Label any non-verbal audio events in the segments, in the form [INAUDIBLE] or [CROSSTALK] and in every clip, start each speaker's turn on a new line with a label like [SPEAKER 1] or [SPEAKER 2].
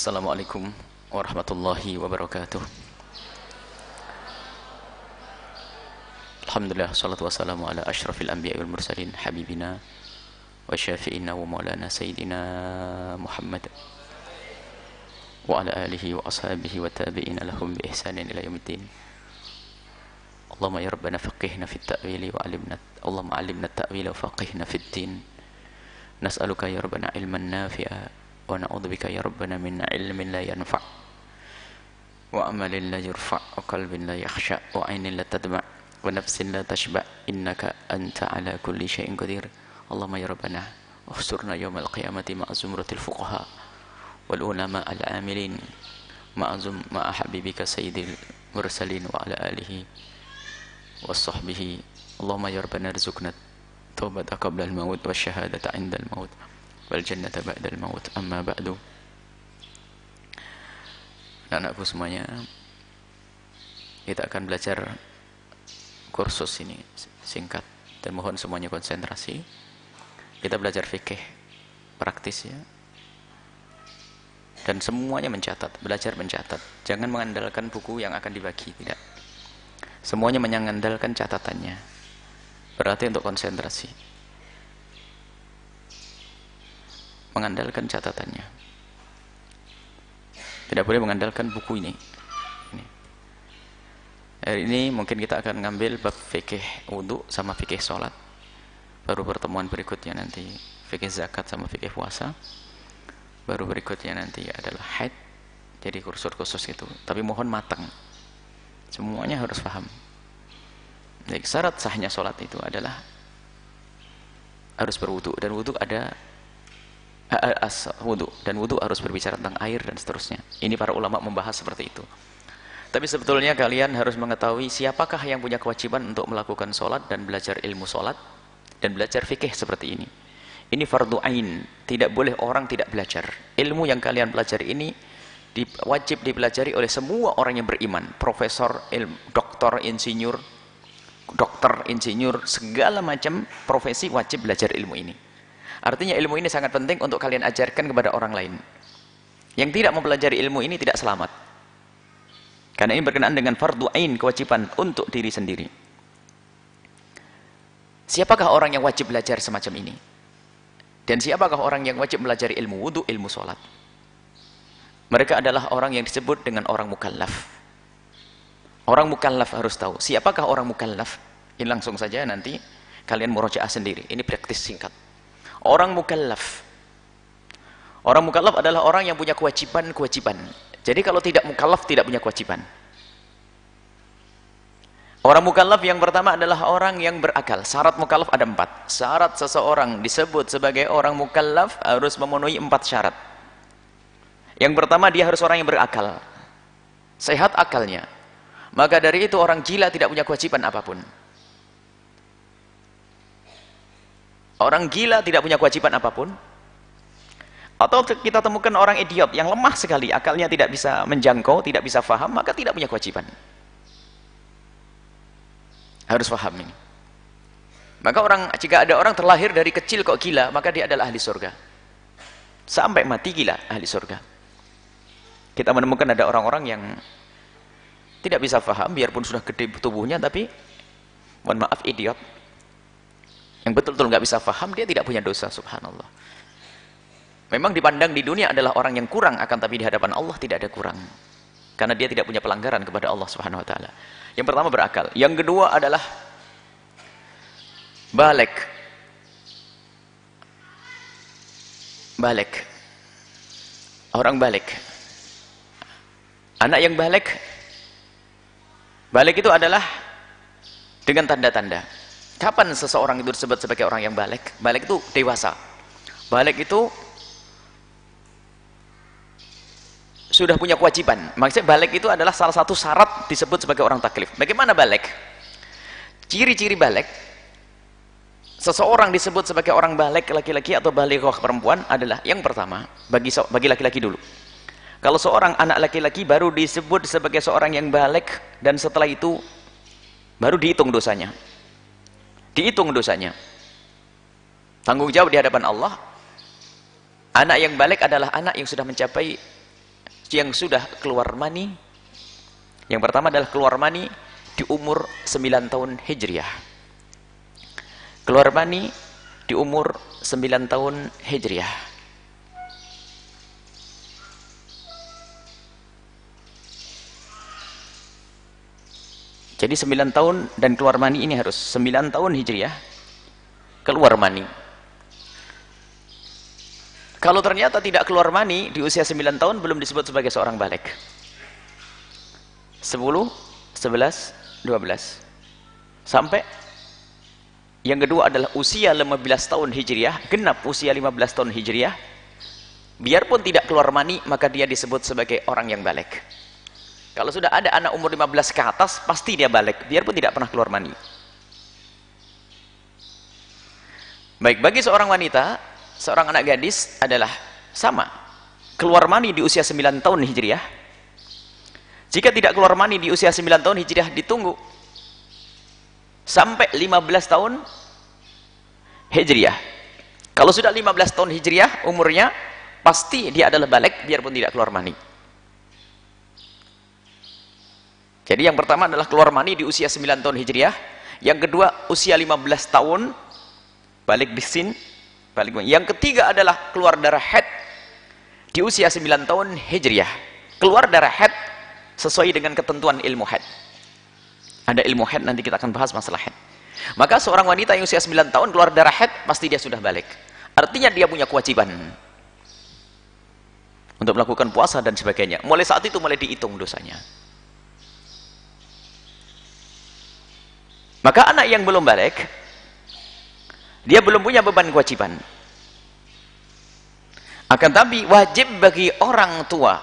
[SPEAKER 1] Assalamualaikum warahmatullahi wabarakatuh Alhamdulillah salatu wassalamu ala ashrafil anbiya wal mursalin habibina wa syafi'ina wa maulana sayyidina Muhammad wa ala alihi wa ashabihi wa tabi'ina lahum bi ihsanin ila yaumiddin Allahumma ya rabbana faqihna fit ta'wili wa alimna Allahumma alimna at-ta'wila wa faqihna fit din Nas'aluka ya rabbana ilman nafi'a ونعوذ بك يا ربنا من علم لا ينفع وأمل لا يرفع وقلب لا يخشى وعين لا تدمع ونفس لا تشبع إنك أنت على كل شيء قدير اللهم يا ربنا احسرنا يوم القيامة مع زمرة الفقهاء والعلماء العاملين مع, زم مع حبيبك سيد المرسلين وعلى آله وصحبه اللهم يا ربنا ارزقنا التوبة قبل الموت والشهادة عند الموت wal jannata ba'dal maut amma ba'du. Anak-anakku semuanya kita akan belajar kursus ini singkat dan mohon semuanya konsentrasi. Kita belajar fikih praktis ya. Dan semuanya mencatat belajar mencatat. Jangan mengandalkan buku yang akan dibagi tidak. Semuanya mengandalkan catatannya. Berarti untuk konsentrasi mengandalkan catatannya. Tidak boleh mengandalkan buku ini. ini. Hari ini mungkin kita akan ngambil bab fikih wudhu sama fikih sholat. Baru pertemuan berikutnya nanti fikih zakat sama fikih puasa. Baru berikutnya nanti adalah haid. Jadi kursus-kursus itu. Tapi mohon matang. Semuanya harus paham. Jadi syarat sahnya sholat itu adalah harus berwudhu dan wudhu ada as wudu dan wudu harus berbicara tentang air dan seterusnya. Ini para ulama membahas seperti itu. Tapi sebetulnya kalian harus mengetahui siapakah yang punya kewajiban untuk melakukan sholat dan belajar ilmu sholat dan belajar fikih seperti ini. Ini fardu ain, tidak boleh orang tidak belajar. Ilmu yang kalian pelajari ini wajib dipelajari oleh semua orang yang beriman. Profesor, ilmu, doktor, insinyur, dokter, insinyur, segala macam profesi wajib belajar ilmu ini. Artinya ilmu ini sangat penting untuk kalian ajarkan kepada orang lain. Yang tidak mempelajari ilmu ini tidak selamat. Karena ini berkenaan dengan fardu ain, kewajiban untuk diri sendiri. Siapakah orang yang wajib belajar semacam ini? Dan siapakah orang yang wajib belajar ilmu wudhu, ilmu sholat? Mereka adalah orang yang disebut dengan orang mukallaf. Orang mukallaf harus tahu. Siapakah orang mukallaf? Ini langsung saja nanti kalian murojaah sendiri. Ini praktis singkat. Orang mukallaf. Orang mukallaf adalah orang yang punya kewajiban-kewajiban. Jadi kalau tidak mukallaf tidak punya kewajiban. Orang mukallaf yang pertama adalah orang yang berakal. Syarat mukallaf ada empat. Syarat seseorang disebut sebagai orang mukallaf harus memenuhi empat syarat. Yang pertama dia harus orang yang berakal. Sehat akalnya. Maka dari itu orang gila tidak punya kewajiban apa pun. Orang gila tidak punya kewajiban apa pun. Atau kita temukan orang idiot yang lemah sekali, akalnya tidak bisa menjangkau, tidak bisa faham, maka tidak punya kewajiban. Harus faham ini. Maka orang jika ada orang terlahir dari kecil kok gila, maka dia adalah ahli surga. Sampai mati gila ahli surga. Kita menemukan ada orang-orang yang tidak bisa faham biarpun sudah gede tubuhnya tapi mohon maaf idiot yang betul-betul nggak bisa faham dia tidak punya dosa subhanallah. Memang dipandang di dunia adalah orang yang kurang akan tapi di hadapan Allah tidak ada kurang. Karena dia tidak punya pelanggaran kepada Allah subhanahu wa ta'ala. Yang pertama berakal. Yang kedua adalah balik. Balik. Orang balik. Anak yang balik balik itu adalah dengan tanda-tanda Kapan seseorang itu disebut sebagai orang yang balik? Balik itu dewasa. Balik itu sudah punya kewajiban. Maksudnya balik itu adalah salah satu syarat disebut sebagai orang taklif. Bagaimana balik? Ciri-ciri balik seseorang disebut sebagai orang balik laki-laki atau balighah perempuan adalah yang pertama bagi bagi laki-laki dulu. Kalau seorang anak laki-laki baru disebut sebagai seorang yang balik dan setelah itu baru dihitung dosanya dihitung dosanya. Tanggung jawab di hadapan Allah. Anak yang balik adalah anak yang sudah mencapai yang sudah keluar mani. Yang pertama adalah keluar mani di umur 9 tahun Hijriah. Keluar mani di umur 9 tahun Hijriah jadi 9 tahun dan keluar mani ini harus 9 tahun Hijriah keluar mani kalau ternyata tidak keluar mani di usia 9 tahun belum disebut sebagai seorang balik. 10, 11, 12. Sampai yang kedua adalah usia 15 tahun Hijriah, genap usia 15 tahun Hijriah. Biarpun tidak keluar mani, maka dia disebut sebagai orang yang balik. Kalau sudah ada anak umur 15 ke atas, pasti dia balik, biarpun tidak pernah keluar mani. Baik, bagi seorang wanita, seorang anak gadis adalah sama. Keluar mani di usia 9 tahun hijriah. Jika tidak keluar mani di usia 9 tahun hijriah ditunggu sampai 15 tahun hijriah. Kalau sudah 15 tahun hijriah umurnya pasti dia adalah balik biarpun tidak keluar mani jadi yang pertama adalah keluar mani di usia 9 tahun hijriah. Yang kedua usia 15 tahun balik bisin balik yang ketiga adalah keluar darah head di usia 9 tahun hijriah. Keluar darah head sesuai dengan ketentuan ilmu head ada ilmu head nanti kita akan bahas masalah head maka seorang wanita yang usia 9 tahun keluar darah head pasti dia sudah balik. Artinya dia punya kewajiban untuk melakukan puasa dan sebagainya. Mulai saat itu mulai dihitung dosanya maka anak yang belum balik dia belum punya beban kewajiban. Akan tapi wajib bagi orang tua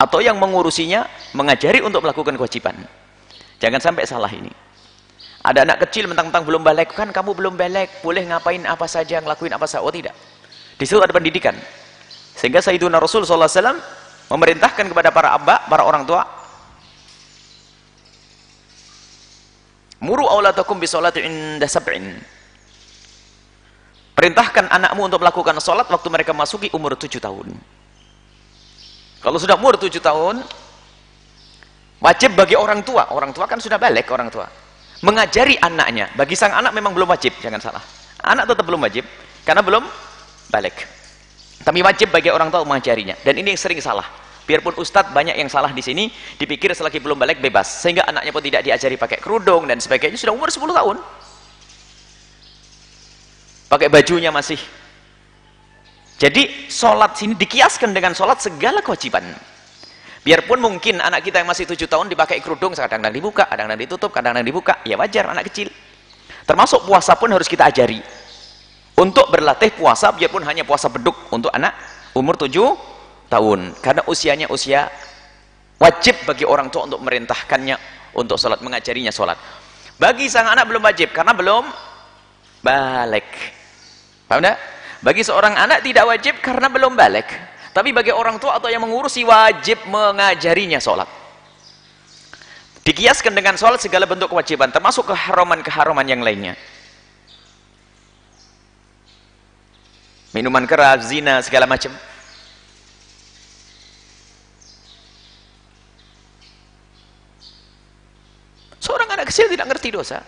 [SPEAKER 1] atau yang mengurusinya mengajari untuk melakukan kewajiban. Jangan sampai salah ini. Ada anak kecil mentang-mentang belum balik kan kamu belum balik boleh ngapain apa saja ngelakuin apa saja? Oh tidak. Di situ ada pendidikan. Sehingga Sayyiduna Rasul SAW memerintahkan kepada para abba, para orang tua muru awlatakum bisolati inda sab'in Perintahkan anakmu untuk melakukan sholat waktu mereka masuki umur tujuh tahun. Kalau sudah umur tujuh tahun, wajib bagi orang tua. Orang tua kan sudah balik orang tua. Mengajari anaknya. Bagi sang anak memang belum wajib, jangan salah. Anak tetap belum wajib, karena belum balik. Tapi wajib bagi orang tua mengajarinya. Dan ini yang sering salah. Biarpun ustadz banyak yang salah di sini, dipikir selagi belum balik bebas. Sehingga anaknya pun tidak diajari pakai kerudung dan sebagainya. Sudah umur 10 tahun. Pakai bajunya masih. Jadi sholat sini dikiaskan dengan sholat segala kewajiban. Biarpun mungkin anak kita yang masih tujuh tahun dipakai kerudung kadang-kadang dibuka, kadang-kadang ditutup, kadang-kadang dibuka. Ya wajar anak kecil. Termasuk puasa pun harus kita ajari. Untuk berlatih puasa biarpun hanya puasa beduk untuk anak umur tujuh tahun karena usianya usia wajib bagi orang tua untuk merintahkannya untuk sholat, mengajarinya sholat bagi sang anak belum wajib karena belum balik Paham tak? Bagi seorang anak tidak wajib karena belum balik. Tapi bagi orang tua atau yang mengurusi wajib mengajarinya sholat. Dikiaskan dengan sholat segala bentuk kewajiban, termasuk keharaman-keharaman yang lainnya. Minuman keras, zina, segala macam. Seorang anak kecil tidak ngerti dosa.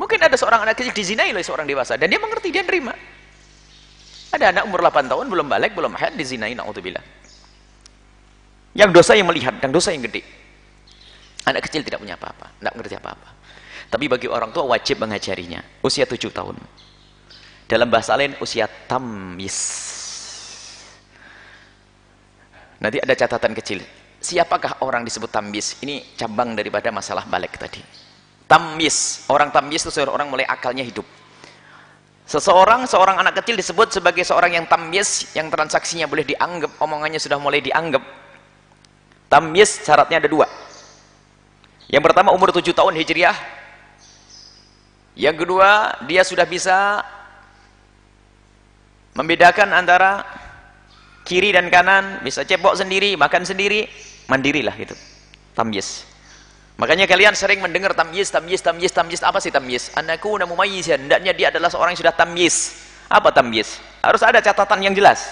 [SPEAKER 1] Mungkin ada seorang anak kecil dizinai oleh seorang dewasa dan dia mengerti, dia nerima. Ada anak umur 8 tahun belum balik, belum haid dizinai naudzubillah. Yang dosa yang melihat dan dosa yang gede. Anak kecil tidak punya apa-apa, tidak mengerti apa-apa. Tapi bagi orang tua wajib mengajarinya. Usia 7 tahun. Dalam bahasa lain usia tamyiz. Nanti ada catatan kecil. Siapakah orang disebut tamyiz? Ini cabang daripada masalah balik tadi. Tamyiz. Orang tamyiz itu seorang mulai akalnya hidup. Seseorang seorang anak kecil disebut sebagai seorang yang tamyiz yang transaksinya boleh dianggap omongannya sudah mulai dianggap. Tamyiz syaratnya ada dua. Yang pertama umur tujuh tahun hijriah. Yang kedua dia sudah bisa membedakan antara kiri dan kanan. Bisa cepok sendiri makan sendiri mandirilah gitu tamyiz Makanya kalian sering mendengar tamyiz, tamyiz, tamyiz, tamyiz. Apa sih tamyiz? Anakku mumayyizan. Hendaknya dia adalah seorang yang sudah tamyiz. Apa tamyiz? Harus ada catatan yang jelas.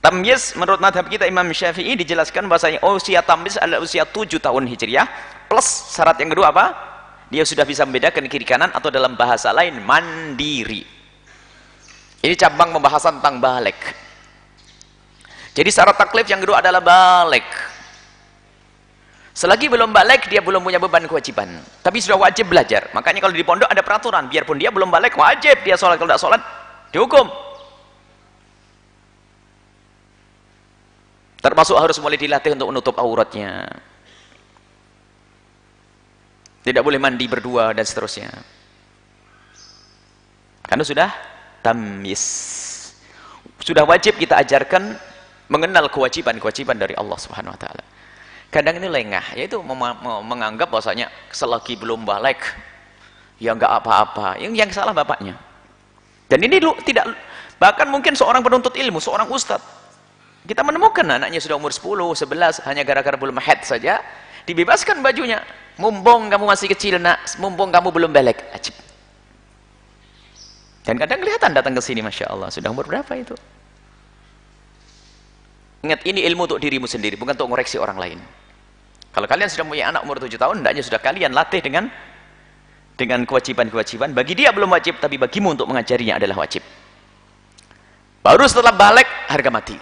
[SPEAKER 1] Tamyiz menurut madhab kita Imam Syafi'i dijelaskan bahasanya usia tamyiz adalah usia 7 tahun hijriah plus syarat yang kedua apa? Dia sudah bisa membedakan kiri kanan atau dalam bahasa lain mandiri. Ini cabang pembahasan tentang balik. Jadi syarat taklif yang kedua adalah balik. Selagi belum balik, dia belum punya beban kewajiban. Tapi sudah wajib belajar. Makanya kalau di pondok ada peraturan. Biarpun dia belum balik, wajib dia sholat. Kalau tidak sholat, dihukum. Termasuk harus mulai dilatih untuk menutup auratnya. Tidak boleh mandi berdua dan seterusnya. Karena sudah tamyiz. Sudah wajib kita ajarkan mengenal kewajiban-kewajiban dari Allah Subhanahu wa taala. Kadang ini lengah yaitu menganggap bahwasanya selagi belum balik ya enggak apa-apa. Yang yang salah bapaknya. Dan ini tidak bahkan mungkin seorang penuntut ilmu seorang ustad kita menemukan anaknya sudah umur 10 11 hanya gara-gara belum head saja dibebaskan bajunya. Mumpung kamu masih kecil nak. Mumpung kamu belum balik. Ajib. Dan kadang kelihatan datang ke sini Masya Allah. Sudah umur berapa itu Ingat ini ilmu untuk dirimu sendiri, bukan untuk mengoreksi orang lain. Kalau kalian sudah punya anak umur 7 tahun, hendaknya sudah kalian latih dengan dengan kewajiban-kewajiban. Bagi dia belum wajib, tapi bagimu untuk mengajarinya adalah wajib. Baru setelah balik, harga mati.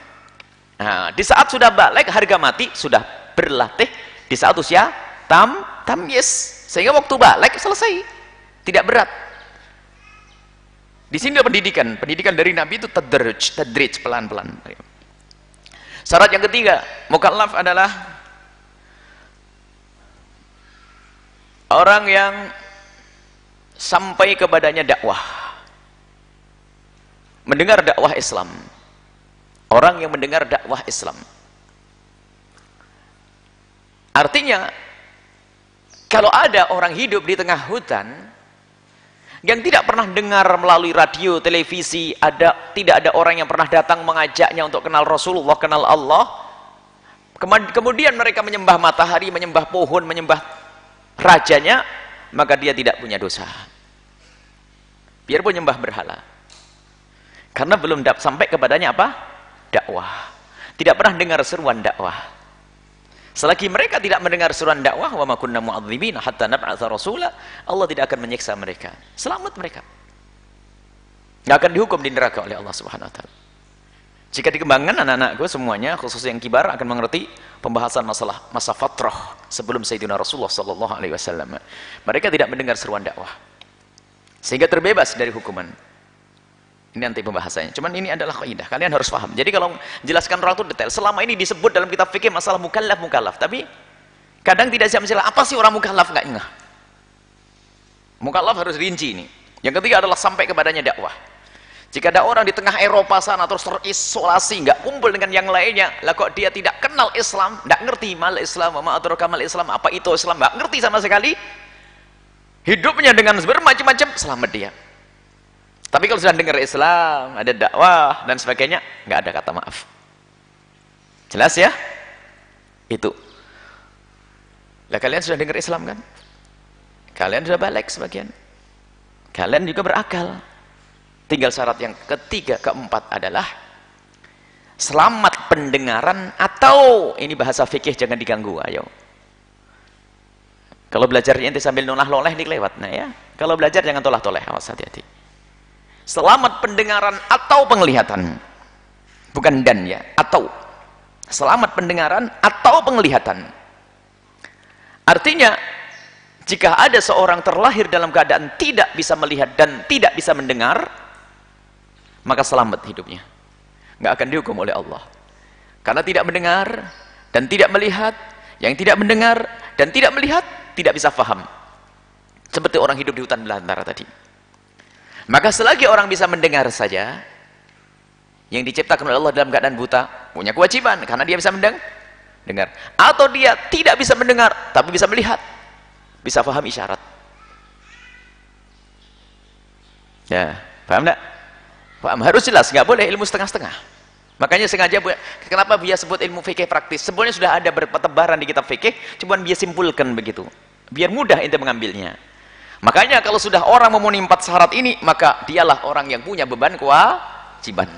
[SPEAKER 1] Nah, di saat sudah balik, harga mati, sudah berlatih. Di saat usia tam, tam yes. Sehingga waktu balik, selesai. Tidak berat. Di sini pendidikan. Pendidikan dari Nabi itu tadrij, tadrij, pelan-pelan. Syarat yang ketiga, mukallaf adalah orang yang sampai kepadanya dakwah. Mendengar dakwah Islam. Orang yang mendengar dakwah Islam. Artinya, kalau ada orang hidup di tengah hutan, yang tidak pernah dengar melalui radio, televisi, ada tidak ada orang yang pernah datang mengajaknya untuk kenal Rasulullah, kenal Allah. Kemudian mereka menyembah matahari, menyembah pohon, menyembah rajanya, maka dia tidak punya dosa. Biarpun menyembah berhala. Karena belum sampai kepadanya apa? Dakwah. Tidak pernah dengar seruan dakwah. Selagi mereka tidak mendengar suruhan dakwah wa ma kunna mu'adzibina hatta nab'atha rasula, Allah tidak akan menyiksa mereka. Selamat mereka. Tidak akan dihukum di neraka oleh Allah Subhanahu wa taala. Jika dikembangkan anak-anakku semuanya khusus yang kibar akan mengerti pembahasan masalah masa fatrah sebelum Sayyidina Rasulullah sallallahu alaihi wasallam. Mereka tidak mendengar seruan dakwah. Sehingga terbebas dari hukuman. Ini nanti pembahasannya. Cuman ini adalah kaidah. Kalian harus paham. Jadi kalau jelaskan orang itu detail. Selama ini disebut dalam kitab fikih masalah mukallaf mukallaf. Tapi kadang tidak siap menjelaskan apa sih orang mukallaf enggak ngeh. Mukallaf harus rinci ini. Yang ketiga adalah sampai kepadanya dakwah. Jika ada orang di tengah Eropa sana terus terisolasi, enggak kumpul dengan yang lainnya, lah kok dia tidak kenal Islam, enggak ngerti mal Islam, ma adraka mal Islam, apa itu Islam, enggak ngerti sama sekali. Hidupnya dengan bermacam-macam, selamat dia. Tapi kalau sudah dengar Islam, ada dakwah dan sebagainya, nggak ada kata maaf. Jelas ya? Itu. Lah kalian sudah dengar Islam kan? Kalian sudah balik sebagian. Kalian juga berakal. Tinggal syarat yang ketiga, keempat adalah selamat pendengaran atau ini bahasa fikih jangan diganggu, ayo. Kalau belajarnya nanti sambil nolah loleh nih lewat, nah ya. Kalau belajar jangan tolah toleh, awas hati-hati selamat pendengaran atau penglihatan. Bukan dan ya atau. Selamat pendengaran atau penglihatan. Artinya jika ada seorang terlahir dalam keadaan tidak bisa melihat dan tidak bisa mendengar maka selamat hidupnya. Nggak akan dihukum oleh Allah. Karena tidak mendengar dan tidak melihat yang tidak mendengar dan tidak melihat tidak bisa faham. Seperti orang hidup di hutan belantara tadi maka selagi orang bisa mendengar saja, yang diciptakan oleh Allah dalam keadaan buta, punya kewajiban, karena dia bisa mendengar. Dengar. Atau dia tidak bisa mendengar, tapi bisa melihat. Bisa paham isyarat. Ya, paham enggak? Paham, harus jelas, nggak boleh ilmu setengah-setengah. Makanya sengaja kenapa dia sebut ilmu fikih praktis? Sebenarnya sudah ada bertebaran di kitab fikih, cuman dia simpulkan begitu. Biar mudah ente mengambilnya. Makanya kalau sudah orang memenuhi empat syarat ini, maka dialah orang yang punya beban kewajiban.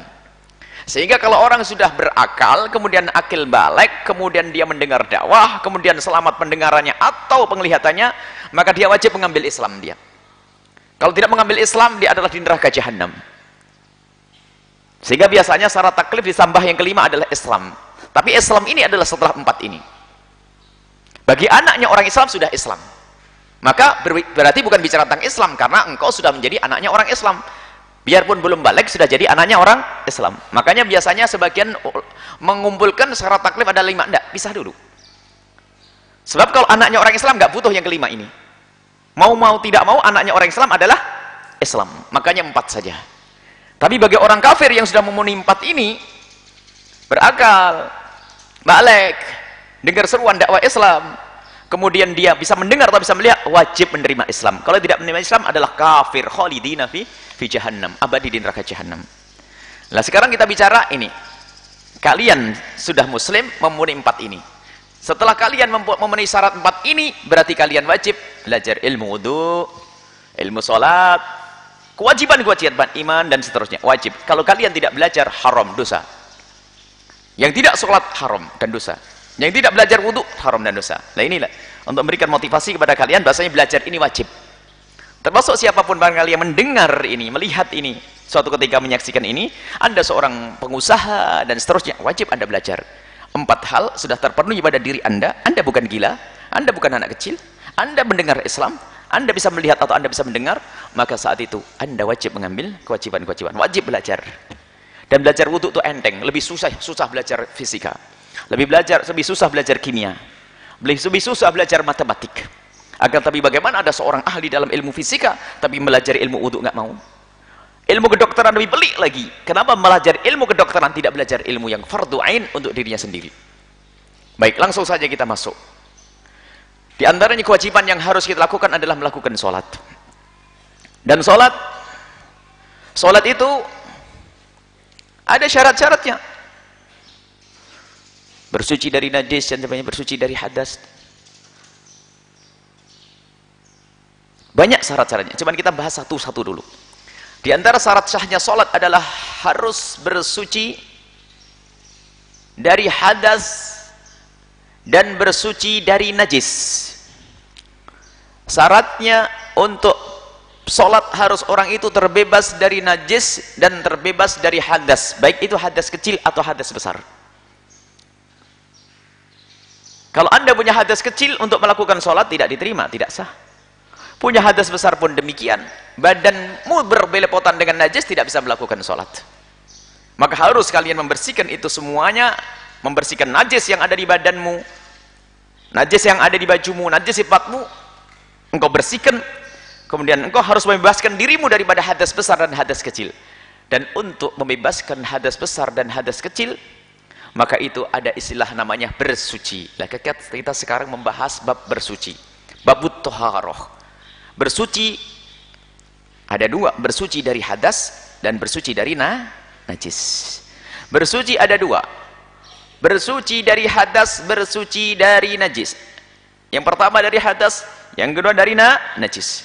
[SPEAKER 1] Sehingga kalau orang sudah berakal, kemudian akil balik, kemudian dia mendengar dakwah, kemudian selamat pendengarannya atau penglihatannya, maka dia wajib mengambil Islam dia. Kalau tidak mengambil Islam, dia adalah di neraka jahanam. Sehingga biasanya syarat taklif ditambah yang kelima adalah Islam. Tapi Islam ini adalah setelah empat ini. Bagi anaknya orang Islam sudah Islam. Maka berarti bukan bicara tentang Islam karena engkau sudah menjadi anaknya orang Islam. Biarpun belum balik sudah jadi anaknya orang Islam. Makanya biasanya sebagian mengumpulkan syarat taklif ada lima. Enggak pisah dulu. Sebab kalau anaknya orang Islam nggak butuh yang kelima ini. Mau mau tidak mau anaknya orang Islam adalah Islam. Makanya empat saja. Tapi bagi orang kafir yang sudah memenuhi empat ini berakal balik dengar seruan dakwah Islam kemudian dia bisa mendengar atau bisa melihat wajib menerima Islam. Kalau tidak menerima Islam adalah kafir khalidina fi fi jahannam abadi di neraka jahannam. Lah sekarang kita bicara ini. Kalian sudah muslim memenuhi empat ini. Setelah kalian memenuhi syarat empat ini berarti kalian wajib belajar ilmu wudhu ilmu sholat kewajiban-kewajiban iman dan seterusnya. Wajib. Kalau kalian tidak belajar haram dosa. Yang tidak sholat haram dan dosa yang tidak belajar wudhu haram dan dosa. Nah inilah untuk memberikan motivasi kepada kalian bahasanya belajar ini wajib. Termasuk siapa pun barangkali yang mendengar ini melihat ini suatu ketika menyaksikan ini anda seorang pengusaha dan seterusnya wajib anda belajar. Empat hal sudah terpenuhi pada diri anda. Anda bukan gila anda bukan anak kecil anda mendengar Islam anda bisa melihat atau anda bisa mendengar maka saat itu anda wajib mengambil kewajiban-kewajiban. Wajib belajar. Dan belajar wudhu itu enteng lebih susah susah belajar fisika lebih belajar lebih susah belajar kimia. Lebih susah belajar matematik. Akan tapi bagaimana ada seorang ahli dalam ilmu fisika tapi belajar ilmu wudhu nggak mau. Ilmu kedokteran lebih pelik lagi. Kenapa belajar ilmu kedokteran tidak belajar ilmu yang fardu ain untuk dirinya sendiri? Baik langsung saja kita masuk. Di antaranya kewajiban yang harus kita lakukan adalah melakukan sholat dan sholat sholat itu ada syarat-syaratnya bersuci dari najis dan sebagainya bersuci dari hadas Banyak syarat-syaratnya. Cuman kita bahas satu-satu dulu. Di antara syarat sahnya sholat adalah harus bersuci dari hadas dan bersuci dari najis. Syaratnya untuk sholat harus orang itu terbebas dari najis dan terbebas dari hadas. Baik itu hadas kecil atau hadas besar. Kalau anda punya hadas kecil untuk melakukan sholat tidak diterima, tidak sah. Punya hadas besar pun demikian. Badanmu berbelepotan dengan najis tidak bisa melakukan sholat. Maka harus kalian membersihkan itu semuanya membersihkan najis yang ada di badanmu najis yang ada di bajumu najis sifatmu engkau bersihkan kemudian engkau harus membebaskan dirimu daripada hadas besar dan hadas kecil. Dan untuk membebaskan hadas besar dan hadas kecil maka itu ada istilah namanya bersuci. Lah kita sekarang membahas bab bersuci. Babut toharoh. Bersuci ada dua. Bersuci dari hadas dan bersuci dari na, najis. Bersuci ada dua. Bersuci dari hadas bersuci dari najis. Yang pertama dari hadas yang kedua dari na, najis.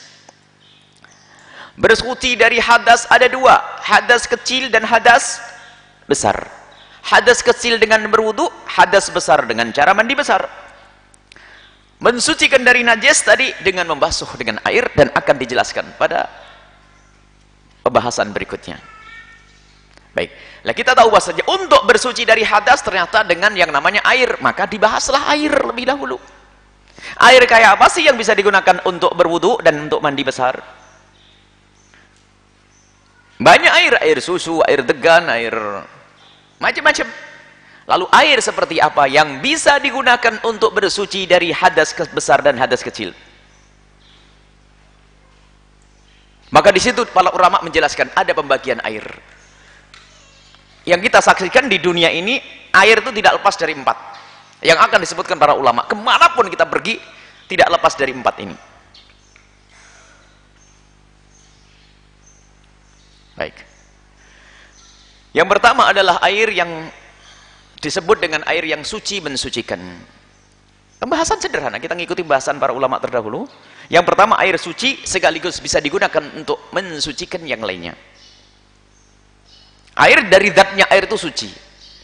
[SPEAKER 1] Bersuci dari hadas ada dua. Hadas kecil dan hadas besar hadas kecil dengan berwudu hadas besar dengan cara mandi besar. Mensucikan dari najis tadi dengan membasuh dengan air dan akan dijelaskan pada pembahasan berikutnya. Baik lah kita tahu bahasanya untuk bersuci dari hadas ternyata dengan yang namanya air maka dibahaslah air lebih dahulu. Air kayak apa sih yang bisa digunakan untuk berwudu dan untuk mandi besar? Banyak air air susu air degan air macam-macam Lalu air seperti apa yang bisa digunakan untuk bersuci dari hadas besar dan hadas kecil? Maka di situ para ulama menjelaskan ada pembagian air. Yang kita saksikan di dunia ini, air itu tidak lepas dari empat. Yang akan disebutkan para ulama. Ke mana pun kita pergi, tidak lepas dari empat ini. Baik. Yang pertama adalah air yang disebut dengan air yang suci mensucikan. Pembahasan sederhana kita mengikuti bahasan para ulama terdahulu. Yang pertama air suci sekaligus bisa digunakan untuk mensucikan yang lainnya. Air dari zatnya air itu suci.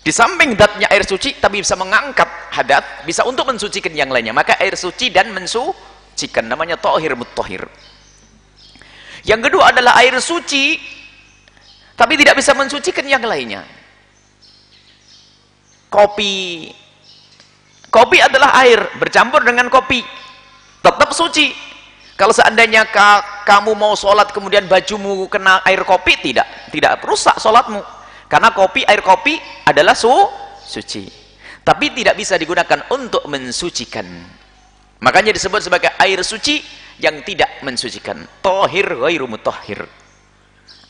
[SPEAKER 1] Di samping zatnya air suci tapi bisa mengangkat hadat bisa untuk mensucikan yang lainnya. Maka air suci dan mensucikan namanya tohir mutohir yang kedua adalah air suci tapi tidak bisa mensucikan yang lainnya. Kopi. Kopi adalah air bercampur dengan kopi. Tetap suci. Kalau seandainya ka, kamu mau sholat kemudian bajumu kena air kopi tidak. Tidak rusak sholatmu. Karena kopi air kopi adalah su suci. Tapi tidak bisa digunakan untuk mensucikan. Makanya disebut sebagai air suci yang tidak mensucikan. Tohir ghairu mutahhir.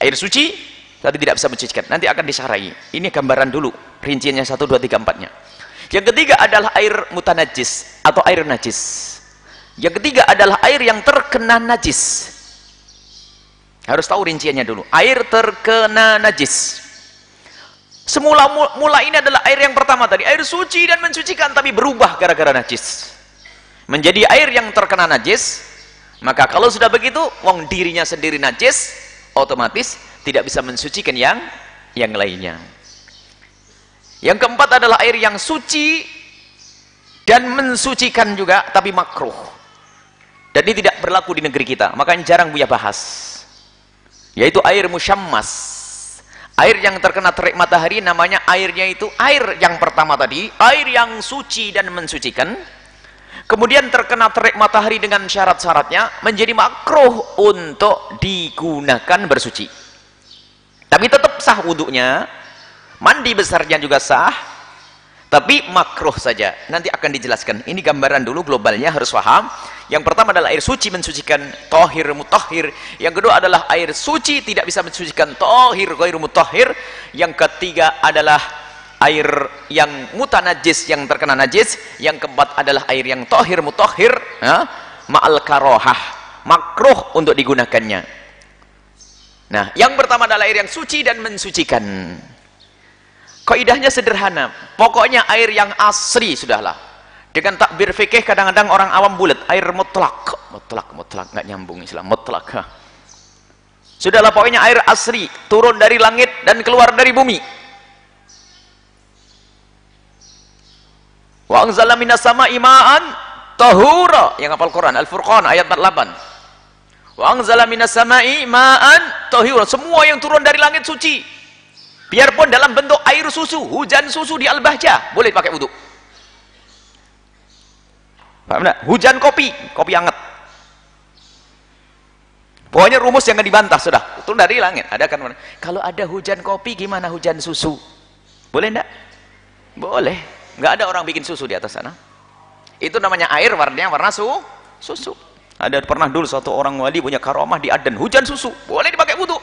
[SPEAKER 1] Air suci tapi tidak bisa mensucikan nanti akan disarai ini gambaran dulu rinciannya 1 2 3 4 nya yang ketiga adalah air mutanajis atau air najis. Yang ketiga adalah air yang terkena najis. Harus tahu rinciannya dulu. Air terkena najis. Semula mula ini adalah air yang pertama tadi, air suci dan mensucikan tapi berubah gara-gara najis. Menjadi air yang terkena najis, maka kalau sudah begitu, wong dirinya sendiri najis, otomatis tidak bisa mensucikan yang yang lainnya. Yang keempat adalah air yang suci dan mensucikan juga tapi makruh. Dan ini tidak berlaku di negeri kita, makanya jarang Buya bahas. Yaitu air musyammas air yang terkena terik matahari namanya airnya itu air yang pertama tadi air yang suci dan mensucikan kemudian terkena terik matahari dengan syarat-syaratnya menjadi makruh untuk digunakan bersuci. Tapi tetap sah wudhunya mandi besarnya juga sah tapi makruh saja. Nanti akan dijelaskan. Ini gambaran dulu globalnya harus paham. Yang pertama adalah air suci mensucikan tohir mutahhir. Yang kedua adalah air suci tidak bisa mensucikan tohir ghair mutahhir. Yang ketiga adalah air yang mutanajis yang terkena najis yang keempat adalah air yang tohir mutahhir ya, ma'al karohah makruh untuk digunakannya nah yang pertama adalah air yang suci dan mensucikan Kaidahnya sederhana. Pokoknya air yang asri sudahlah. Dengan takbir fikih kadang-kadang orang awam bulat, air mutlak. Mutlak, mutlak nggak nyambung istilah mutlak. Sudahlah pokoknya air asri, turun dari langit dan keluar dari bumi. Wa anzala minas sama'i ma'an tahura. Yang hafal Quran Al-Furqan ayat 48. Wa anzala minas sama'i ma'an tahura. Semua yang turun dari langit suci. Biarpun dalam bentuk air susu hujan susu di al-bahjah. Boleh pakai wudhu. Paham tak? hujan kopi. Kopi hangat. Pokoknya rumus jangan dibantah sudah. Itu dari langit. Ada kan? Kalau ada hujan kopi gimana hujan susu? Boleh enggak? boleh nggak ada orang bikin susu di atas sana itu namanya air warnanya warna su susu ada pernah dulu satu orang wali punya karomah di Aden hujan susu boleh dipakai wudhu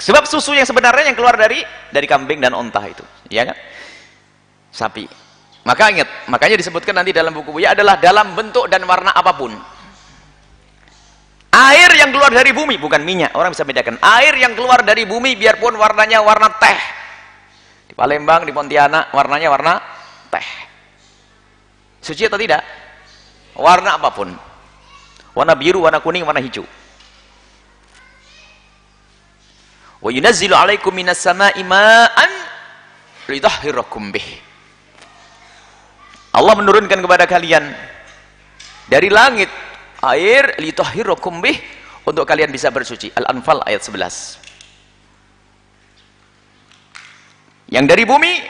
[SPEAKER 1] Sebab susu yang sebenarnya yang keluar dari dari kambing dan onta itu, ya kan? Sapi. Maka ingat, makanya disebutkan nanti dalam buku Buya adalah dalam bentuk dan warna apa pun. Air yang keluar dari bumi bukan minyak, orang bisa bedakan. Air yang keluar dari bumi biarpun warnanya warna teh. Di Palembang, di Pontianak warnanya warna teh. Suci atau tidak? Warna apa pun. Warna biru, warna kuning, warna hijau. wa yunazzilu alaikum minas sama'i ma'an lidahhirakum bih Allah menurunkan kepada kalian dari langit air lidahhirakum bih untuk kalian bisa bersuci Al-Anfal ayat 11 yang dari bumi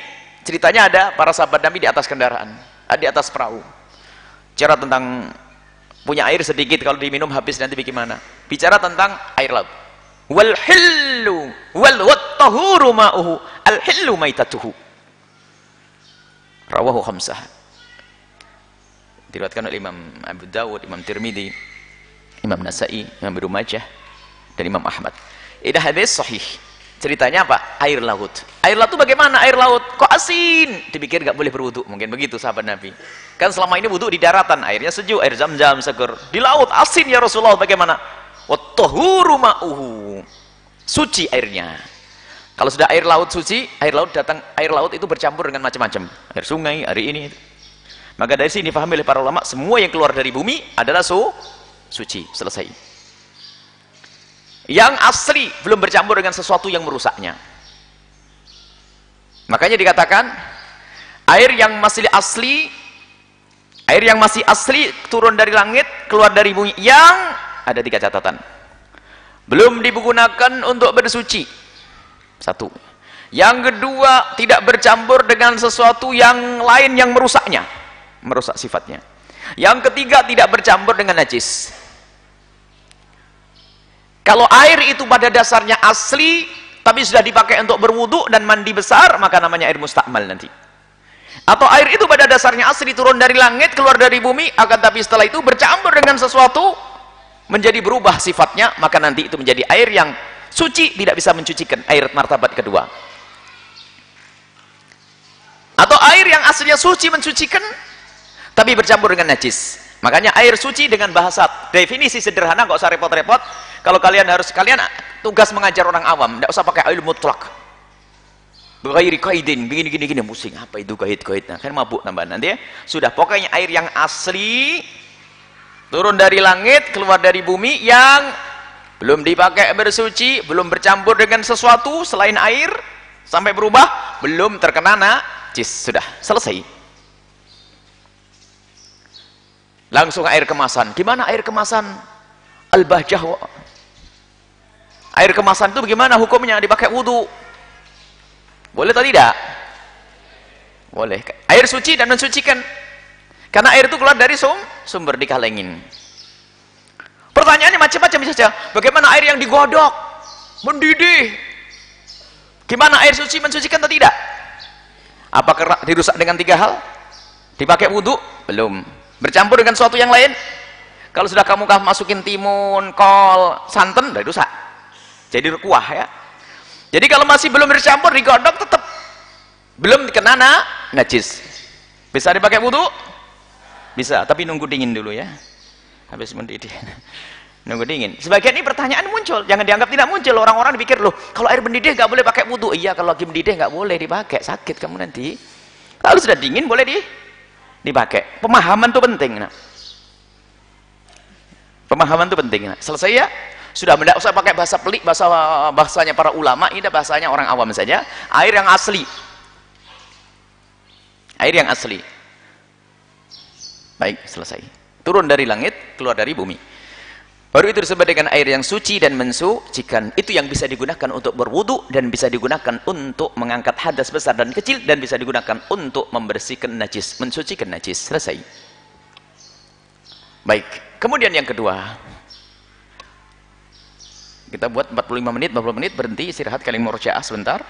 [SPEAKER 1] ceritanya ada para sahabat Nabi di atas kendaraan di atas perahu. Bicara tentang punya air sedikit kalau diminum habis nanti bagaimana bicara tentang air laut. Wal hillu wal wattahuru ma'uhu al hillu maitatuhu. Rawahu khamsah. Diriwayatkan oleh Imam Abu Dawud, Imam Tirmidzi, Imam Nasai, Imam Ibnu Majah dan Imam Ahmad. Ini hadis sahih. Ceritanya apa? Air laut. Air laut itu bagaimana? Air laut kok asin? Dipikir nggak boleh berwudu. Mungkin begitu sahabat Nabi. Kan selama ini wudu di daratan, airnya sejuk, air zam-zam seger. Di laut asin ya Rasulullah bagaimana? Wattahuru ma'uhu. Suci airnya. Kalau sudah air laut suci, air laut datang, air laut itu bercampur dengan macam-macam. Air sungai, air ini. Maka dari sini pahami oleh para ulama, semua yang keluar dari bumi adalah su suci. Selesai. Yang asli belum bercampur dengan sesuatu yang merusaknya. Makanya dikatakan air yang masih asli air yang masih asli turun dari langit keluar dari bumi yang ada tiga catatan. Belum digunakan untuk bersuci. Satu. Yang kedua tidak bercampur dengan sesuatu yang lain yang merusaknya merusak sifatnya. Yang ketiga tidak bercampur dengan najis kalau air itu pada dasarnya asli tapi sudah dipakai untuk berwudu dan mandi besar maka namanya air mustakmal nanti. Atau air itu pada dasarnya asli turun dari langit keluar dari bumi akan tapi setelah itu bercampur dengan sesuatu menjadi berubah sifatnya maka nanti itu menjadi air yang suci tidak bisa mencucikan air martabat kedua. Atau air yang aslinya suci mencucikan tapi bercampur dengan najis makanya air suci dengan bahasa definisi sederhana gak usah repot-repot. Kalau kalian harus kalian tugas mengajar orang awam tidak usah pakai air mutlak. Bagairi kaidin begini gini gini musing apa itu kait kait nah kan mabuk tambah nanti ya. Sudah pokoknya air yang asli turun dari langit keluar dari bumi yang belum dipakai bersuci belum bercampur dengan sesuatu selain air sampai berubah belum terkena najis sudah selesai langsung air kemasan gimana air kemasan al-bahjah air kemasan itu bagaimana hukumnya dipakai wudhu boleh atau tidak boleh air suci dan mensucikan karena air itu keluar dari sum, sumber dikalengin. Pertanyaannya macam-macam saja. Bagaimana air yang digodok? Mendidih. Gimana air suci mensucikan atau tidak? Apakah dirusak dengan tiga hal? Dipakai wudhu? Belum. Bercampur dengan sesuatu yang lain? Kalau sudah kamu masukin timun, kol, santan, sudah rusak. Jadi kuah ya. Jadi kalau masih belum bercampur digodok tetap belum dikenana najis. Bisa dipakai wudhu? Bisa, tapi nunggu dingin dulu ya. Habis mendidih. [LAUGHS] nunggu dingin. Sebagian ini pertanyaan muncul, jangan dianggap tidak muncul. Orang-orang dipikir loh, kalau air mendidih nggak boleh pakai wudhu. Iya, kalau lagi mendidih nggak boleh dipakai, sakit kamu nanti. Kalau sudah dingin boleh di dipakai. Pemahaman itu penting. Nah. Pemahaman itu penting. Nah. Selesai ya? Sudah tidak usah pakai bahasa pelik, bahasa bahasanya para ulama, ini bahasanya orang awam saja. Air yang asli. Air yang asli baik selesai turun dari langit keluar dari bumi baru itu disebut dengan air yang suci dan mensucikan. Itu yang bisa digunakan untuk berwudu dan bisa digunakan untuk mengangkat hadas besar dan kecil dan bisa digunakan untuk membersihkan najis mensucikan najis. Selesai. Baik. Kemudian yang kedua. Kita buat 45 menit 40 menit berhenti istirahat kali murjaah sebentar.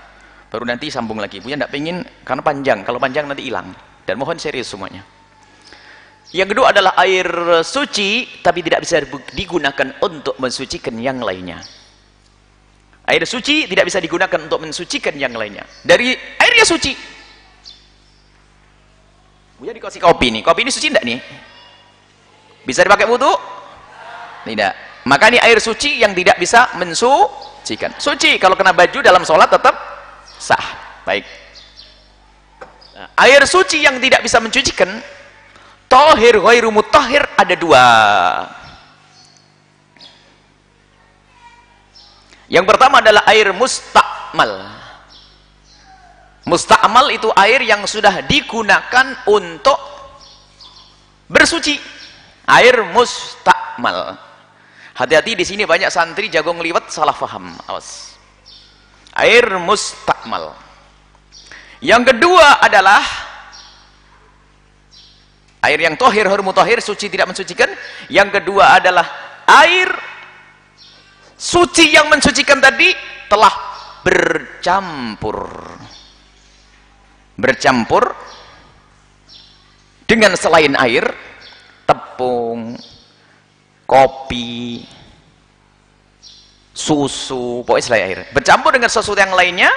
[SPEAKER 1] Baru nanti sambung lagi. Punya tidak pengen karena panjang. Kalau panjang nanti hilang. Dan mohon serius semuanya yang kedua adalah air suci tapi tidak bisa digunakan untuk mensucikan yang lainnya. Air suci tidak bisa digunakan untuk mensucikan yang lainnya. Dari airnya suci. Buya dikasih kopi nih. Kopi ini suci enggak nih? Bisa dipakai wudhu? Tidak. Maka ini air suci yang tidak bisa mensucikan. Suci kalau kena baju dalam sholat tetap sah. Baik. Nah, air suci yang tidak bisa mencucikan Tohir ghairu mutahhir ada dua. Yang pertama adalah air mustakmal. Mustakmal itu air yang sudah digunakan untuk bersuci. Air mustakmal. Hati-hati di sini banyak santri jago ngeliwat salah faham. Awas. Air mustakmal. Yang kedua adalah air yang tohir hormu tohir suci tidak mensucikan. Yang kedua adalah air suci yang mensucikan tadi telah bercampur. Bercampur dengan selain air tepung kopi susu pokoknya selain air. Bercampur dengan sesuatu yang lainnya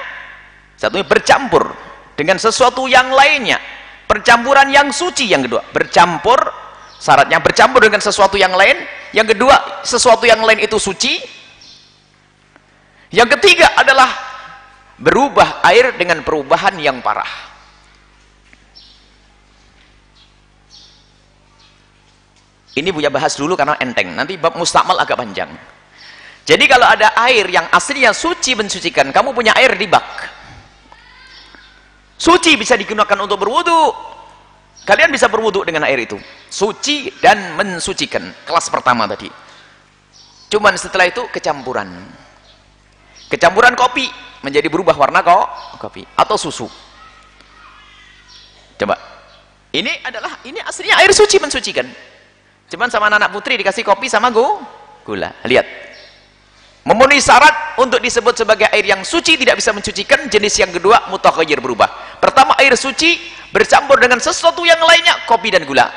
[SPEAKER 1] satunya bercampur dengan sesuatu yang lainnya percampuran yang suci yang kedua. Bercampur syaratnya bercampur dengan sesuatu yang lain. Yang kedua sesuatu yang lain itu suci. Yang ketiga adalah berubah air dengan perubahan yang parah. Ini Buya bahas dulu karena enteng. Nanti bab mustakmal agak panjang. Jadi kalau ada air yang aslinya suci mensucikan kamu punya air di bak suci bisa digunakan untuk berwudu. Kalian bisa berwudu dengan air itu. Suci dan mensucikan. Kelas pertama tadi. Cuman setelah itu kecampuran. Kecampuran kopi. Menjadi berubah warna kok kopi. Atau susu. Coba. Ini adalah ini aslinya air suci mensucikan. Cuman sama anak putri dikasih kopi sama gu, gula. Lihat. Memenuhi syarat untuk disebut sebagai air yang suci tidak bisa mencucikan jenis yang kedua mutakhayir berubah pertama air suci bercampur dengan sesuatu yang lainnya kopi dan gula.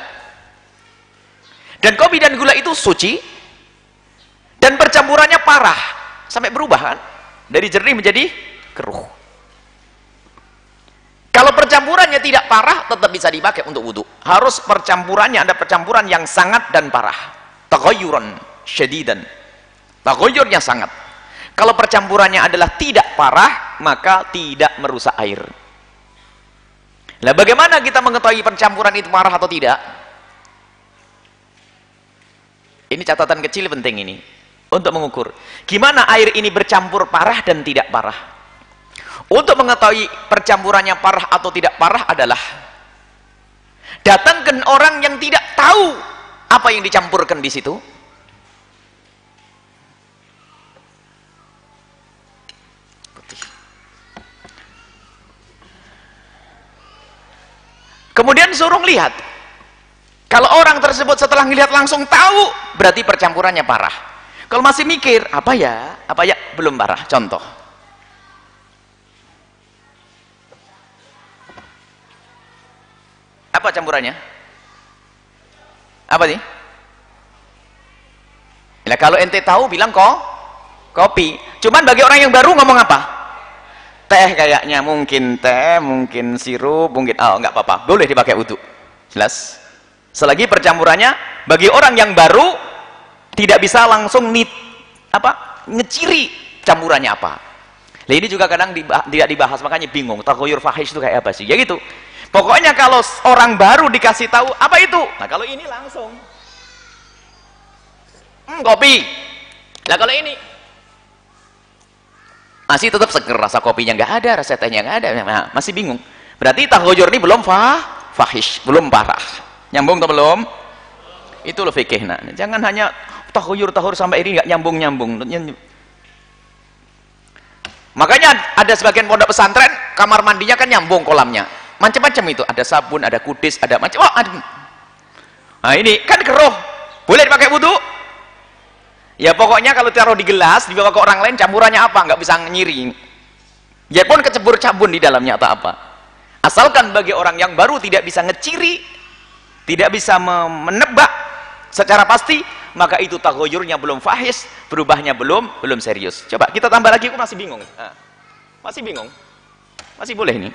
[SPEAKER 1] Dan kopi dan gula itu suci dan percampurannya parah sampai berubah kan? Dari jernih menjadi keruh. Kalau percampurannya tidak parah tetap bisa dipakai untuk wudhu harus percampurannya ada percampuran yang sangat dan parah. Taghayuran syadidan. Tagoyornya sangat. Kalau percampurannya adalah tidak parah maka tidak merusak air nah bagaimana kita mengetahui percampuran itu parah atau tidak? Ini catatan kecil penting ini untuk mengukur gimana air ini bercampur parah dan tidak parah. Untuk mengetahui percampurannya parah atau tidak parah adalah datangkan orang yang tidak tahu apa yang dicampurkan di situ kemudian suruh lihat kalau orang tersebut setelah melihat langsung tahu berarti percampurannya parah. Kalau masih mikir apa ya? Apa ya? Belum parah. Contoh. Apa campurannya? Apa nih nah, kalau ente tahu bilang kok kopi. Cuman bagi orang yang baru ngomong apa teh kayaknya mungkin teh mungkin sirup mungkin oh nggak apa-apa. Boleh dipakai wudhu jelas? Selagi percampurannya bagi orang yang baru tidak bisa langsung nit apa ngeciri campurannya apa. Nah ini juga kadang dibah tidak dibahas makanya bingung. Takoyur fahish itu kayak apa sih? Ya gitu. Pokoknya kalau orang baru dikasih tahu apa itu? Nah kalau ini langsung. Hmm, kopi. Nah kalau ini masih tetap seger rasa kopinya nggak ada rasa tehnya nggak ada. Nah, masih bingung. Berarti tahojur ini belum fah fahish belum parah. Nyambung atau belum? Itu loh nah jangan hanya tahojur tahur sampai ini nggak nyambung nyambung makanya ada sebagian pondok pesantren kamar mandinya kan nyambung kolamnya. Macam-macam itu. Ada sabun ada kudis ada macam oh, ada. nah ini kan keruh. Boleh dipakai wudhu ya pokoknya kalau taruh di gelas dibawa ke orang lain campurannya apa? Nggak bisa nyiring ya pun kecebur cabun di dalamnya atau apa. Asalkan bagi orang yang baru tidak bisa ngeciri tidak bisa menebak secara pasti maka itu tagoyurnya belum fahis berubahnya belum belum serius. Coba kita tambah lagi aku masih bingung. Nah, masih bingung? Masih boleh ini?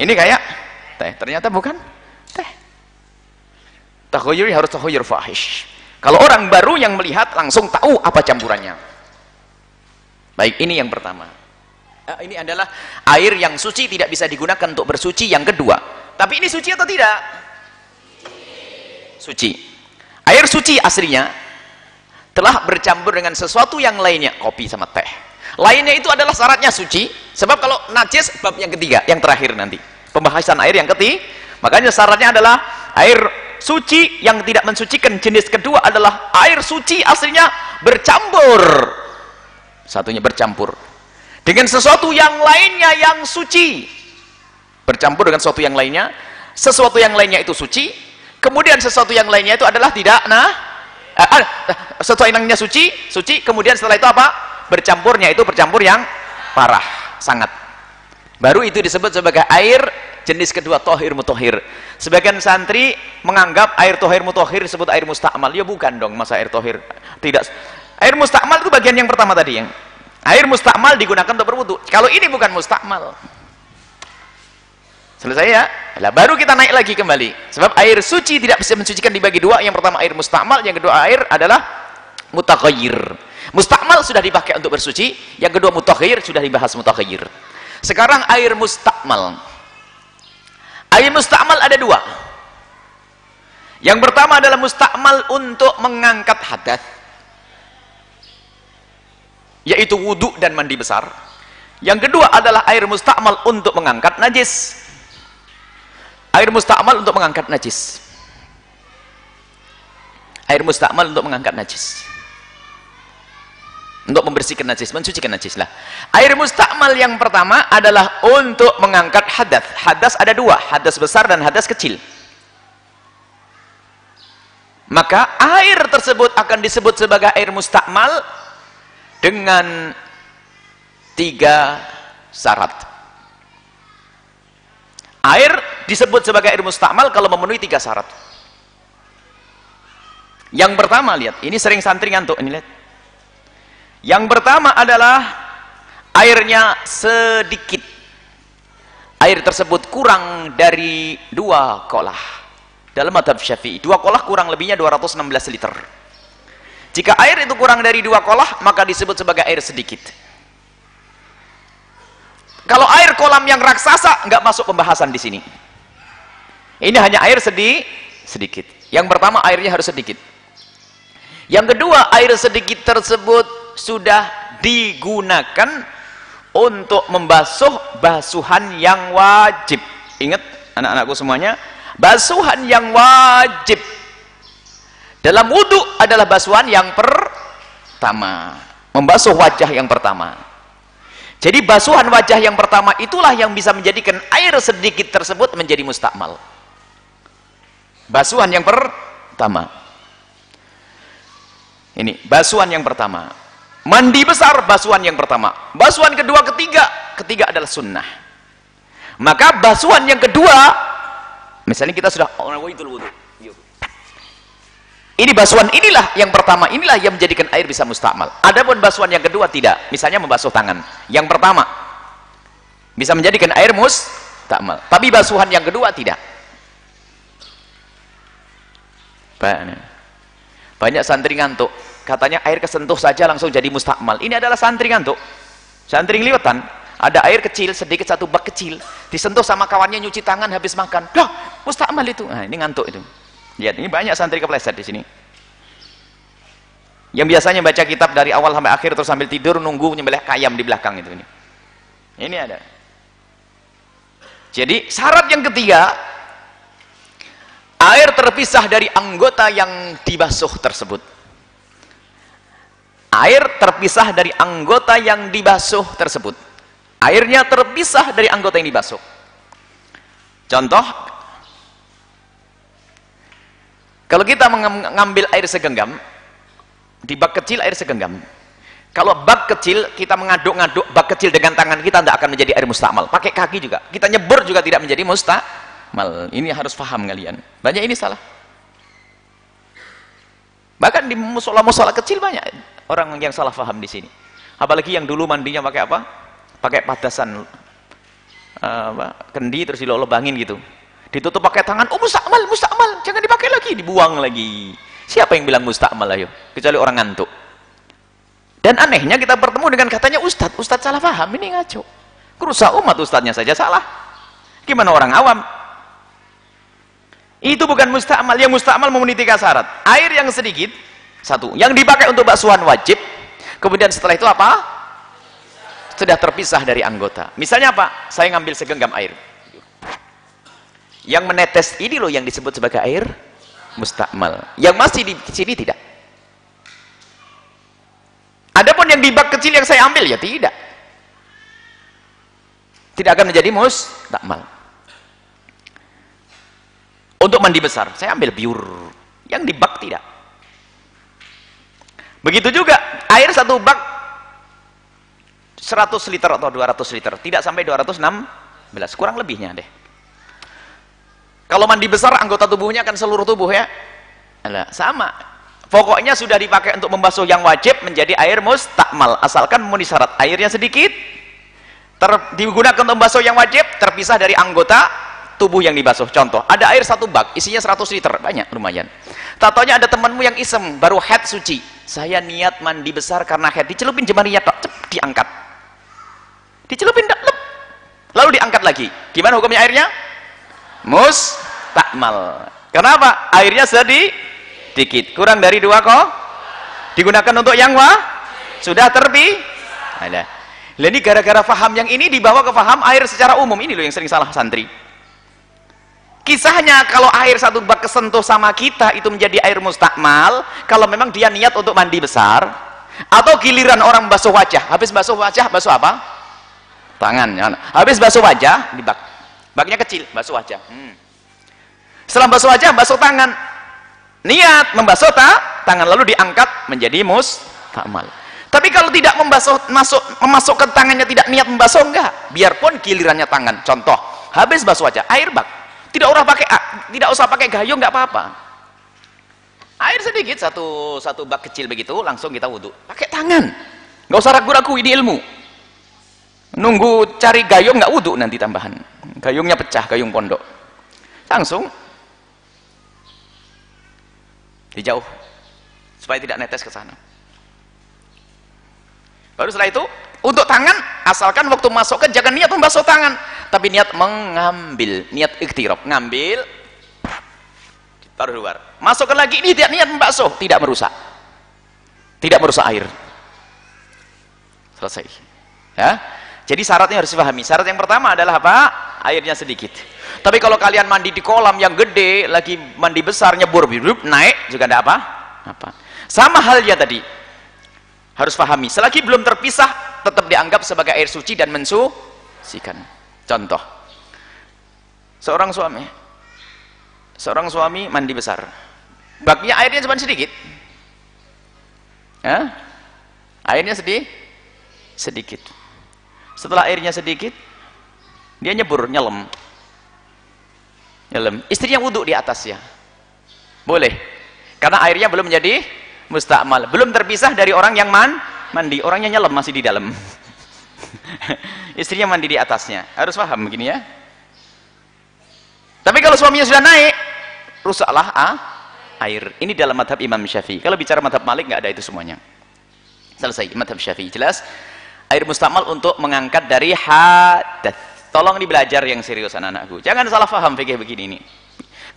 [SPEAKER 1] Ini kayak teh ternyata bukan Tahoyuri harus tahoyur fahish. Kalau orang baru yang melihat langsung tahu apa campurannya. Baik, ini yang pertama. Nah, ini adalah air yang suci tidak bisa digunakan untuk bersuci yang kedua. Tapi ini suci atau tidak? Suci. Air suci aslinya telah bercampur dengan sesuatu yang lainnya, kopi sama teh. Lainnya itu adalah syaratnya suci. Sebab kalau najis bab yang ketiga, yang terakhir nanti. Pembahasan air yang ketiga. Makanya syaratnya adalah air suci yang tidak mensucikan jenis kedua adalah air suci aslinya bercampur. Satunya bercampur dengan sesuatu yang lainnya yang suci. Bercampur dengan sesuatu yang lainnya. Sesuatu yang lainnya itu suci. Kemudian sesuatu yang lainnya itu adalah tidak nah eh, eh, sesuatu yang lainnya suci suci. Kemudian setelah itu apa? Bercampurnya itu bercampur yang parah sangat baru itu disebut sebagai air jenis kedua tohir mutohir. Sebagian santri menganggap air tohir mutohir disebut air mustakmal. Ya bukan dong masa air tohir. Tidak. Air mustakmal itu bagian yang pertama tadi. Yang air mustakmal digunakan untuk berwudu. Kalau ini bukan mustakmal. Selesai ya? Lah baru kita naik lagi kembali. Sebab air suci tidak bisa mensucikan dibagi dua. Yang pertama air mustakmal yang kedua air adalah mutakhayir. Mustakmal sudah dipakai untuk bersuci yang kedua mutakhayir sudah dibahas mutakhayir sekarang air mustakmal. Air mustakmal ada dua. Yang pertama adalah mustakmal untuk mengangkat hadas yaitu wudhu dan mandi besar. Yang kedua adalah air mustakmal untuk mengangkat najis. Air mustakmal untuk mengangkat najis. Air mustakmal untuk mengangkat najis untuk membersihkan najis, mensucikan najis lah. Air mustakmal yang pertama adalah untuk mengangkat hadas. Hadas ada dua, hadas besar dan hadas kecil. Maka air tersebut akan disebut sebagai air mustakmal dengan tiga syarat. Air disebut sebagai air mustakmal kalau memenuhi tiga syarat. Yang pertama lihat ini sering santri ngantuk ini lihat yang pertama adalah airnya sedikit. Air tersebut kurang dari dua kolah. Dalam madhab syafi'i dua kolah kurang lebihnya 216 liter. Jika air itu kurang dari dua kolah maka disebut sebagai air sedikit. Kalau air kolam yang raksasa nggak masuk pembahasan di sini. Ini hanya air sedih sedikit. Yang pertama airnya harus sedikit. Yang kedua air sedikit tersebut sudah digunakan untuk membasuh basuhan yang wajib. Ingat anak-anakku semuanya basuhan yang wajib dalam wudhu adalah basuhan yang pertama membasuh wajah yang pertama. Jadi basuhan wajah yang pertama itulah yang bisa menjadikan air sedikit tersebut menjadi mustakmal. Basuhan yang pertama. Ini basuhan yang pertama mandi besar basuhan yang pertama. Basuhan kedua ketiga. Ketiga adalah sunnah. Maka basuhan yang kedua misalnya kita sudah ini basuhan inilah yang pertama inilah yang menjadikan air bisa mustakmal. Adapun basuhan yang kedua tidak. Misalnya membasuh tangan. Yang pertama bisa menjadikan air mustakmal. Tapi basuhan yang kedua tidak. Banyak santri ngantuk katanya air kesentuh saja langsung jadi mustakmal. Ini adalah santri ngantuk. Santri ngeliwatan ada air kecil sedikit satu bak kecil. Disentuh sama kawannya nyuci tangan habis makan. Dah mustakmal itu. Nah ini ngantuk itu. Lihat ini banyak santri kepleset di sini. Yang biasanya baca kitab dari awal sampai akhir terus sambil tidur nunggu nyembelih kayam di belakang itu ini. Ini ada. Jadi syarat yang ketiga air terpisah dari anggota yang dibasuh tersebut air terpisah dari anggota yang dibasuh tersebut. Airnya terpisah dari anggota yang dibasuh. Contoh kalau kita mengambil air segenggam di bak kecil air segenggam kalau bak kecil kita mengaduk-ngaduk bak kecil dengan tangan kita tidak akan menjadi air mustakmal pakai kaki juga. Kita nyebur juga tidak menjadi mustakmal ini harus paham kalian. Banyak ini salah bahkan di musola-musola kecil banyak orang yang salah paham di sini. Apalagi yang dulu mandinya pakai apa? Pakai padasan uh, kendi terus dilolobangin gitu. Ditutup pakai tangan oh mustakmal mustakmal jangan dipakai lagi dibuang lagi. Siapa yang bilang mustakmal ayo? Kecuali orang ngantuk. Dan anehnya kita bertemu dengan katanya ustadz ustadz salah paham ini ngaco. Kerusak umat ustadznya saja salah. Gimana orang awam itu bukan mustakmal yang mustakmal memenuhi tiga syarat. Air yang sedikit satu. Yang dipakai untuk baksuhan wajib kemudian setelah itu apa? Sudah terpisah dari anggota. Misalnya apa? Saya ngambil segenggam air. Yang menetes ini loh yang disebut sebagai air mustakmal yang masih di sini tidak. Adapun yang di bak kecil yang saya ambil ya tidak. Tidak akan menjadi mustakmal untuk mandi besar saya ambil biur. Yang di bak tidak. Begitu juga air satu bak 100 liter atau 200 liter. Tidak sampai 216 kurang lebihnya deh. Kalau mandi besar anggota tubuhnya kan seluruh tubuh ya. Alah, sama. Pokoknya sudah dipakai untuk membasuh yang wajib menjadi air mustakmal. Asalkan memenuhi syarat airnya sedikit ter, digunakan untuk membasuh yang wajib terpisah dari anggota tubuh yang dibasuh. Contoh ada air satu bak isinya 100 liter. Banyak lumayan. Tatonya ada temanmu yang isem baru head suci. Saya niat mandi besar karena head. Dicelupin jemarinya tok cep diangkat. Dicelupin lep, lalu diangkat lagi. Gimana hukumnya airnya? Mustakmal kenapa? airnya sedikit kurang dari dua kok digunakan untuk yang wah sudah terbi? Ada. Ini gara-gara faham yang ini dibawa ke faham air secara umum. Ini loh yang sering salah santri kisahnya kalau air satu bak kesentuh sama kita itu menjadi air mustakmal. Kalau memang dia niat untuk mandi besar atau giliran orang basuh wajah. Habis basuh wajah basuh apa? tangan ya. habis basuh wajah di bak. Baknya kecil basuh wajah. Hmm. setelah basuh wajah basuh tangan. Niat membasuh tak tangan lalu diangkat menjadi mustakmal. Tapi kalau tidak membasuh masuk memasukkan tangannya tidak niat membasuh enggak. Biarpun gilirannya tangan. Contoh habis basuh wajah air bak tidak usah pakai tidak usah pakai gayung nggak apa-apa. Air sedikit satu satu bak kecil begitu langsung kita wudhu. Pakai tangan. Nggak usah ragu-ragu ini ilmu. Nunggu cari gayung nggak wudhu nanti tambahan. Gayungnya pecah gayung pondok. Langsung. Dijauh. Supaya tidak netes ke sana baru setelah itu untuk tangan asalkan waktu masuk ke jangan niat membasuh tangan tapi niat mengambil niat ikhtirab. Ngambil taruh luar. Masukkan lagi ini tidak niat membasuh tidak merusak. Tidak merusak air. Selesai. Ya? Jadi syaratnya harus dipahami. Syarat yang pertama adalah apa? Airnya sedikit. Tapi kalau kalian mandi di kolam yang gede lagi mandi besar nyebur naik juga tidak apa? Apa? Sama halnya tadi harus pahami selagi belum terpisah tetap dianggap sebagai air suci dan mensucikan. Contoh. Seorang suami. Seorang suami mandi besar. Baknya airnya cuma sedikit. Ya? airnya sedih sedikit. Setelah airnya sedikit dia nyebur nyelem nyelem istrinya wudhu di atasnya. Boleh. Karena airnya belum menjadi mustakmal belum terpisah dari orang yang man mandi. Orangnya nyelam masih di dalam. [LAUGHS] Istrinya mandi di atasnya. Harus paham begini ya. Tapi kalau suaminya sudah naik rusaklah ah, air. Ini dalam madhab Imam Syafi'i. Kalau bicara madhab Malik nggak ada itu semuanya. Selesai. Madhab Syafi'i jelas. Air mustakmal untuk mengangkat dari hadat tolong dibelajar yang serius anak-anakku. Jangan salah paham fikih begini ini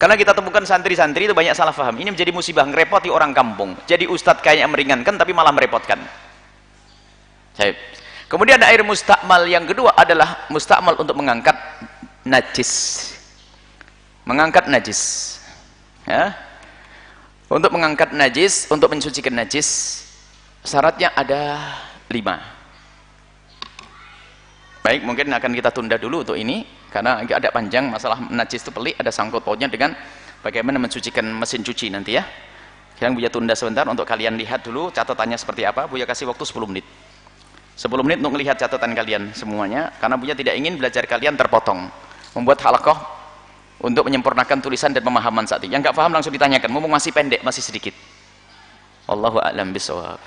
[SPEAKER 1] karena kita temukan santri-santri itu banyak salah faham. Ini menjadi musibah, ngerepoti orang kampung. Jadi ustadz kayaknya meringankan, tapi malah merepotkan. Kemudian ada air mustakmal yang kedua adalah mustakmal untuk mengangkat najis. Mengangkat najis. Ya. Untuk mengangkat najis, untuk mensucikan najis, syaratnya ada lima. Baik, mungkin akan kita tunda dulu untuk ini karena agak ada panjang masalah najis itu pelik ada sangkut pautnya dengan bagaimana mensucikan mesin cuci nanti ya. Yang Buya tunda sebentar untuk kalian lihat dulu catatannya seperti apa. Buya kasih waktu 10 menit. 10 menit untuk melihat catatan kalian semuanya karena Buya tidak ingin belajar kalian terpotong. Membuat halakoh untuk menyempurnakan tulisan dan pemahaman saat ini. Yang nggak paham langsung ditanyakan. Mumpung masih pendek, masih sedikit. Allahu a'lam bishawab.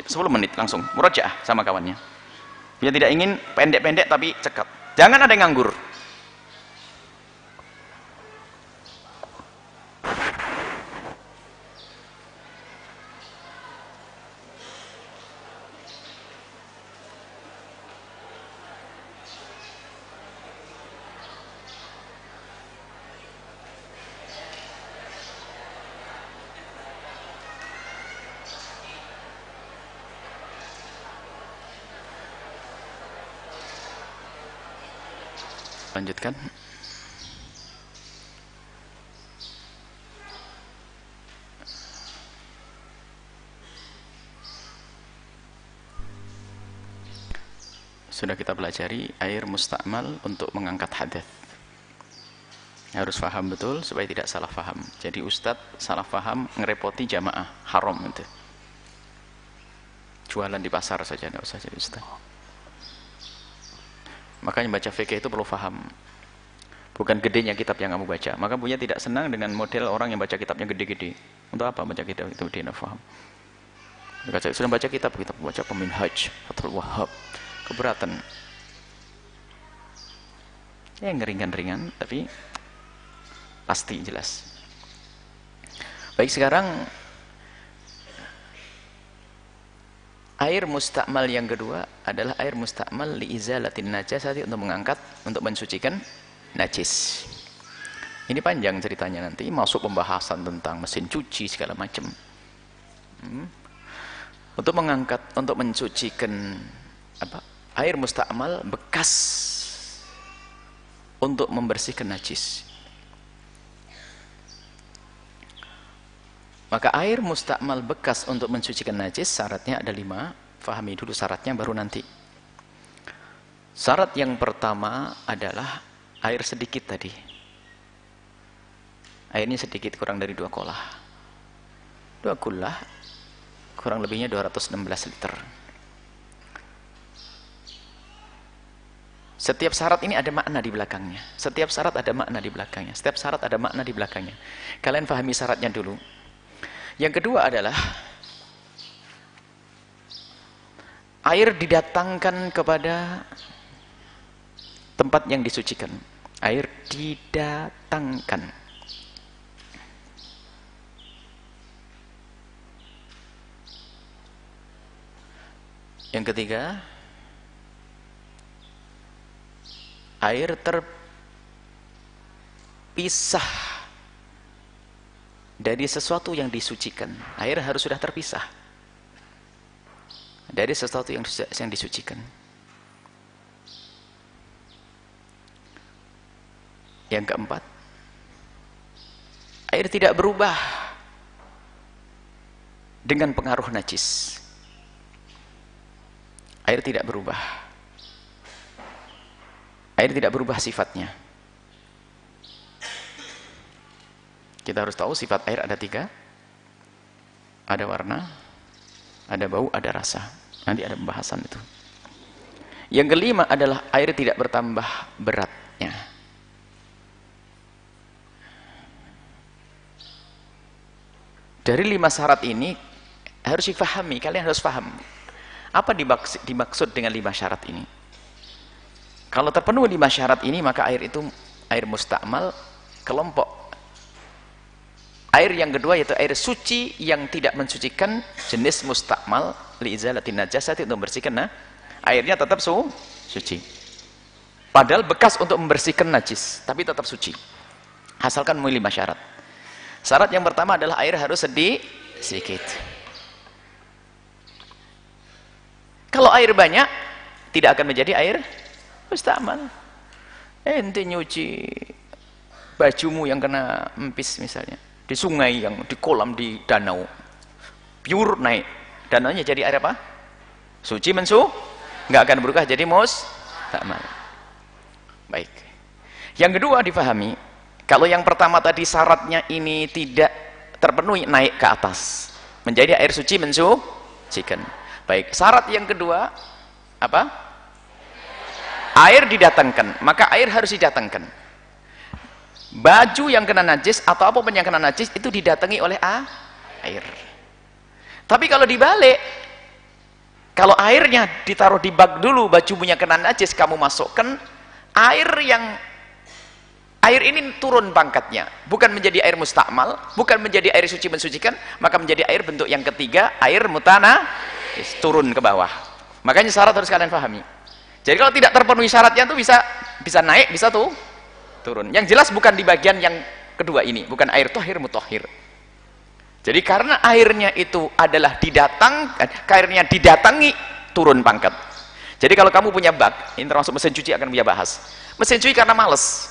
[SPEAKER 1] 10 menit langsung murojaah sama kawannya. Dia tidak ingin pendek-pendek tapi cekat. Jangan ada yang nganggur. lanjutkan sudah kita pelajari air mustakmal untuk mengangkat hadas harus faham betul supaya tidak salah faham. Jadi ustadz salah faham ngerepoti jamaah haram itu. Jualan di pasar saja tidak usah jadi ustadz. Makanya baca fikih itu perlu faham. Bukan gedenya kitab yang kamu baca. Maka punya tidak senang dengan model orang yang baca kitabnya gede-gede. Untuk apa baca kitab itu? Dia faham. Baca, sudah baca kitab kita baca peminhaj atau wahab keberatan ya ngeringan-ringan tapi pasti jelas baik sekarang Air mustakmal yang kedua adalah air mustakmal li izalatin najasati untuk mengangkat untuk mensucikan najis. Ini panjang ceritanya nanti, masuk pembahasan tentang mesin cuci segala macam. Hmm. Untuk mengangkat, untuk mencucikan apa air mustakmal bekas untuk membersihkan najis. Maka air mustakmal bekas untuk mencucikan najis syaratnya ada lima. Fahami dulu syaratnya baru nanti. Syarat yang pertama adalah air sedikit tadi airnya sedikit kurang dari dua kolah dua kulah kurang lebihnya 216 liter setiap syarat ini ada makna di belakangnya. Setiap syarat ada makna di belakangnya. Setiap syarat ada makna di belakangnya. Kalian pahami syaratnya dulu. Yang kedua adalah air didatangkan kepada tempat yang disucikan. Air didatangkan. Yang ketiga, air terpisah dari sesuatu yang disucikan. Air harus sudah terpisah dari sesuatu yang yang disucikan. Yang keempat, air tidak berubah dengan pengaruh najis. Air tidak berubah. Air tidak berubah sifatnya. Kita harus tahu sifat air ada tiga. Ada warna, ada bau, ada rasa. Nanti ada pembahasan itu. Yang kelima adalah air tidak bertambah beratnya. Dari lima syarat ini harus difahami, kalian harus paham. Apa dimaksud, dengan lima syarat ini? Kalau terpenuhi lima syarat ini, maka air itu air mustakmal kelompok. Air yang kedua yaitu air suci yang tidak mensucikan jenis mustakmal liizalatin najasati untuk membersihkan nah, airnya tetap su suci. Padahal bekas untuk membersihkan najis, tapi tetap suci. Asalkan memenuhi lima syarat. Syarat yang pertama adalah air harus sedih sedikit. Kalau air banyak, tidak akan menjadi air mustamal. Ente nyuci bajumu yang kena empis misalnya. Di sungai yang, di kolam, di danau. Pure naik. Danaunya jadi air apa? Suci mensu? Nggak akan berubah jadi mustamal. Baik. Yang kedua difahami, kalau yang pertama tadi syaratnya ini tidak terpenuhi naik ke atas. Menjadi air suci mensu? Chicken Baik, syarat yang kedua apa? Air didatangkan, maka air harus didatangkan. Baju yang kena najis atau apa pun yang kena najis itu didatangi oleh a, air. Tapi kalau dibalik, kalau airnya ditaruh di bak dulu, baju punya kena najis, kamu masukkan air yang air ini turun pangkatnya bukan menjadi air mustakmal bukan menjadi air suci mensucikan maka menjadi air bentuk yang ketiga air mutana turun ke bawah makanya syarat harus kalian pahami jadi kalau tidak terpenuhi syaratnya itu bisa bisa naik bisa tuh turun. Yang jelas bukan di bagian yang kedua ini bukan air tohir mutohir. Jadi karena airnya itu adalah didatang airnya didatangi turun pangkat. Jadi kalau kamu punya bak ini termasuk mesin cuci akan punya bahas. Mesin cuci karena males.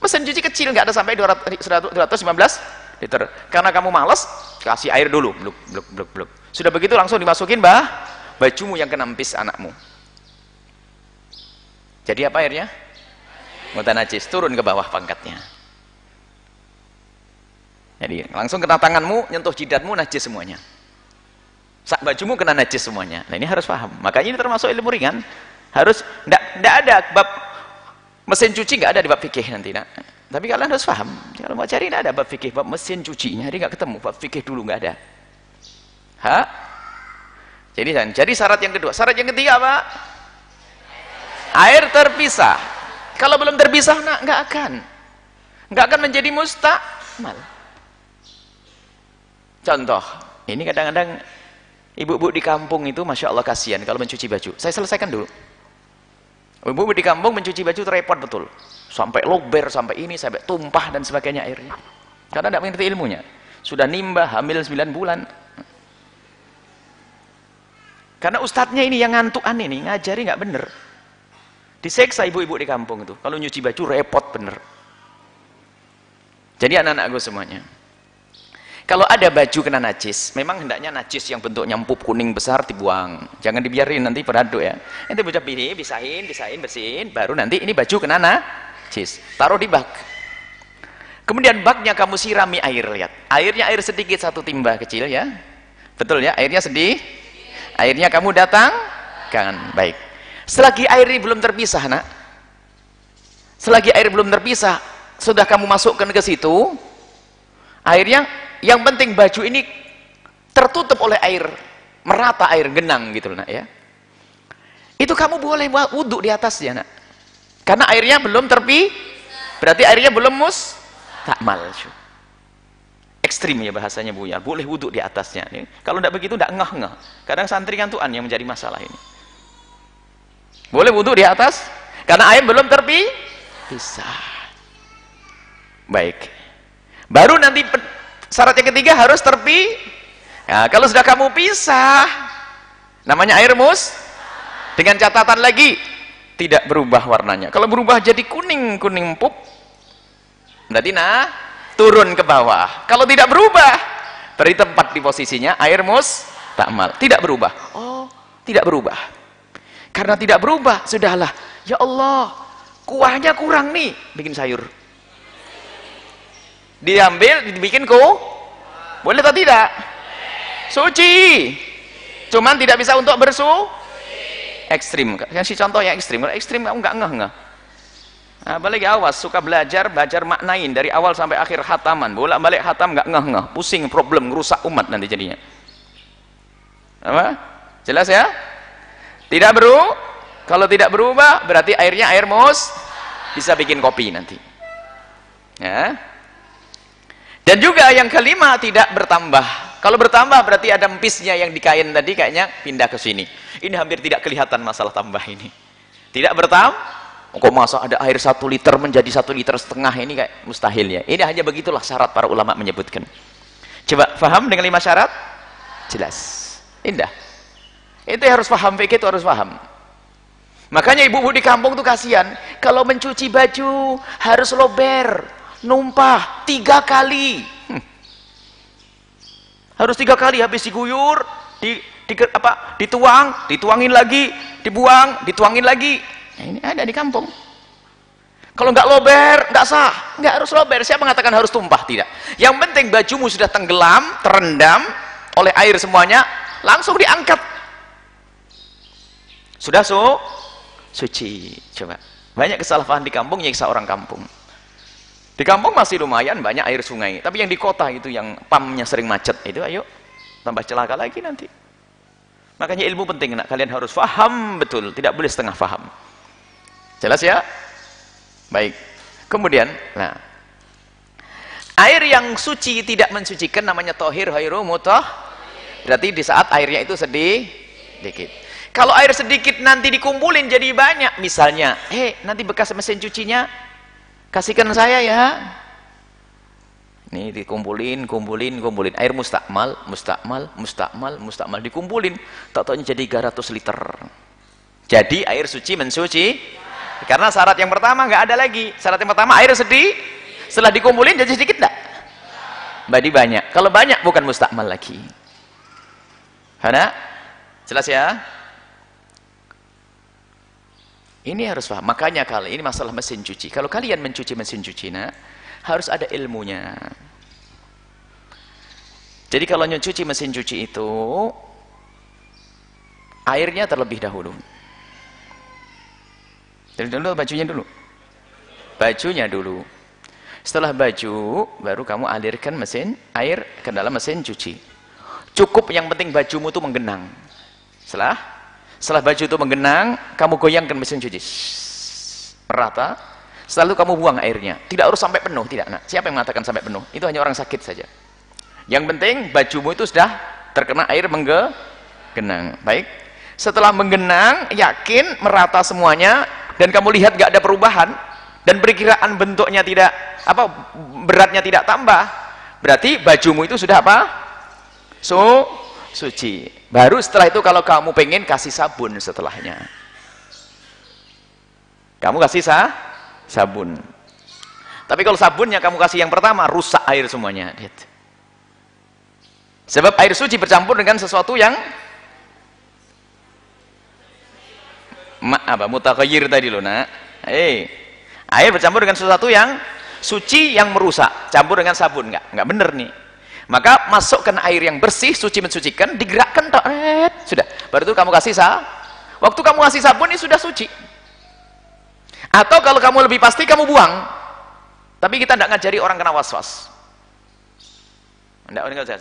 [SPEAKER 1] Mesin cuci kecil nggak ada sampai 200, 215 liter. Karena kamu males kasih air dulu bluk bluk bluk bluk. Sudah begitu langsung dimasukin bah bajumu yang kena empis anakmu. Jadi apa airnya? Mutan najis turun ke bawah pangkatnya. Jadi langsung kena tanganmu, nyentuh jidatmu najis semuanya. Sak bajumu kena najis semuanya. Nah ini harus paham. Makanya ini termasuk ilmu ringan. Harus tidak ada bab mesin cuci nggak ada di bab fikih nanti nak. Tapi kalian harus paham. Kalau mau cari tidak ada bab fikih bab mesin cuci. Jadi nggak ketemu bab fikih dulu nggak ada. Ha? Jadi jadi syarat yang kedua. Syarat yang ketiga apa? Air terpisah. Kalau belum terpisah nak nggak akan. Nggak akan menjadi mustakmal. Contoh, ini kadang-kadang ibu-ibu di kampung itu masya Allah kasihan kalau mencuci baju. Saya selesaikan dulu. ibu di kampung mencuci baju repot betul sampai lober sampai ini sampai tumpah dan sebagainya airnya karena tidak mengerti ilmunya sudah nimba hamil 9 bulan karena ustadznya ini yang ngantukan ini ngajari nggak bener diseksa ibu-ibu di kampung itu kalau nyuci baju repot bener jadi anak-anak gue semuanya kalau ada baju kena najis, memang hendaknya najis yang bentuknya empuk kuning besar dibuang. Jangan dibiarin nanti beradu ya. Nanti bocah pilih, bisain, bisain, bersihin, baru nanti ini baju kena najis. Taruh di bak. Kemudian baknya kamu sirami air, lihat. Airnya air sedikit satu timba kecil ya. Betul ya, airnya sedih. Airnya kamu datang kan baik. Selagi air ini belum terpisah, Nak. Selagi air belum terpisah, sudah kamu masukkan ke situ, airnya yang penting baju ini tertutup oleh air merata air genang gitu nak ya. Itu kamu boleh wudhu di atasnya nak. Karena airnya belum terpi berarti airnya belum mus takmal ekstrim ya bahasanya Bu ya. Boleh wudhu di atasnya nih. Kalau tidak begitu tidak ngeh-ngeh kadang santri kantuan yang menjadi masalah ini boleh wudhu di atas? Karena air belum terpi bisa baik. Baru nanti syarat yang ketiga harus terpi ya, kalau sudah kamu pisah namanya air mus dengan catatan lagi tidak berubah warnanya. Kalau berubah jadi kuning kuning pup berarti nah turun ke bawah. Kalau tidak berubah beri tempat di posisinya air mus takmal tidak berubah. Oh tidak berubah karena tidak berubah sudahlah. Ya Allah kuahnya kurang nih. Bikin sayur. Diambil dibikin ku. Boleh atau tidak? Suci. Cuman tidak bisa untuk bersu. Ekstrim. Kasih contoh yang ekstrim. Kalau ekstrim kamu nggak ngeh ngeh nah, balik awas suka belajar belajar maknain dari awal sampai akhir hataman. Bolak balik hatam nggak ngeh ngeh pusing problem merusak umat nanti jadinya. Apa? Jelas ya tidak beru kalau tidak berubah berarti airnya air mus bisa bikin kopi nanti ya dan juga yang kelima tidak bertambah. Kalau bertambah berarti ada empisnya yang di kain tadi kayaknya pindah ke sini. Ini hampir tidak kelihatan masalah tambah ini. Tidak bertambah. Kok masa ada air satu liter menjadi satu liter setengah ini kayak mustahil ya. Ini hanya begitulah syarat para ulama menyebutkan. Coba faham dengan lima syarat? Jelas. Indah. Itu harus paham, fikih itu harus paham. Makanya ibu-ibu di kampung tuh kasihan. Kalau mencuci baju harus lober numpah tiga kali. Hmm. harus tiga kali habis diguyur di, di apa dituang dituangin lagi dibuang dituangin lagi. Nah, ini ada di kampung. Kalau nggak lober nggak sah. Nggak harus lober. Siapa mengatakan harus tumpah? Tidak. Yang penting bajumu sudah tenggelam terendam oleh air semuanya langsung diangkat sudah su suci coba banyak kesalahan di kampung nyiksa orang kampung di kampung masih lumayan banyak air sungai, tapi yang di kota itu yang pamnya sering macet itu ayo tambah celaka lagi nanti. Makanya ilmu penting nak kalian harus faham betul, tidak boleh setengah faham. Jelas ya? Baik. Kemudian, nah air yang suci tidak mensucikan namanya tohir hairu mutah. Berarti di saat airnya itu sedih sedikit. Kalau air sedikit nanti dikumpulin jadi banyak, misalnya, eh nanti bekas mesin cucinya kasihkan saya ya. Ini dikumpulin kumpulin kumpulin. Air mustakmal mustakmal mustakmal mustakmal dikumpulin. Tak tahu jadi 300 liter. Jadi air suci mensuci. Karena syarat yang pertama nggak ada lagi. Syarat yang pertama air sedih. Setelah dikumpulin jadi sedikit enggak badi banyak. Kalau banyak bukan mustakmal lagi. Hana? Jelas ya ini harus paham. Makanya kali ini masalah mesin cuci. Kalau kalian mencuci mesin cuci, nah, harus ada ilmunya. Jadi kalau mencuci mesin cuci itu airnya terlebih dahulu. Jadi dulu bajunya dulu. Bajunya dulu. Setelah baju, baru kamu alirkan mesin air ke dalam mesin cuci. Cukup yang penting bajumu itu menggenang. Setelah setelah baju itu menggenang, kamu goyangkan mesin cuci. Merata. Selalu kamu buang airnya. Tidak harus sampai penuh, tidak. Nah, siapa yang mengatakan sampai penuh? Itu hanya orang sakit saja. Yang penting bajumu itu sudah terkena air menggenang. Baik. Setelah menggenang, yakin merata semuanya, dan kamu lihat gak ada perubahan dan perkiraan bentuknya tidak apa beratnya tidak tambah berarti bajumu itu sudah apa su suci baru setelah itu kalau kamu pengen kasih sabun setelahnya. Kamu kasih sah sabun. Tapi kalau sabunnya kamu kasih yang pertama rusak air semuanya. Sebab air suci bercampur dengan sesuatu yang ma apa mutaghayyir tadi loh nak. Eh air bercampur dengan sesuatu yang suci yang merusak. Campur dengan sabun enggak enggak bener nih maka masukkan air yang bersih suci mensucikan digerakkan tak? Sudah. Baru itu kamu kasih sah waktu kamu kasih sabun ini sudah suci. Atau kalau kamu lebih pasti kamu buang. Tapi kita tidak ngajari orang kena was-was.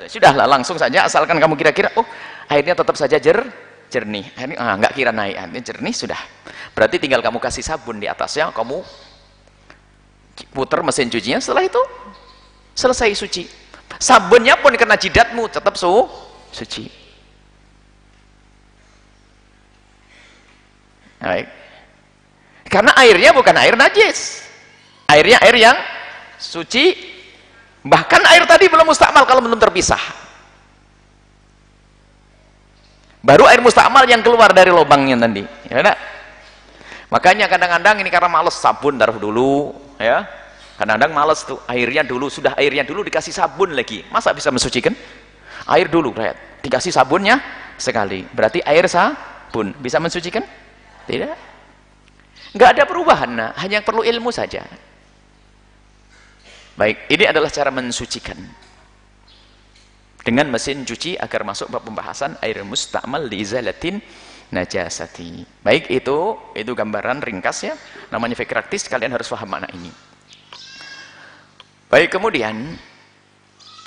[SPEAKER 1] Sudah lah langsung saja. Asalkan kamu kira-kira oh airnya tetap saja jer jernih. Ini ah nggak kira naik. Ah, ini jernih sudah. Berarti tinggal kamu kasih sabun di atasnya kamu putar mesin cucinya. Setelah itu selesai suci sabunnya pun kena jidatmu tetap su suci. Baik. Karena airnya bukan air najis. Airnya air yang suci. Bahkan air tadi belum mustakmal kalau belum terpisah. Baru air mustakmal yang keluar dari lubangnya tadi. Ya makanya kadang-kadang ini karena males sabun taruh dulu ya kadang-kadang males tuh airnya dulu sudah airnya dulu dikasih sabun lagi. Masa bisa mensucikan? Air dulu rakyat dikasih sabunnya sekali. Berarti air sabun. Bisa mensucikan? Tidak. Nggak ada perubahan nah hanya perlu ilmu saja. Baik ini adalah cara mensucikan. Dengan mesin cuci agar masuk bab pembahasan air mustakmal li izalatin najasati. Baik itu itu gambaran ringkas ya. Namanya praktis kalian harus paham makna ini. Baik kemudian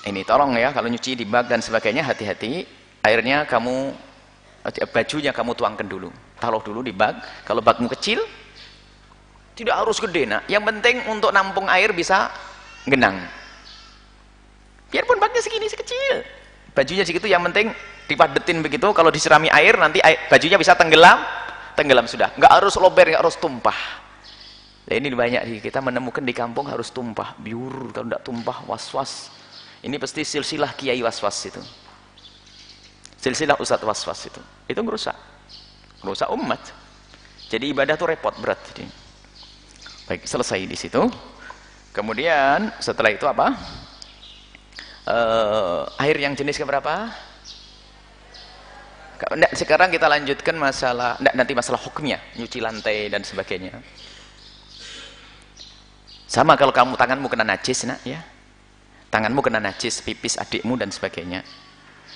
[SPEAKER 1] ini tolong ya kalau nyuci di bag dan sebagainya hati-hati. Airnya kamu bajunya kamu tuangkan dulu. Taruh dulu di bag. Kalau bagmu kecil tidak harus gede nak. Yang penting untuk nampung air bisa genang. Biarpun bagnya segini sekecil. Bajunya segitu yang penting dipadetin begitu. Kalau diserami air nanti air, bajunya bisa tenggelam. Tenggelam sudah. Nggak harus lober nggak harus tumpah nah, ini banyak sih. Kita menemukan di kampung harus tumpah. Biur kalau tidak tumpah was-was. Ini pasti silsilah kiai was-was itu. Silsilah ustadz was-was itu. Itu merusak merusak umat. Jadi ibadah tuh repot berat jadi. Baik selesai di situ. Kemudian setelah itu apa? Uh, air yang jenis keberapa? Nggak, sekarang kita lanjutkan masalah nggak, nanti masalah hukumnya, nyuci lantai dan sebagainya. Sama kalau kamu tanganmu kena najis nak ya. Tanganmu kena najis, pipis adikmu dan sebagainya.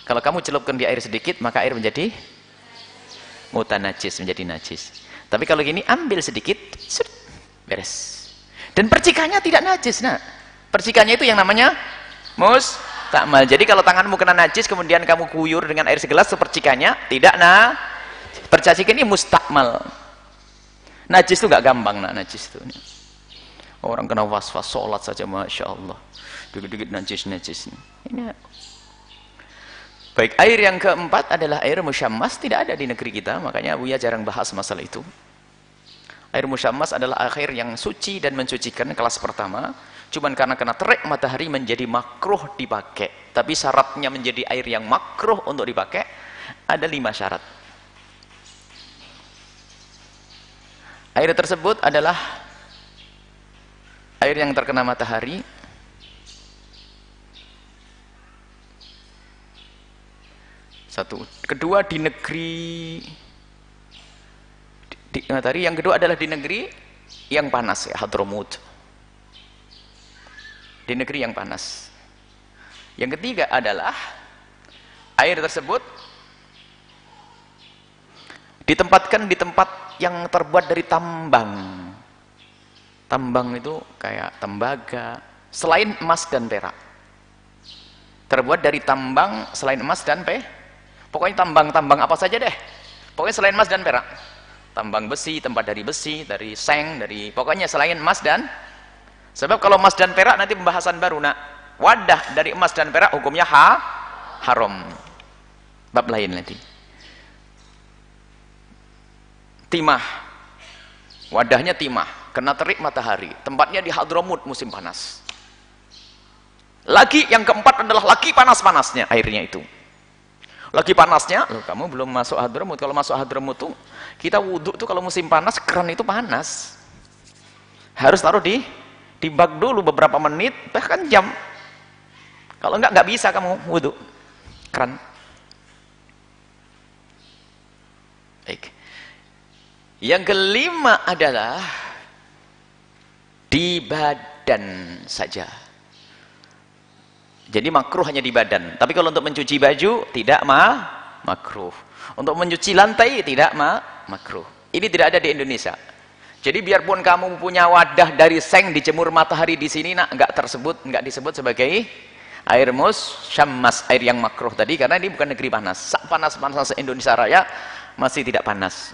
[SPEAKER 1] Kalau kamu celupkan di air sedikit, maka air menjadi mutan najis, menjadi najis. Tapi kalau gini ambil sedikit, beres. Dan percikannya tidak najis, nak. Percikannya itu yang namanya mus takmal jadi kalau tanganmu kena najis kemudian kamu kuyur dengan air segelas sepercikannya tidak nah percikan ini mustakmal najis itu gak gampang nah najis itu orang kena was-was sholat saja Masya Allah dikit-dikit najis-najis ini. Baik air yang keempat adalah air musyammas. Tidak ada di negeri kita makanya Buya jarang bahas masalah itu. Air musyammas adalah air yang suci dan mencucikan kelas pertama. Cuman karena kena terik matahari menjadi makruh dipakai. Tapi syaratnya menjadi air yang makruh untuk dipakai ada lima syarat. Air tersebut adalah air yang terkena matahari. Satu. Kedua di negeri di, matahari. Yang kedua adalah di negeri yang panas ya Hadromut di negeri yang panas. Yang ketiga adalah air tersebut ditempatkan di tempat yang terbuat dari tambang tambang itu kayak tembaga selain emas dan perak terbuat dari tambang selain emas dan pe pokoknya tambang-tambang apa saja deh pokoknya selain emas dan perak tambang besi, tempat dari besi, dari seng, dari pokoknya selain emas dan Sebab kalau emas dan perak nanti pembahasan baru nak. Wadah dari emas dan perak hukumnya ha haram. Bab lain nanti. Timah. wadahnya timah kena terik matahari. Tempatnya di Hadramut musim panas. Lagi yang keempat adalah lagi panas-panasnya airnya itu. Lagi panasnya loh kamu belum masuk Hadramut. Kalau masuk Hadramut tuh kita wudhu tuh kalau musim panas keran itu panas. Harus taruh di di bak dulu beberapa menit bahkan jam. Kalau enggak nggak bisa kamu wudhu. Keran. Baik. Yang kelima adalah di badan saja. Jadi makruh hanya di badan. Tapi kalau untuk mencuci baju tidak ma makruh. Untuk mencuci lantai tidak ma makruh. Ini tidak ada di Indonesia. Jadi biarpun kamu punya wadah dari seng dijemur matahari di sini nak enggak tersebut enggak disebut sebagai air mus syammas air yang makruh tadi karena ini bukan negeri panas. Panas-panas Indonesia Raya masih tidak panas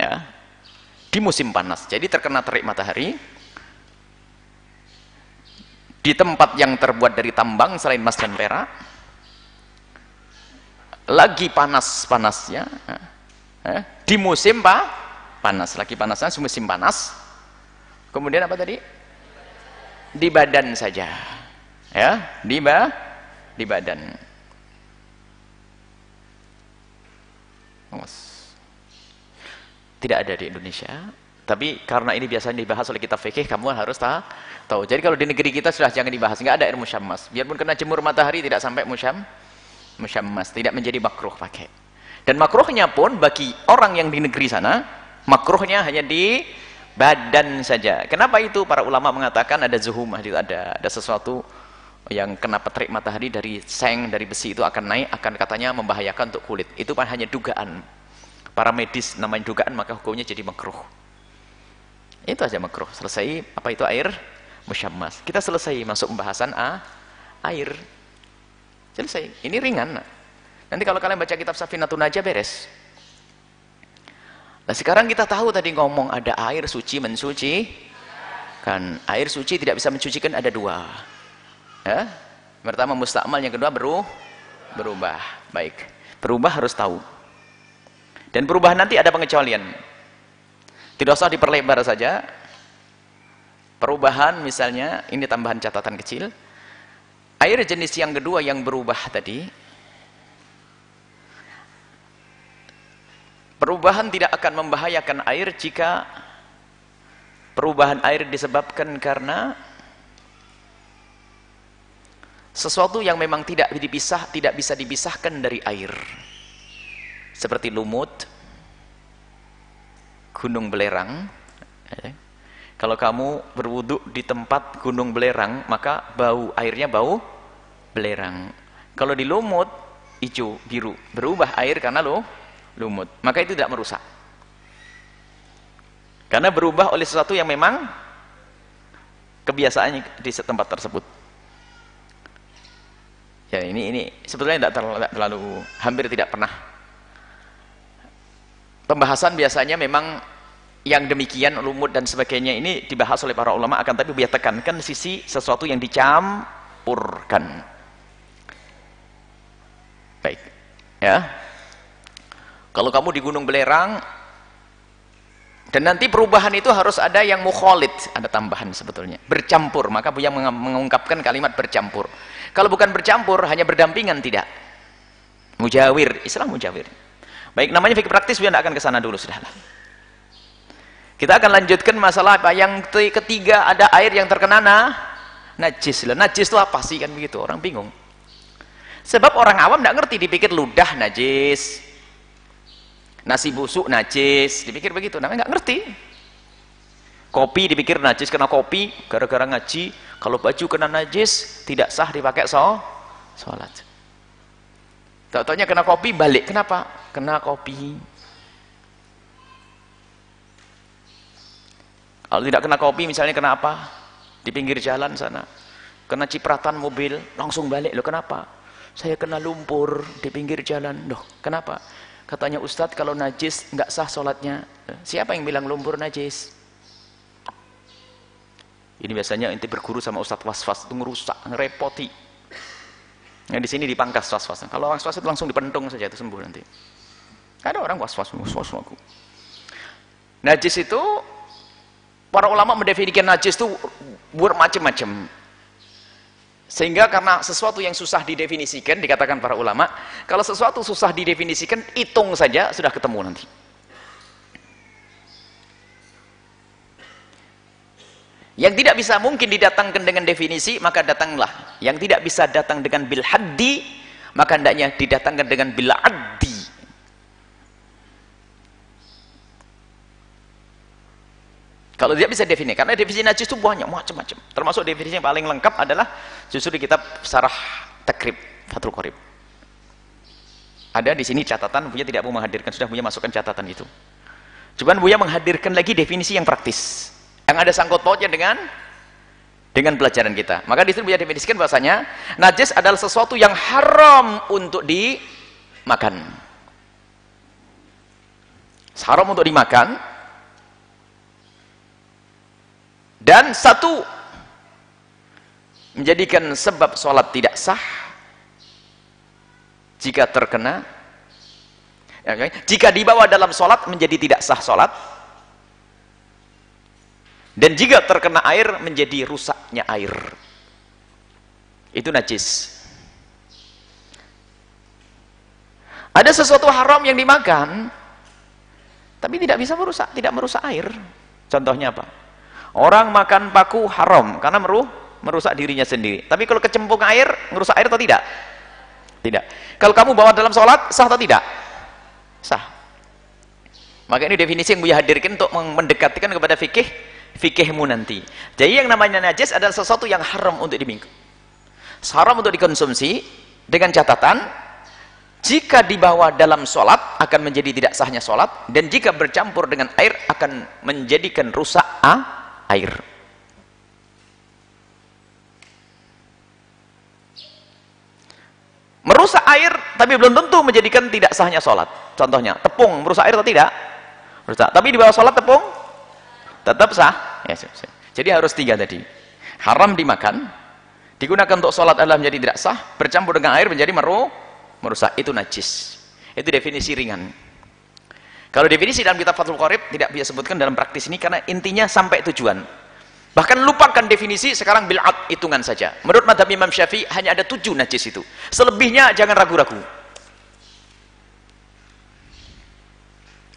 [SPEAKER 1] ya di musim panas. Jadi terkena terik matahari di tempat yang terbuat dari tambang selain emas dan perak lagi panas-panasnya ya, di musim pak panas lagi panasnya musim panas. Kemudian apa tadi? Di badan saja ya di ba di badan tidak ada di Indonesia. Tapi karena ini biasanya dibahas oleh kitab fikih kamu harus tahu. Jadi kalau di negeri kita sudah jangan dibahas. Nggak ada air musyammas biarpun kena jemur matahari tidak sampai musyam musyammas. Tidak menjadi makruh pakai. Dan makruhnya pun bagi orang yang di negeri sana makruhnya hanya di badan saja. Kenapa itu? Para ulama mengatakan ada zuhumah ada ada sesuatu yang kena petrik matahari dari seng dari besi itu akan naik akan katanya membahayakan untuk kulit. Itu kan hanya dugaan para medis namanya dugaan maka hukumnya jadi makruh. Itu aja makruh. Selesai apa itu air? Musyammas. Kita selesai masuk pembahasan A air. Selesai. Ini ringan. Nanti kalau kalian baca kitab Safinatun aja beres. Nah sekarang kita tahu tadi ngomong ada air suci mensuci kan air suci tidak bisa mencucikan ada dua. Ya? Pertama mustakmal yang kedua beru berubah. Baik. Berubah harus tahu dan perubahan nanti ada pengecualian. Tidak usah diperlebar saja. Perubahan misalnya, ini tambahan catatan kecil. Air jenis yang kedua yang berubah tadi, perubahan tidak akan membahayakan air jika perubahan air disebabkan karena sesuatu yang memang tidak dipisah, tidak bisa dipisahkan dari air seperti lumut gunung belerang ya. kalau kamu berwuduk di tempat gunung belerang maka bau airnya bau belerang. Kalau di lumut hijau biru. Berubah air karena lo lumut. Maka itu tidak merusak. Karena berubah oleh sesuatu yang memang kebiasaannya di tempat tersebut. Ya ini ini sebetulnya tidak terlalu, terlalu hampir tidak pernah pembahasan biasanya memang yang demikian lumut dan sebagainya ini dibahas oleh para ulama. Akan tapi biar tekankan sisi sesuatu yang dicampurkan. Baik ya. Kalau kamu di Gunung Belerang dan nanti perubahan itu harus ada yang mukholid ada tambahan sebetulnya. Bercampur maka yang mengungkapkan kalimat bercampur. Kalau bukan bercampur hanya berdampingan tidak. Mujawir istilah mujawir Baik, namanya fikih praktis biar tidak akan ke sana dulu sudahlah. Kita akan lanjutkan masalah apa yang ketiga ada air yang terkena nah, najis. Lah najis itu apa sih kan begitu? Orang bingung. Sebab orang awam tidak ngerti dipikir ludah najis. Nasi busuk najis, dipikir begitu. Namanya nggak ngerti. Kopi dipikir najis kena kopi gara-gara ngaji. Kalau baju kena najis tidak sah dipakai so. Tak-taknya kena kopi balik. Kenapa? Kena kopi. Kalau tidak kena kopi misalnya kena apa? Di pinggir jalan sana. Kena cipratan mobil, langsung balik. Loh kenapa? Saya kena lumpur di pinggir jalan. Loh kenapa? Katanya Ustadz kalau najis nggak sah sholatnya. Siapa yang bilang lumpur najis? Ini biasanya inti berguru sama Ustadz was-was itu ngerusak, ngerepoti yang di sini dipangkas was-was. Kalau was-was itu langsung dipentung saja itu sembuh nanti. Ada orang was-was, was-was aku. najis itu para ulama mendefinisikan najis itu bermacam-macam sehingga karena sesuatu yang susah didefinisikan dikatakan para ulama kalau sesuatu susah didefinisikan hitung saja sudah ketemu nanti yang tidak bisa mungkin didatangkan dengan definisi maka datanglah yang tidak bisa datang dengan bil haddi maka hendaknya didatangkan dengan bil addi Kalau dia bisa definisi, karena definisi najis itu banyak macam-macam. Termasuk definisi yang paling lengkap adalah justru di kitab Sarah Takrib Fathul Qorib. Ada di sini catatan, Buya tidak mau menghadirkan, sudah Buya masukkan catatan itu. Cuman Buya menghadirkan lagi definisi yang praktis. Yang ada sangkut pautnya dengan dengan pelajaran kita. Maka di sini Buya definisikan bahasanya, najis adalah sesuatu yang haram untuk dimakan. Haram untuk dimakan, dan satu menjadikan sebab sholat tidak sah jika terkena ya, kan? jika dibawa dalam sholat menjadi tidak sah sholat dan jika terkena air menjadi rusaknya air itu najis ada sesuatu haram yang dimakan tapi tidak bisa merusak tidak merusak air contohnya apa Orang makan paku haram karena meruh, merusak dirinya sendiri. Tapi kalau kecemplung air, merusak air atau tidak? Tidak. Kalau kamu bawa dalam sholat, sah atau tidak? Sah. Maka ini definisi yang Buya hadirkan untuk mendekatkan kepada fikih, fikihmu nanti. Jadi yang namanya najis adalah sesuatu yang haram untuk diminggu. Haram untuk dikonsumsi dengan catatan jika dibawa dalam sholat akan menjadi tidak sahnya sholat dan jika bercampur dengan air akan menjadikan rusak air. Merusak air tapi belum tentu menjadikan tidak sahnya sholat. Contohnya tepung merusak air atau tidak? Merusak tapi di bawah sholat tepung tetap sah ya, jadi harus tiga tadi haram dimakan digunakan untuk sholat adalah menjadi tidak sah bercampur dengan air menjadi meru merusak itu najis itu definisi ringan kalau definisi dalam kitab Fathul Qorib tidak bisa sebutkan dalam praktis ini karena intinya sampai tujuan. Bahkan lupakan definisi sekarang bil'at hitungan saja. Menurut madhab Imam Syafi'i hanya ada tujuh najis itu. Selebihnya jangan ragu-ragu.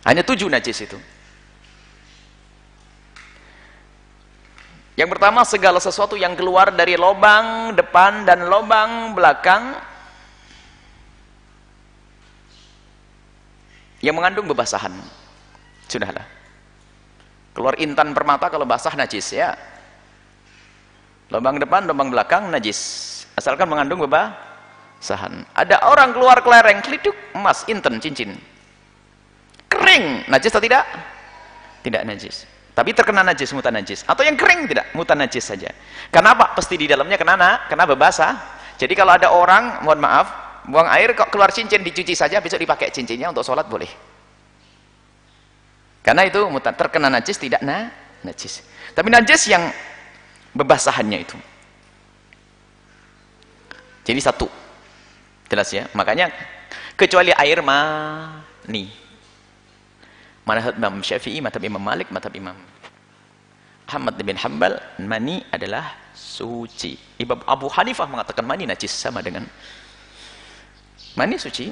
[SPEAKER 1] Hanya tujuh najis itu. Yang pertama segala sesuatu yang keluar dari lobang depan dan lobang belakang. Yang mengandung bebasahan. Sudahlah. Keluar intan permata kalau basah najis ya. Lubang depan lubang belakang najis. Asalkan mengandung bebasahan. Ada orang keluar kelereng keliduk emas intan cincin. Kering najis atau tidak? Tidak najis tapi terkena najis mutan najis. Atau yang kering tidak mutan najis saja. Kenapa? Pasti di dalamnya kena kena bebasah jadi kalau ada orang mohon maaf buang air kok keluar cincin dicuci saja besok dipakai cincinnya untuk sholat boleh. Karena itu terkena najis tidak na najis. Tapi najis yang bebasahannya itu. Jadi satu. Jelas ya? Makanya kecuali air mani manhaj Imam Syafi'i madhab Imam Malik madhab Imam Ahmad bin Hanbal. Mani adalah suci. Imam Abu Hanifah mengatakan mani najis sama dengan mani suci.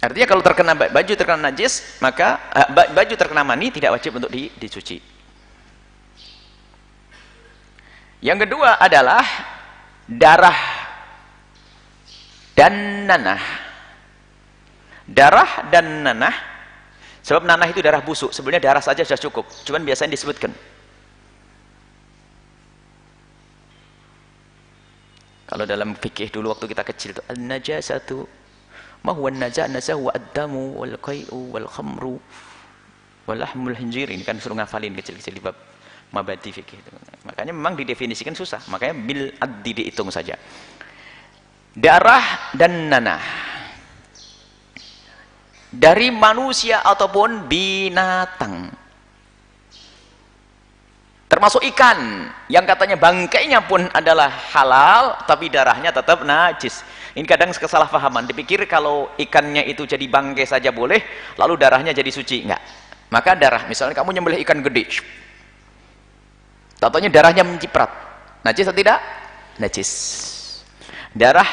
[SPEAKER 1] Artinya kalau terkena baju terkena najis maka eh, baju terkena mani tidak wajib untuk di, dicuci. Yang kedua adalah darah dan nanah. Darah dan nanah sebab nanah itu darah busuk sebenarnya darah saja sudah cukup cuman biasanya disebutkan Kalau dalam fikih dulu waktu kita kecil itu an-najasatu ma huwa an-najasa huwa ad-damu wal qai'u wal khamru wal lahmul hinjir ini kan suruh ngafalin kecil-kecil di bab mabadi fikih itu. Makanya memang didefinisikan susah. Makanya bil addi dihitung saja. Darah dan nanah dari manusia ataupun binatang. Termasuk ikan yang katanya bangkainya pun adalah halal tapi darahnya tetap najis. Ini kadang kesalahpahaman. Dipikir kalau ikannya itu jadi bangkai saja boleh lalu darahnya jadi suci. Enggak. Maka darah misalnya kamu nyembelih ikan gede Tatanya darahnya menciprat. Najis atau tidak? najis. Darah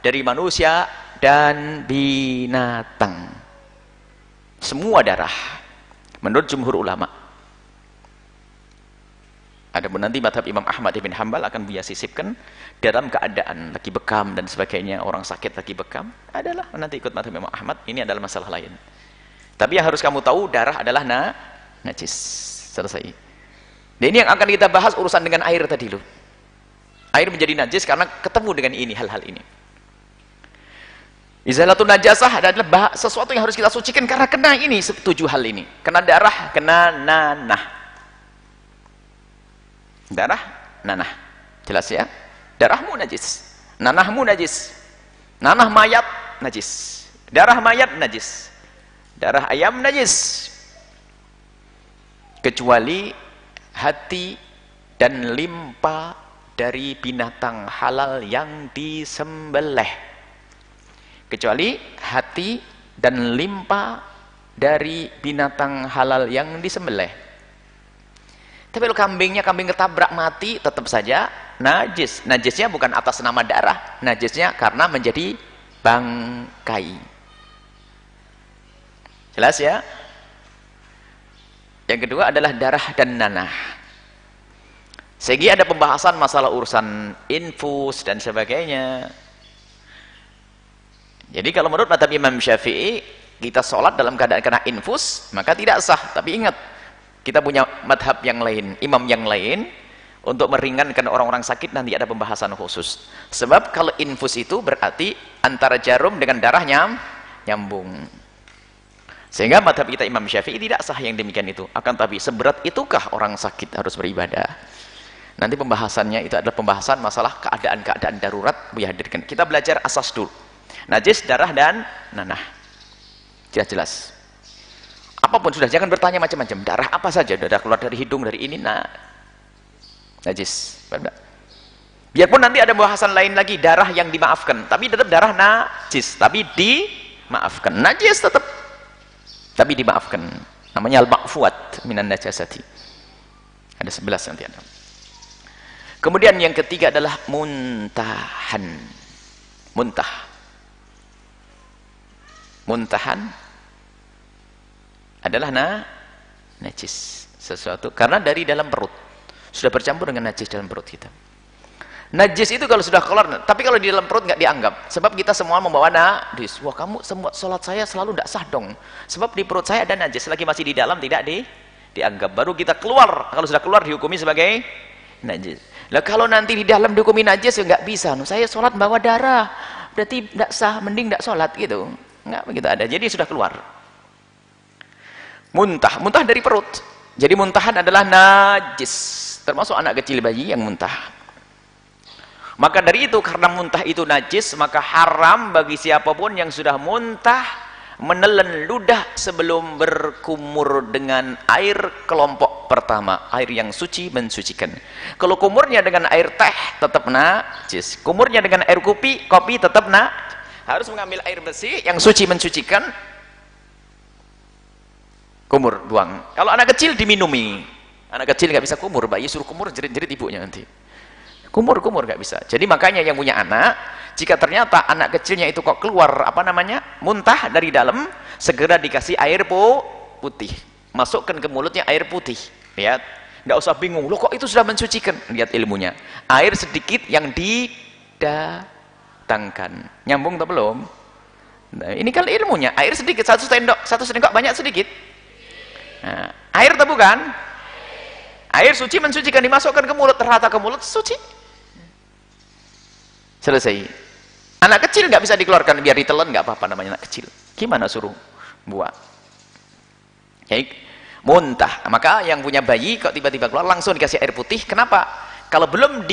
[SPEAKER 1] dari manusia dan binatang semua darah. Menurut jumhur ulama. Ada pun nanti madhab Imam Ahmad ibn Hambal akan dia sisipkan dalam keadaan lagi bekam dan sebagainya orang sakit lagi bekam adalah nanti ikut madhab Imam Ahmad. Ini adalah masalah lain. Tapi yang harus kamu tahu darah adalah na najis. Selesai. Dan ini yang akan kita bahas urusan dengan air tadi loh. Air menjadi najis karena ketemu dengan ini hal-hal ini Izalatun najasah adalah sesuatu yang harus kita sucikan karena kena ini tujuh hal ini. Kena darah, kena nanah. Darah nanah. Jelas ya? Darahmu najis. Nanahmu najis. Nanah mayat najis. Darah mayat najis. Darah ayam najis. Kecuali hati dan limpa dari binatang halal yang disembelih kecuali hati dan limpa dari binatang halal yang disembelih tapi kalau kambingnya kambing ketabrak mati, tetap saja najis. Najisnya bukan atas nama darah, najisnya karena menjadi bangkai. Jelas ya? Yang kedua adalah darah dan nanah. Segi ada pembahasan masalah urusan infus dan sebagainya. Jadi kalau menurut mata Imam Syafi'i, kita sholat dalam keadaan kena infus, maka tidak sah. Tapi ingat, kita punya madhab yang lain, imam yang lain, untuk meringankan orang-orang sakit nanti ada pembahasan khusus. Sebab kalau infus itu berarti antara jarum dengan darahnya nyambung. Sehingga madhab kita Imam Syafi'i tidak sah yang demikian itu. Akan tapi seberat itukah orang sakit harus beribadah? Nanti pembahasannya itu adalah pembahasan masalah keadaan-keadaan darurat. Kita belajar asas dulu. Najis, darah, dan nanah. Jelas-jelas. Apa pun sudah jangan bertanya macam-macam. Darah apa saja? Darah keluar dari hidung dari ini nah. Najis. Biarpun nanti ada bahasan lain lagi darah yang dimaafkan. Tapi tetap darah najis. Tapi dimaafkan. Najis tetap. Tapi dimaafkan. Namanya al-ma'fuat minan najasati. Ada sebelas nanti ada. Kemudian yang ketiga adalah muntahan. Muntah muntahan adalah na najis sesuatu. Karena dari dalam perut. Sudah bercampur dengan najis dalam perut kita. Najis itu kalau sudah keluar tapi kalau di dalam perut nggak dianggap. Sebab kita semua membawa najis. Wah kamu semua sholat saya selalu tidak sah dong. Sebab di perut saya ada najis. Lagi masih di dalam tidak di dianggap. Baru kita keluar. Kalau sudah keluar dihukumi sebagai najis. Lah kalau nanti di dalam dihukumi najis ya nggak bisa. Saya sholat bawa darah. Berarti tidak sah mending tidak sholat gitu nggak begitu ada. Jadi sudah keluar. Muntah. Muntah dari perut. Jadi muntahan adalah najis. Termasuk anak kecil bayi yang muntah. Maka dari itu karena muntah itu najis maka haram bagi siapa pun yang sudah muntah menelan ludah sebelum berkumur dengan air kelompok pertama. Air yang suci mensucikan. Kalau kumurnya dengan air teh tetap najis. Kumurnya dengan air kopi kopi tetap na harus mengambil air bersih yang suci mensucikan kumur buang. Kalau anak kecil diminumi. Anak kecil nggak bisa kumur bayi suruh kumur jerit-jerit ibunya nanti. Kumur kumur nggak bisa. Jadi makanya yang punya anak jika ternyata anak kecilnya itu kok keluar apa namanya muntah dari dalam segera dikasih air putih. Masukkan ke mulutnya air putih. Lihat. Nggak usah bingung loh kok itu sudah mensucikan? Lihat ilmunya. Air sedikit yang didatangkan nyambung atau belum nah, ini kan ilmunya air sedikit satu sendok satu sendok banyak sedikit Nah, air atau bukan? Air suci mensucikan dimasukkan ke mulut, terhata ke mulut suci. Selesai. Anak kecil nggak bisa dikeluarkan biar ditelan nggak apa-apa namanya anak kecil. Gimana suruh buat? Baik. Muntah. Maka yang punya bayi kok tiba-tiba keluar langsung dikasih air putih. Kenapa? Kalau belum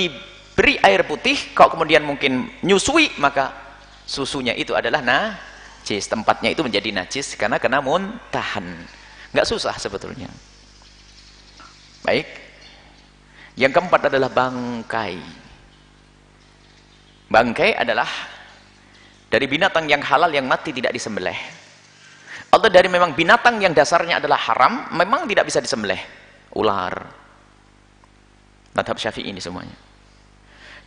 [SPEAKER 1] diberi air putih, kok kemudian mungkin nyusui, maka susunya itu adalah najis. Tempatnya itu menjadi najis karena kena muntahan nggak susah sebetulnya. Baik. Yang keempat adalah bangkai. Bangkai adalah dari binatang yang halal yang mati tidak disembelih. Atau dari memang binatang yang dasarnya adalah haram memang tidak bisa disembelih. Ular. Madhab syafi'i ini semuanya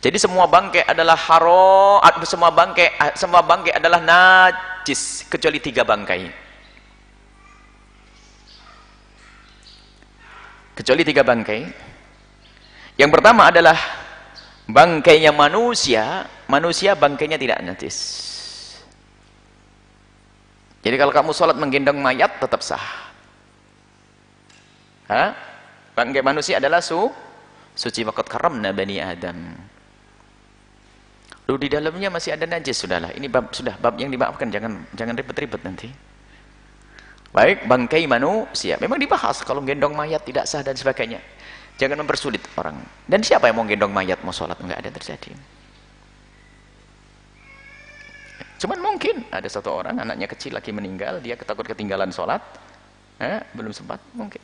[SPEAKER 1] jadi semua bangkai adalah haram semua bangkai semua bangkai adalah najis kecuali tiga bangkai kecuali tiga bangkai yang pertama adalah bangkainya manusia manusia bangkainya tidak najis jadi kalau kamu sholat menggendong mayat tetap sah. Hah? Bangkai manusia adalah su suci waqat karamna bani Adam. Lu di dalamnya masih ada najis sudahlah. Ini bab sudah bab yang dimaafkan jangan jangan ribet-ribet nanti. Baik, bangkai manusia. Memang dibahas kalau gendong mayat tidak sah dan sebagainya. Jangan mempersulit orang. Dan siapa yang mau gendong mayat mau sholat enggak ada terjadi. Cuman mungkin ada satu orang anaknya kecil lagi meninggal, dia ketakut ketinggalan sholat, eh, belum sempat mungkin.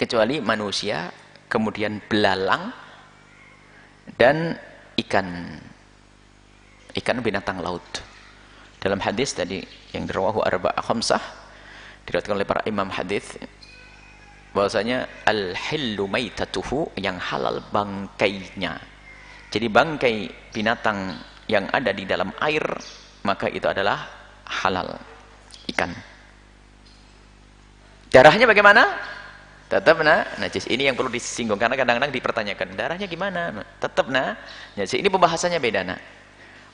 [SPEAKER 1] Kecuali manusia, kemudian belalang dan ikan, ikan binatang laut. Dalam hadis tadi yang dirawahu arba'a khamsah diriwayatkan oleh para imam hadis bahwasanya al-hillu maitatuhu yang halal bangkainya. Jadi bangkai binatang yang ada di dalam air maka itu adalah halal ikan darahnya bagaimana tetap nah najis. Ini yang perlu disinggung karena kadang-kadang dipertanyakan darahnya gimana? Tetap nah najis. Ini pembahasannya beda nah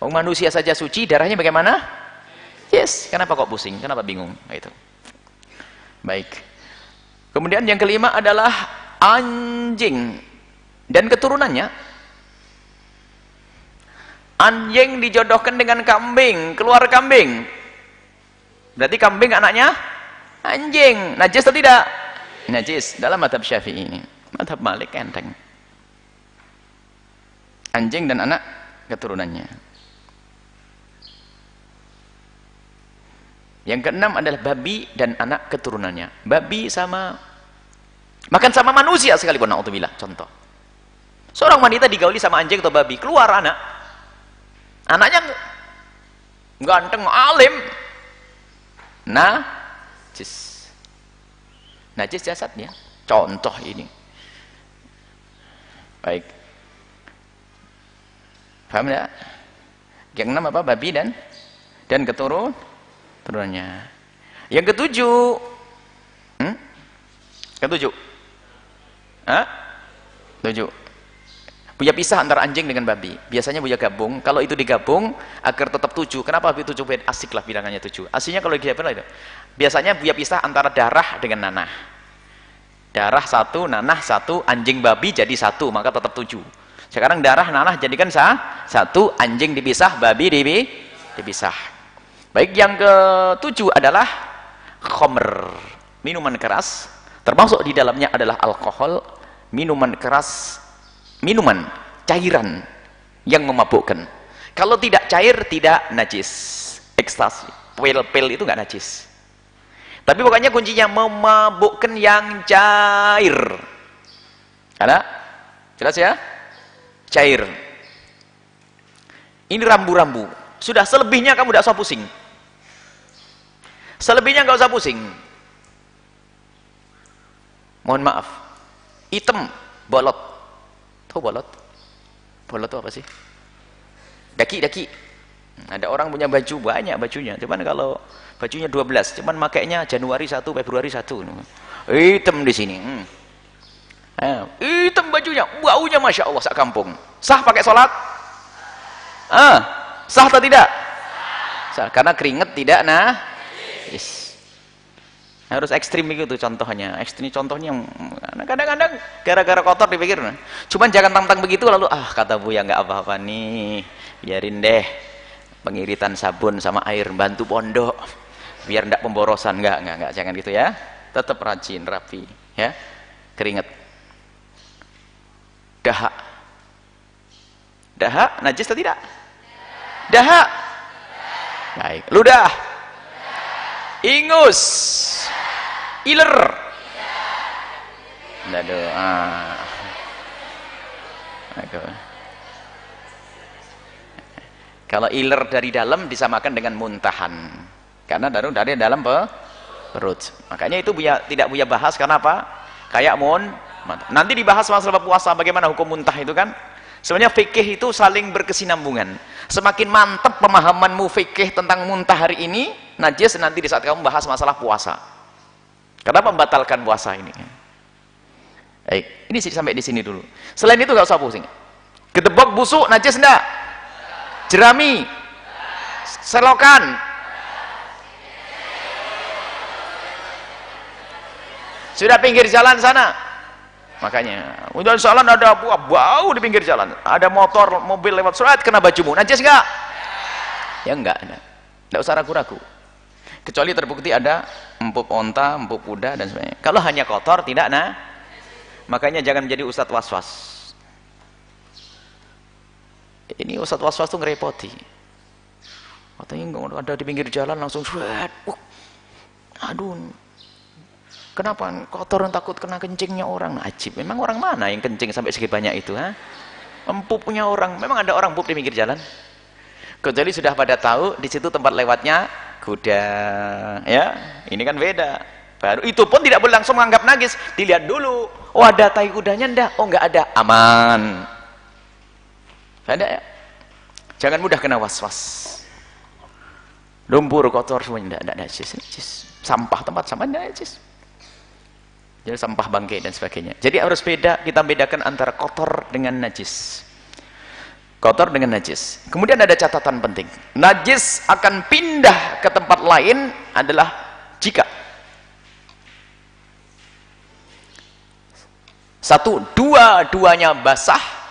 [SPEAKER 1] oh, manusia saja suci darahnya bagaimana? Yes. Kenapa kok pusing? Kenapa bingung? Nah, itu baik. Kemudian yang kelima adalah anjing dan keturunannya. Anjing dijodohkan dengan kambing keluar kambing. Berarti kambing anaknya anjing. Najis atau tidak najis dalam madhab syafi'i ini madhab malik enteng. Anjing dan anak keturunannya. Yang keenam adalah babi dan anak keturunannya. Babi sama makan sama manusia sekalipun na'udzubillah contoh. Seorang wanita digauli sama anjing atau babi keluar anak. Anaknya ganteng alim. Najis najis jasadnya contoh ini baik paham ya yang enam apa babi dan dan keturun turunnya yang ketujuh hmm? ketujuh Hah? tujuh Buya pisah antara anjing dengan babi. Biasanya Buya gabung. Kalau itu digabung agar tetap tujuh. Kenapa tujuh? Asik lah bilangannya tujuh. Aslinya kalau digabung itu. Biasanya Buya pisah antara darah dengan nanah. Darah satu, nanah satu, anjing babi jadi satu, maka tetap tujuh. Sekarang darah, nanah jadikan sah, satu, anjing dipisah, babi dipisah. Baik yang ketujuh adalah khomer, minuman keras. Termasuk di dalamnya adalah alkohol, minuman keras minuman cairan yang memabukkan kalau tidak cair tidak najis ekstasi pil-pil itu nggak najis tapi pokoknya kuncinya memabukkan yang cair. Ada? Jelas ya? Cair. Ini rambu-rambu. Sudah selebihnya kamu tidak usah pusing. Selebihnya nggak usah pusing. Mohon maaf. Hitam bolot. Tahu bolot? Bolot itu apa sih? Daki-daki. Ada orang punya baju banyak bajunya. Cuman kalau bajunya 12, cuman makainya Januari 1, Februari 1. Hitam di sini. Hmm. Eh, hitam bajunya, baunya Masya Allah sak kampung. Sah pakai sholat? Ah, sah atau tidak? Sah, karena keringet tidak nah. Yes harus ekstrim itu contohnya ekstrim contohnya kadang-kadang gara-gara kotor dipikir cuman jangan tantang begitu lalu ah kata bu ya nggak apa-apa nih biarin deh pengiritan sabun sama air bantu pondok. Biar ndak pemborosan. Nggak nggak nggak. Jangan gitu ya. Tetap rajin rapi ya. Keringet. Dahak. Dahak najis atau tidak? Dahak. Baik. Ludah. Ingus. Iler. Aduh ah. Aduh kalau iler dari dalam disamakan dengan muntahan. Karena darah dari dalam perut. Makanya itu buya, tidak buya bahas karena apa? Kayak mun nanti dibahas masalah puasa bagaimana hukum muntah itu kan? Sebenarnya fikih itu saling berkesinambungan. Semakin mantap pemahamanmu fikih tentang muntah hari ini najis nanti di saat kamu bahas masalah puasa. Kenapa membatalkan puasa ini? Baik ini sampai di sini dulu. Selain itu gak usah pusing. Gedebok busuk najis enggak jerami. Selokan. Sudah pinggir jalan sana. Makanya udah jalan ada buah bau di pinggir jalan. Ada motor mobil lewat surat kena bajumu. Najis enggak ya enggak enggak, enggak usah ragu-ragu. Kecuali terbukti ada empuk onta, empuk kuda dan sebagainya. Kalau hanya kotor tidak nah. Makanya jangan menjadi ustadz was-was ini ustadz was-was tuh ngerepoti katanya ada di pinggir jalan langsung surat uh, aduh Kenapa? Kotor takut kena kencingnya orang. Ajib. Memang orang mana yang kencing sampai segitu banyak itu? Ha? Empupnya orang. Memang ada orang empup di pinggir jalan. Kecuali sudah pada tahu di situ tempat lewatnya kuda. Ya, ini kan beda. Baru itu pun tidak boleh langsung menganggap nagis. Dilihat dulu. Oh ada tai kudanya ndak? Oh enggak ada. Aman. Ada ya? Jangan mudah kena was-was. Lumpur kotor semuanya enggak, enggak najis. Sampah tempat sampah enggak najis jadi sampah bangkai dan sebagainya. Jadi harus beda kita bedakan antara kotor dengan najis. Kotor dengan najis. Kemudian ada catatan penting. Najis akan pindah ke tempat lain adalah jika. Satu dua-duanya basah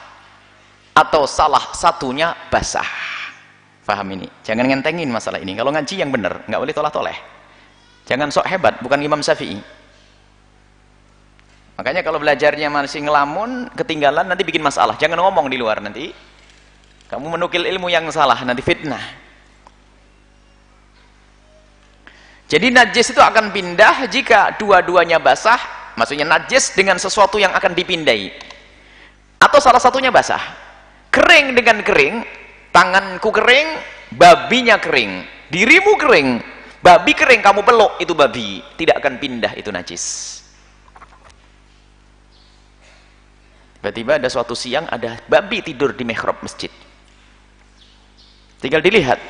[SPEAKER 1] atau salah satunya basah paham ini jangan ngentengin masalah ini kalau ngaji yang benar nggak boleh tolak toleh jangan sok hebat bukan Imam Syafi'i Makanya kalau belajarnya masih ngelamun, ketinggalan nanti bikin masalah. Jangan ngomong di luar nanti. Kamu menukil ilmu yang salah, nanti fitnah. Jadi najis itu akan pindah jika dua-duanya basah, maksudnya najis dengan sesuatu yang akan dipindai. Atau salah satunya basah. Kering dengan kering, tanganku kering, babinya kering, dirimu kering, babi kering, kamu peluk, itu babi. Tidak akan pindah, itu najis. tiba-tiba ada suatu siang ada babi tidur di mihrab masjid. Tinggal dilihat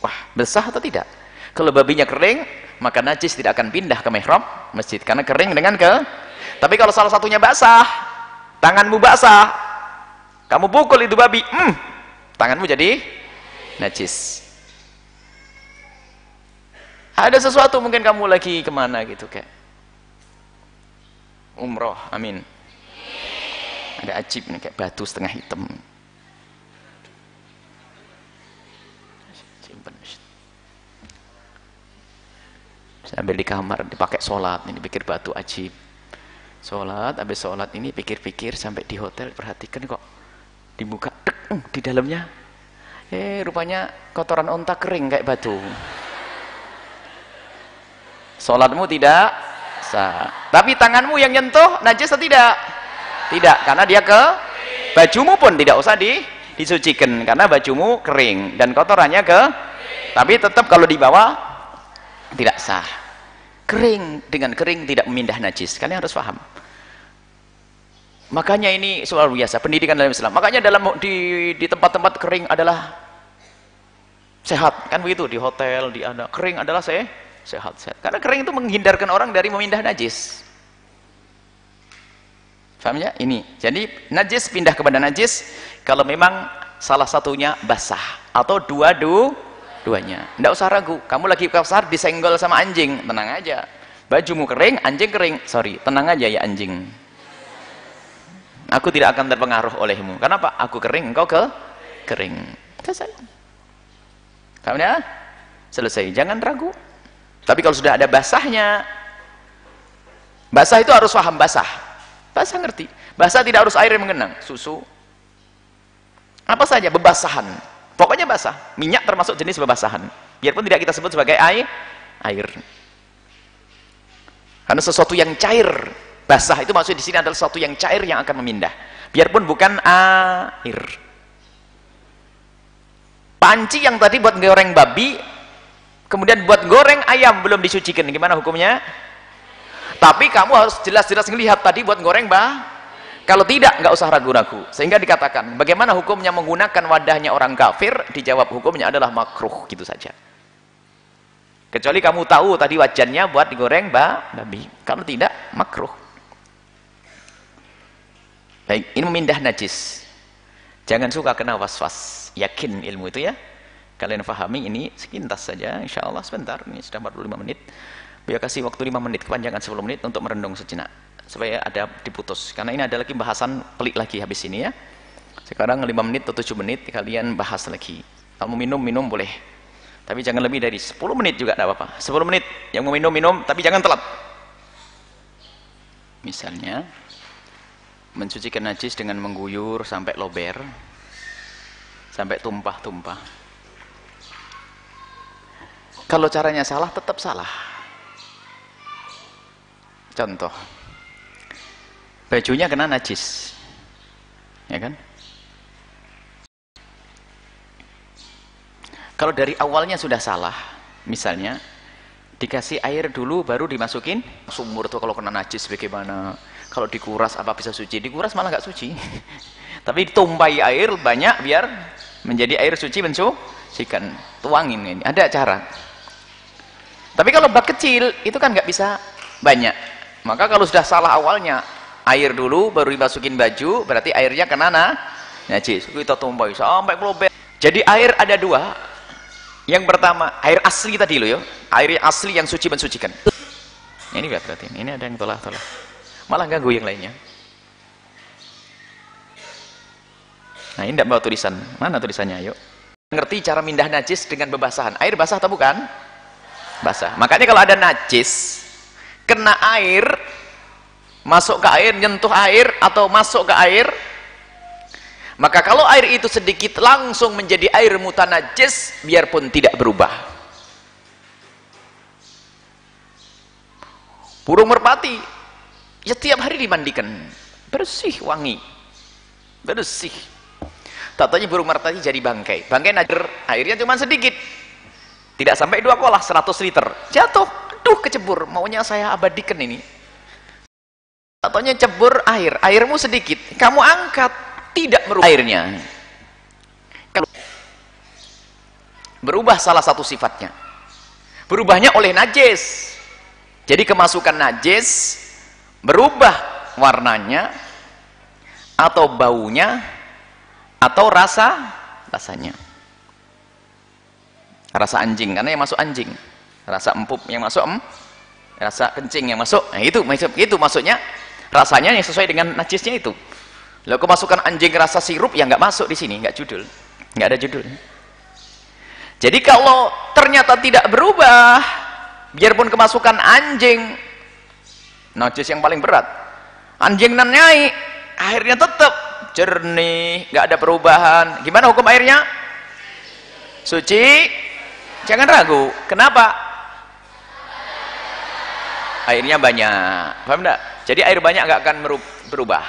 [SPEAKER 1] wah besar atau tidak? Kalau babinya kering maka najis tidak akan pindah ke mihrab masjid. Karena kering dengan ke? Tapi kalau salah satunya basah tanganmu basah kamu pukul itu babi. Hmm, tanganmu jadi najis. Ada sesuatu mungkin kamu lagi ke mana gitu kayak umroh amin. Ada ajib nih kayak batu setengah hitam. Sambil di kamar dipakai sholat ini pikir batu ajib. Sholat habis sholat ini pikir-pikir sampai di hotel perhatikan kok dibuka dek, di dalamnya eh rupanya kotoran onta kering kayak batu sholatmu tidak sah tapi tanganmu yang nyentuh najis atau tidak tidak, karena dia ke bajumu pun tidak usah di disucikan karena bajumu kering dan kotorannya ke tapi tetap kalau dibawa tidak sah. Kering dengan kering tidak memindah najis. Kalian harus paham. Makanya ini soal biasa pendidikan dalam Islam. Makanya dalam di di tempat-tempat kering adalah sehat kan begitu di hotel di ada kering adalah se sehat sehat karena kering itu menghindarkan orang dari memindah najis Faham ya? Ini. Jadi najis pindah kepada najis kalau memang salah satunya basah atau dua du duanya. Tidak usah ragu. Kamu lagi ke pasar disenggol sama anjing, tenang aja. Bajumu kering, anjing kering. Sorry, tenang aja ya anjing. Aku tidak akan terpengaruh olehmu. Kenapa? Aku kering, engkau ke kering. Selesai. Kamu ya? Selesai. Jangan ragu. Tapi kalau sudah ada basahnya, basah itu harus paham basah Bahasa ngerti. Bahasa tidak harus air yang mengenang. Susu. Apa saja, bebasahan. Pokoknya basah. Minyak termasuk jenis bebasahan. Biarpun tidak kita sebut sebagai air. air. Karena sesuatu yang cair. Basah itu maksud di sini adalah sesuatu yang cair yang akan memindah. Biarpun bukan air. Panci yang tadi buat goreng babi, kemudian buat goreng ayam belum disucikan. Gimana hukumnya? Tapi kamu harus jelas-jelas ngelihat tadi buat goreng bah kalau tidak nggak usah ragu-ragu. Sehingga dikatakan bagaimana hukumnya menggunakan wadahnya orang kafir? Dijawab hukumnya adalah makruh gitu saja. Kecuali kamu tahu tadi wajannya buat digoreng bah babi. Kalau tidak makruh baik ini memindah najis. Jangan suka kena was-was. Yakin ilmu itu ya. Kalian fahami ini sekintas saja. Insya Allah sebentar ini sudah 45 menit. Biar kasih waktu 5 menit kepanjangan 10 menit untuk merendung sejenak. Supaya ada diputus. Karena ini ada lagi bahasan pelik lagi habis ini ya. Sekarang 5 menit atau 7 menit kalian bahas lagi. Kalau minum minum boleh. Tapi jangan lebih dari 10 menit juga tidak apa-apa. 10 menit yang mau minum minum tapi jangan telat. Misalnya mencucikan najis dengan mengguyur sampai lober sampai tumpah-tumpah kalau caranya salah, tetap salah. Contoh. Bajunya kena najis. Ya kan? Kalau dari awalnya sudah salah, misalnya dikasih air dulu baru dimasukin sumur tuh kalau kena najis bagaimana kalau dikuras apa bisa suci dikuras malah nggak suci [LAUGHS] tapi ditumpai air banyak biar menjadi air suci mensucikan tuangin ini ada cara tapi kalau bak kecil itu kan nggak bisa banyak. Maka kalau sudah salah awalnya air dulu baru dimasukin baju berarti airnya kena nah, najis. Kita tumpahi sampai melober. Jadi air ada dua. Yang pertama air asli tadi loh ya, air asli yang suci mensucikan. Ini berarti ini ada yang tolak-tolak. Malah ganggu yang lainnya. Nah ini tidak bawa tulisan. Mana tulisannya? Yuk. Ngerti cara mindah najis dengan bebasahan. Air basah atau bukan? basah makanya kalau ada najis kena air masuk ke air nyentuh air atau masuk ke air maka kalau air itu sedikit langsung menjadi air mutanajis biarpun tidak berubah burung merpati ya tiap hari dimandikan. Bersih wangi. Bersih. Tatanya burung merpati jadi bangkai. Bangkai najar airnya cuma sedikit. Tidak sampai dua kolah 100 liter. Jatuh. Aduh kecebur. Maunya saya abadikan ini. Ataunya cebur air. Airmu sedikit. Kamu angkat. Tidak merubah airnya. Kalau berubah salah satu sifatnya. Berubahnya oleh najis. Jadi kemasukan najis berubah warnanya atau baunya atau rasa rasanya. Rasa anjing karena yang masuk anjing. Rasa empuk yang masuk em rasa kencing yang masuk. Nah itu itu maksudnya. Rasanya yang sesuai dengan najisnya itu. Lalu kemasukan anjing rasa sirup yang nggak masuk di sini nggak judul. Nggak ada judul. Jadi kalau ternyata tidak berubah biarpun kemasukan anjing najis yang paling berat anjing nan nyai airnya tetap jernih nggak ada perubahan gimana hukum airnya suci Jangan ragu. Kenapa? Airnya banyak. Paham enggak? Jadi air banyak enggak akan berubah.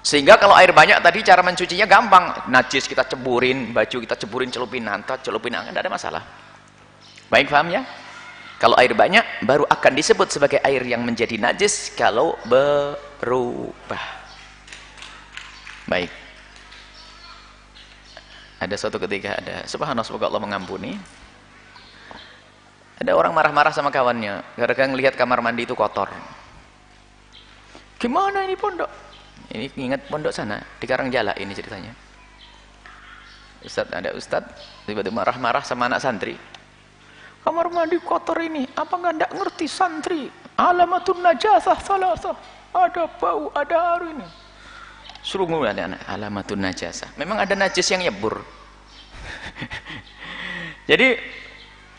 [SPEAKER 1] Sehingga kalau air banyak tadi cara mencucinya gampang. Najis kita ceburin, baju kita ceburin, celupin nanti, celupin tidak ada masalah. Baik, paham ya? Kalau air banyak, baru akan disebut sebagai air yang menjadi najis kalau berubah. Baik. Ada suatu ketika ada subhanallah semoga Allah mengampuni. Ada orang marah-marah sama kawannya gara-gara ngelihat kamar mandi itu kotor. Gimana ini pondok? Ini ingat pondok sana di Karangjala ini ceritanya. Ustadz ada Ustadz tiba-tiba marah-marah sama anak santri kamar mandi kotor ini apa nggak ngerti santri? Alamatun najasah salah ada bau ada aru ini. Suruh ngulai anak alamatun najasa memang ada najis yang nyebur. [LAUGHS] Jadi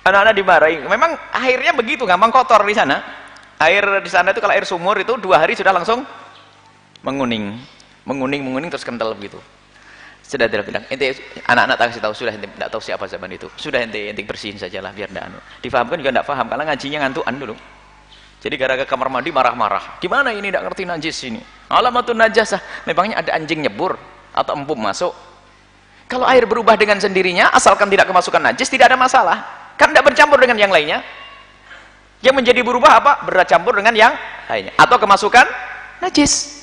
[SPEAKER 1] anak-anak dimarahi. Memang airnya begitu gampang kotor di sana. Air di sana itu kalau air sumur itu dua hari sudah langsung menguning. Menguning menguning terus kental begitu sudah tidak bilang ente anak-anak tak kasih tahu sudah ente tidak tahu siapa zaman itu sudah ente ente bersihin sajalah biar tidak anu difahamkan juga tidak paham karena ngajinya ngantuan dulu jadi gara-gara kamar mandi marah-marah. Gimana ini tidak ngerti najis ini? Alamatun najasah. Memangnya ada anjing nyebur atau empuk masuk? Kalau air berubah dengan sendirinya, asalkan tidak kemasukan najis, tidak ada masalah. kan tidak bercampur dengan yang lainnya yang menjadi berubah apa bercampur dengan yang lainnya atau kemasukan najis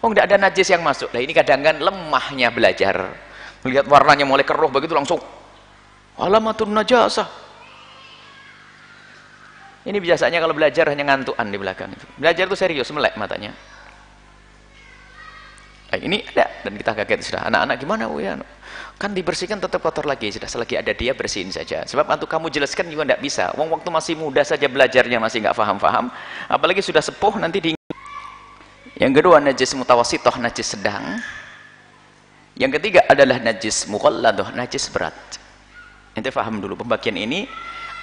[SPEAKER 1] oh tidak ada najis yang masuk. Nah ini kadang kan lemahnya belajar. Melihat warnanya mulai keruh begitu langsung. Alamatun najasah. Ini biasanya kalau belajar hanya ngantuan di belakang itu. Belajar itu serius melek matanya. Nah, ini ada. Dan kita kaget sudah anak-anak gimana ya? Kan dibersihkan tetap kotor lagi. Sudah selagi ada dia bersihin saja. Sebab untuk kamu jelaskan juga tidak bisa. Wong waktu masih muda saja belajarnya masih nggak paham-paham apalagi sudah sepuh nanti di yang kedua najis mutawasitoh najis sedang. Yang ketiga adalah najis mughalladoh najis berat. Nanti paham dulu pembagian ini.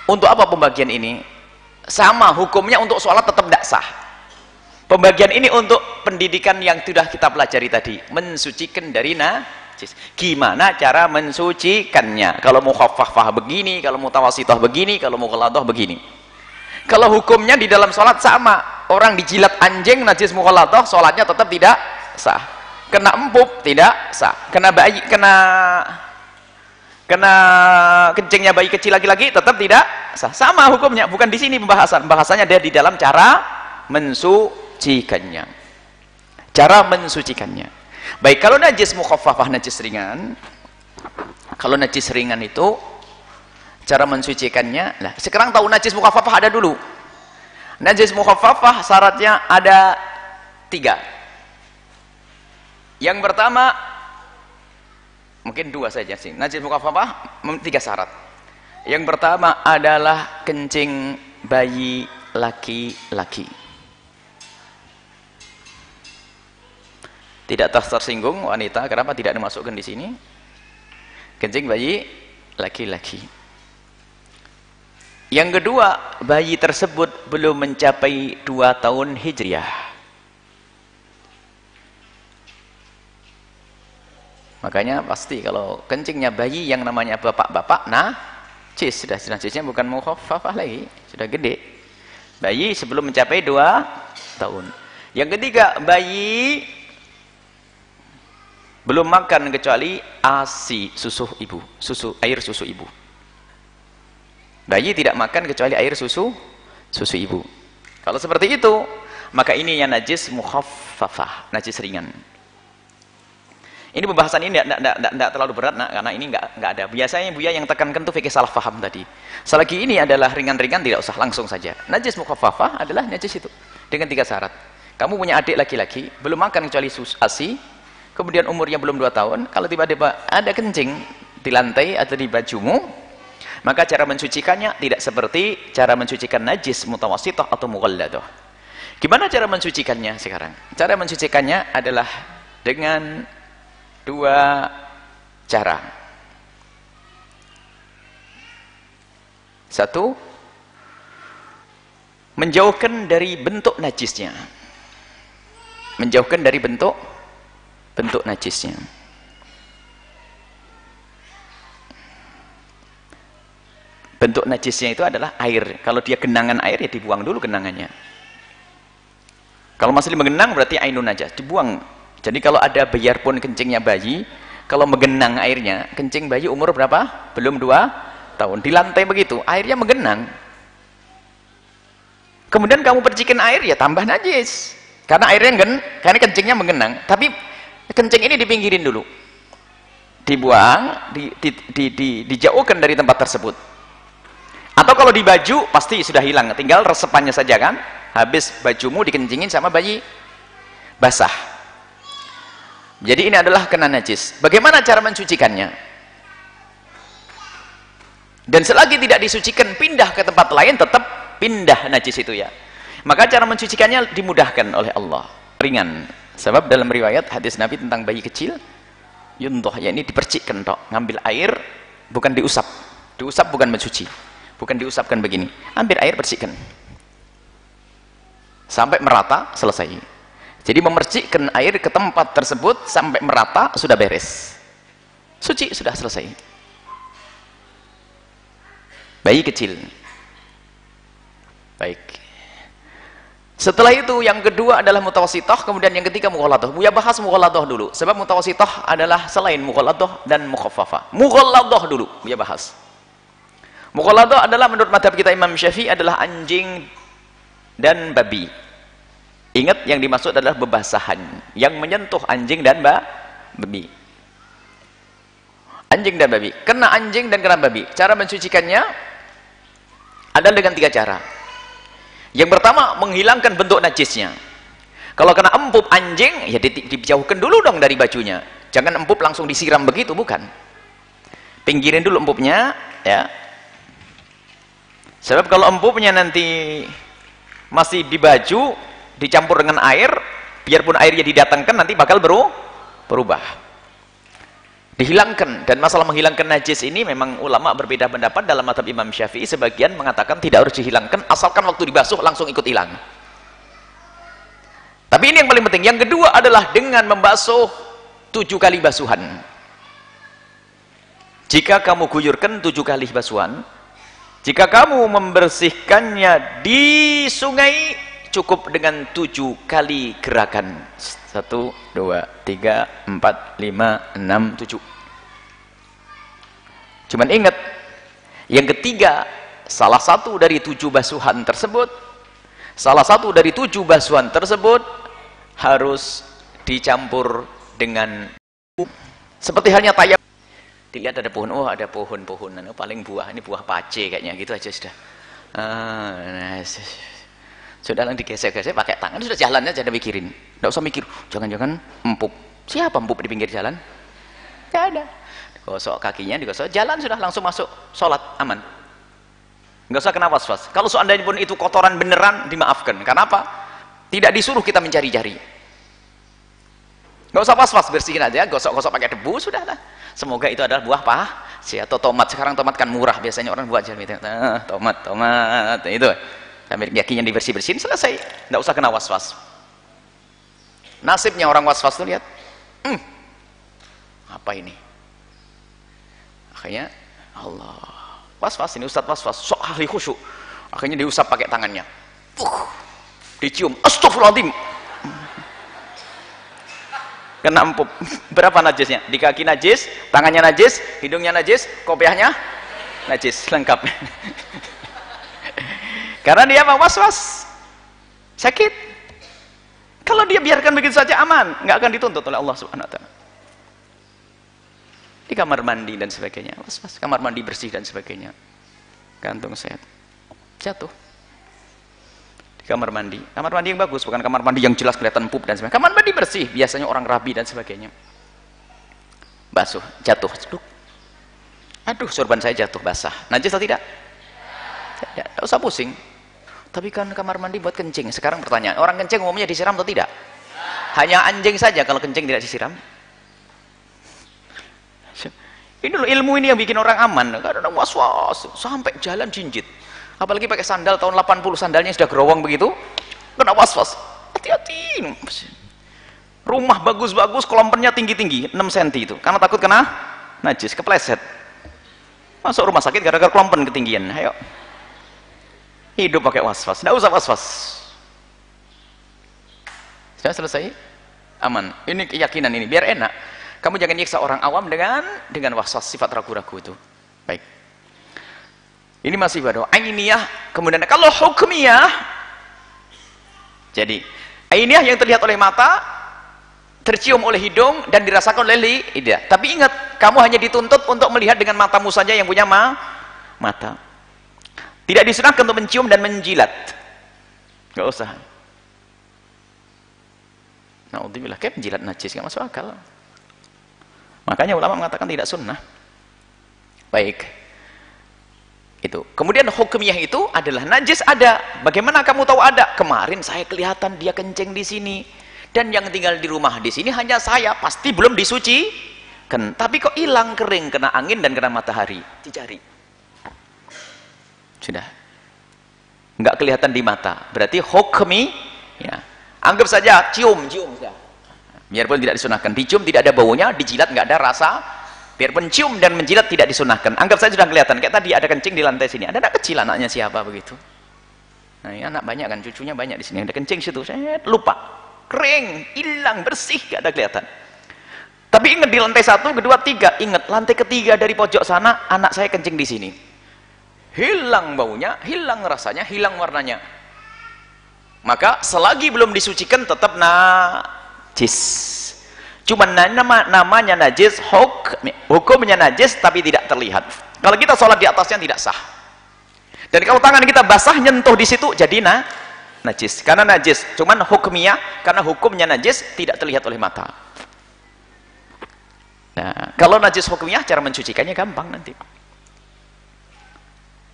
[SPEAKER 1] Untuk apa pembagian ini? Sama hukumnya untuk sholat tetap tidak sah. Pembagian ini untuk pendidikan yang sudah kita pelajari tadi. Mensucikan dari najis. Gimana cara mensucikannya? Kalau mau khafafah begini kalau mau tawasitoh begini kalau mau khaladoh begini kalau hukumnya di dalam sholat sama. Orang dijilat anjing najis mukhaladoh sholatnya tetap tidak sah. Kena empuk tidak sah. Kena bayi kena kena kencingnya bayi kecil lagi-lagi tetap tidak sah. Sama hukumnya bukan di sini pembahasan. Pembahasannya dia di dalam cara mensucikannya. Cara mensucikannya. Baik, kalau najis mukhaffafah najis ringan, kalau najis ringan itu cara mensucikannya, lah sekarang tahu najis mukhaffafah ada dulu. Najis mukhaffafah syaratnya ada tiga. Yang pertama, mungkin dua saja sih. Najis mukhaffafah tiga syarat. Yang pertama adalah kencing bayi laki-laki. tidak tersinggung wanita kenapa tidak dimasukkan di sini kencing bayi laki-laki yang kedua bayi tersebut belum mencapai dua tahun hijriah. Makanya pasti kalau kencingnya bayi yang namanya bapak-bapak nah cis sudah najisnya bukan mukhafafah lagi sudah gede. Bayi sebelum mencapai dua tahun. Yang ketiga bayi belum makan kecuali ASI susu ibu susu air susu ibu bayi tidak makan kecuali air susu susu ibu. Kalau seperti itu maka ini yang najis mukhaffafah najis ringan. Ini pembahasan ini tidak terlalu berat nak, karena ini enggak ada. Biasanya Buya yang tekankan itu fikih salah faham tadi. Selagi ini adalah ringan-ringan tidak usah langsung saja. Najis mukhaffafah adalah najis itu dengan tiga syarat. Kamu punya adik laki-laki belum makan kecuali susu asi kemudian umurnya belum dua tahun kalau tiba-tiba ada kencing di lantai atau di bajumu maka cara mensucikannya tidak seperti cara mensucikan najis mutawasitoh atau mughalladoh gimana cara mensucikannya sekarang? Cara mensucikannya adalah dengan dua cara. Satu menjauhkan dari bentuk najisnya. Menjauhkan dari bentuk bentuk najisnya bentuk najisnya itu adalah air. Kalau dia genangan air ya dibuang dulu genangannya. Kalau masih mengenang berarti ainun najis dibuang. Jadi kalau ada bayar pun kencingnya bayi kalau menggenang airnya kencing bayi umur berapa? belum dua tahun. Di lantai begitu airnya menggenang. Kemudian kamu percikin air ya tambah najis. Karena airnya gen, karena kencingnya menggenang. Tapi kencing ini dipinggirin dulu. Dibuang di, di, di, di, dijauhkan dari tempat tersebut atau kalau di baju pasti sudah hilang. Tinggal resepannya saja kan. Habis bajumu dikencingin sama bayi basah. Jadi ini adalah kena najis. Bagaimana cara mencucikannya dan selagi tidak disucikan pindah ke tempat lain tetap pindah najis itu ya. Maka cara mencucikannya dimudahkan oleh Allah. Ringan. Sebab dalam riwayat hadis Nabi tentang bayi kecil yuntuh ya ini dipercikkan tok ngambil air bukan diusap. Diusap bukan mencuci bukan diusapkan begini ambil air bersihkan sampai merata selesai jadi memercikkan air ke tempat tersebut sampai merata sudah beres suci sudah selesai bayi kecil baik setelah itu yang kedua adalah mutawasitoh, kemudian yang ketiga mughaladoh. Buya bahas mughaladoh dulu. Sebab mutawasitoh adalah selain mughaladoh dan mukhaffafah. Mughaladoh dulu, Buya bahas. Mukhaladah adalah menurut madhab kita Imam Syafi'i adalah anjing dan babi. Ingat yang dimaksud adalah bebasahan yang menyentuh anjing dan babi. Anjing dan babi. Kena anjing dan kena babi. Cara mensucikannya adalah dengan tiga cara. Yang pertama menghilangkan bentuk najisnya. Kalau kena empuk anjing ya dijauhkan dulu dong dari bajunya. Jangan empuk langsung disiram begitu, bukan. Pinggirin dulu empuknya, ya Sebab kalau empuknya nanti masih di baju, dicampur dengan air, biarpun airnya didatangkan nanti bakal beru berubah. Dihilangkan dan masalah menghilangkan najis ini memang ulama berbeda pendapat dalam mata Imam Syafi'i sebagian mengatakan tidak harus dihilangkan asalkan waktu dibasuh langsung ikut hilang. Tapi ini yang paling penting. Yang kedua adalah dengan membasuh tujuh kali basuhan. Jika kamu guyurkan tujuh kali basuhan, jika kamu membersihkannya di sungai, cukup dengan tujuh kali gerakan. Satu, dua, tiga, empat, lima, enam, tujuh. Cuman ingat, yang ketiga, salah satu dari tujuh basuhan tersebut, salah satu dari tujuh basuhan tersebut harus dicampur dengan seperti halnya tayam dilihat ada pohon oh ada pohon-pohon oh, paling buah ini buah pace kayaknya gitu aja sudah. Ah, nah, sudah lang digesek-gesek pakai tangan sudah jalannya jangan mikirin. Tidak usah mikir jangan-jangan empuk. Siapa empuk di pinggir jalan? Tidak ada. Gosok kakinya digosok jalan sudah langsung masuk sholat aman. Nggak usah kena was-was. Kalau seandainya pun itu kotoran beneran dimaafkan. Karena apa tidak disuruh kita mencari-cari nggak usah was-was bersihin aja gosok-gosok pakai debu sudah lah Semoga itu adalah buah pah si atau tomat. Sekarang tomat kan murah biasanya orang buat jalan itu. Ah, tomat, tomat itu. Sambil yakinnya dibersih-bersihin selesai. Tidak usah kena was-was. Nasibnya orang was-was tuh lihat. Hmm, apa ini? Akhirnya Allah. Was-was ini Ustaz was-was. Sok ahli khusyuk. Akhirnya diusap pakai tangannya. Uh, dicium. Astagfirullahaladzim kena empuk. [LAUGHS] Berapa najisnya? Di kaki najis tangannya najis hidungnya najis kopiahnya najis lengkap. [LAUGHS] Karena dia mau was-was. Sakit. Kalau dia biarkan begitu saja aman. Nggak akan dituntut oleh Allah subhanahu ta'ala. Di kamar mandi dan sebagainya. Was-was. Kamar mandi bersih dan sebagainya. Gantung sehat. Jatuh kamar mandi. Kamar mandi yang bagus bukan kamar mandi yang jelas kelihatan pup dan sebagainya. Kamar mandi bersih biasanya orang rabi dan sebagainya. Basuh jatuh Aduh, aduh sorban saya jatuh basah. Najis atau tidak? Tidak, tidak usah pusing. Tapi kan kamar mandi buat kencing. Sekarang pertanyaan orang kencing umumnya disiram atau tidak? Hanya anjing saja kalau kencing tidak disiram. Ini loh ilmu ini yang bikin orang aman. Kadang was-was sampai jalan jinjit apalagi pakai sandal tahun 80 sandalnya sudah gerowong begitu. Kena was-was. Hati-hati. Rumah bagus-bagus kolompennya tinggi-tinggi. 6 cm itu. Karena takut kena najis kepleset. Masuk rumah sakit gara-gara kelompen ketinggian. Ayo. Hidup pakai was-was. Tidak usah was-was. Sudah selesai? Aman. Ini keyakinan ini. Biar enak. Kamu jangan nyiksa orang awam dengan dengan was-was sifat ragu-ragu itu ini masih baru ainiyah, kemudian kalau hukmiyah jadi ainiyah yang terlihat oleh mata, tercium oleh hidung dan dirasakan oleh lidah. Tapi ingat, kamu hanya dituntut untuk melihat dengan matamu saja yang punya ma mata. Tidak disunahkan untuk mencium dan menjilat. Gak usah. Naudzubillah, kayak menjilat najis gak masuk akal. Makanya ulama mengatakan tidak sunnah. Baik itu. Kemudian hukumnya itu adalah najis ada. Bagaimana kamu tahu ada? Kemarin saya kelihatan dia kencing di sini. Dan yang tinggal di rumah di sini hanya saya. Pasti belum disuci. Kan tapi kok hilang kering kena angin dan kena matahari? Dicari. Sudah. Nggak kelihatan di mata. Berarti hukmi ya. Anggap saja cium cium ya. biarpun tidak disunahkan. Dicium tidak ada baunya dijilat nggak ada rasa biar pencium dan menjilat tidak disunahkan. Anggap saja sudah kelihatan. Kayak tadi ada kencing di lantai sini. Ada anak kecil anaknya siapa begitu? Nah ini anak banyak kan? Cucunya banyak di sini. Ada kencing situ. Saya lupa. Kering hilang bersih gak ada kelihatan. Tapi ingat di lantai satu kedua tiga. Ingat lantai ketiga dari pojok sana anak saya kencing di sini. Hilang baunya hilang rasanya hilang warnanya. Maka selagi belum disucikan tetap najis cuma nama namanya najis huk, hukumnya najis tapi tidak terlihat. Kalau kita sholat di atasnya tidak sah. Dan kalau tangan kita basah nyentuh di situ jadi na najis. Karena najis cuman hukumnya karena hukumnya najis tidak terlihat oleh mata. Nah kalau najis hukumnya cara mencucikannya gampang nanti.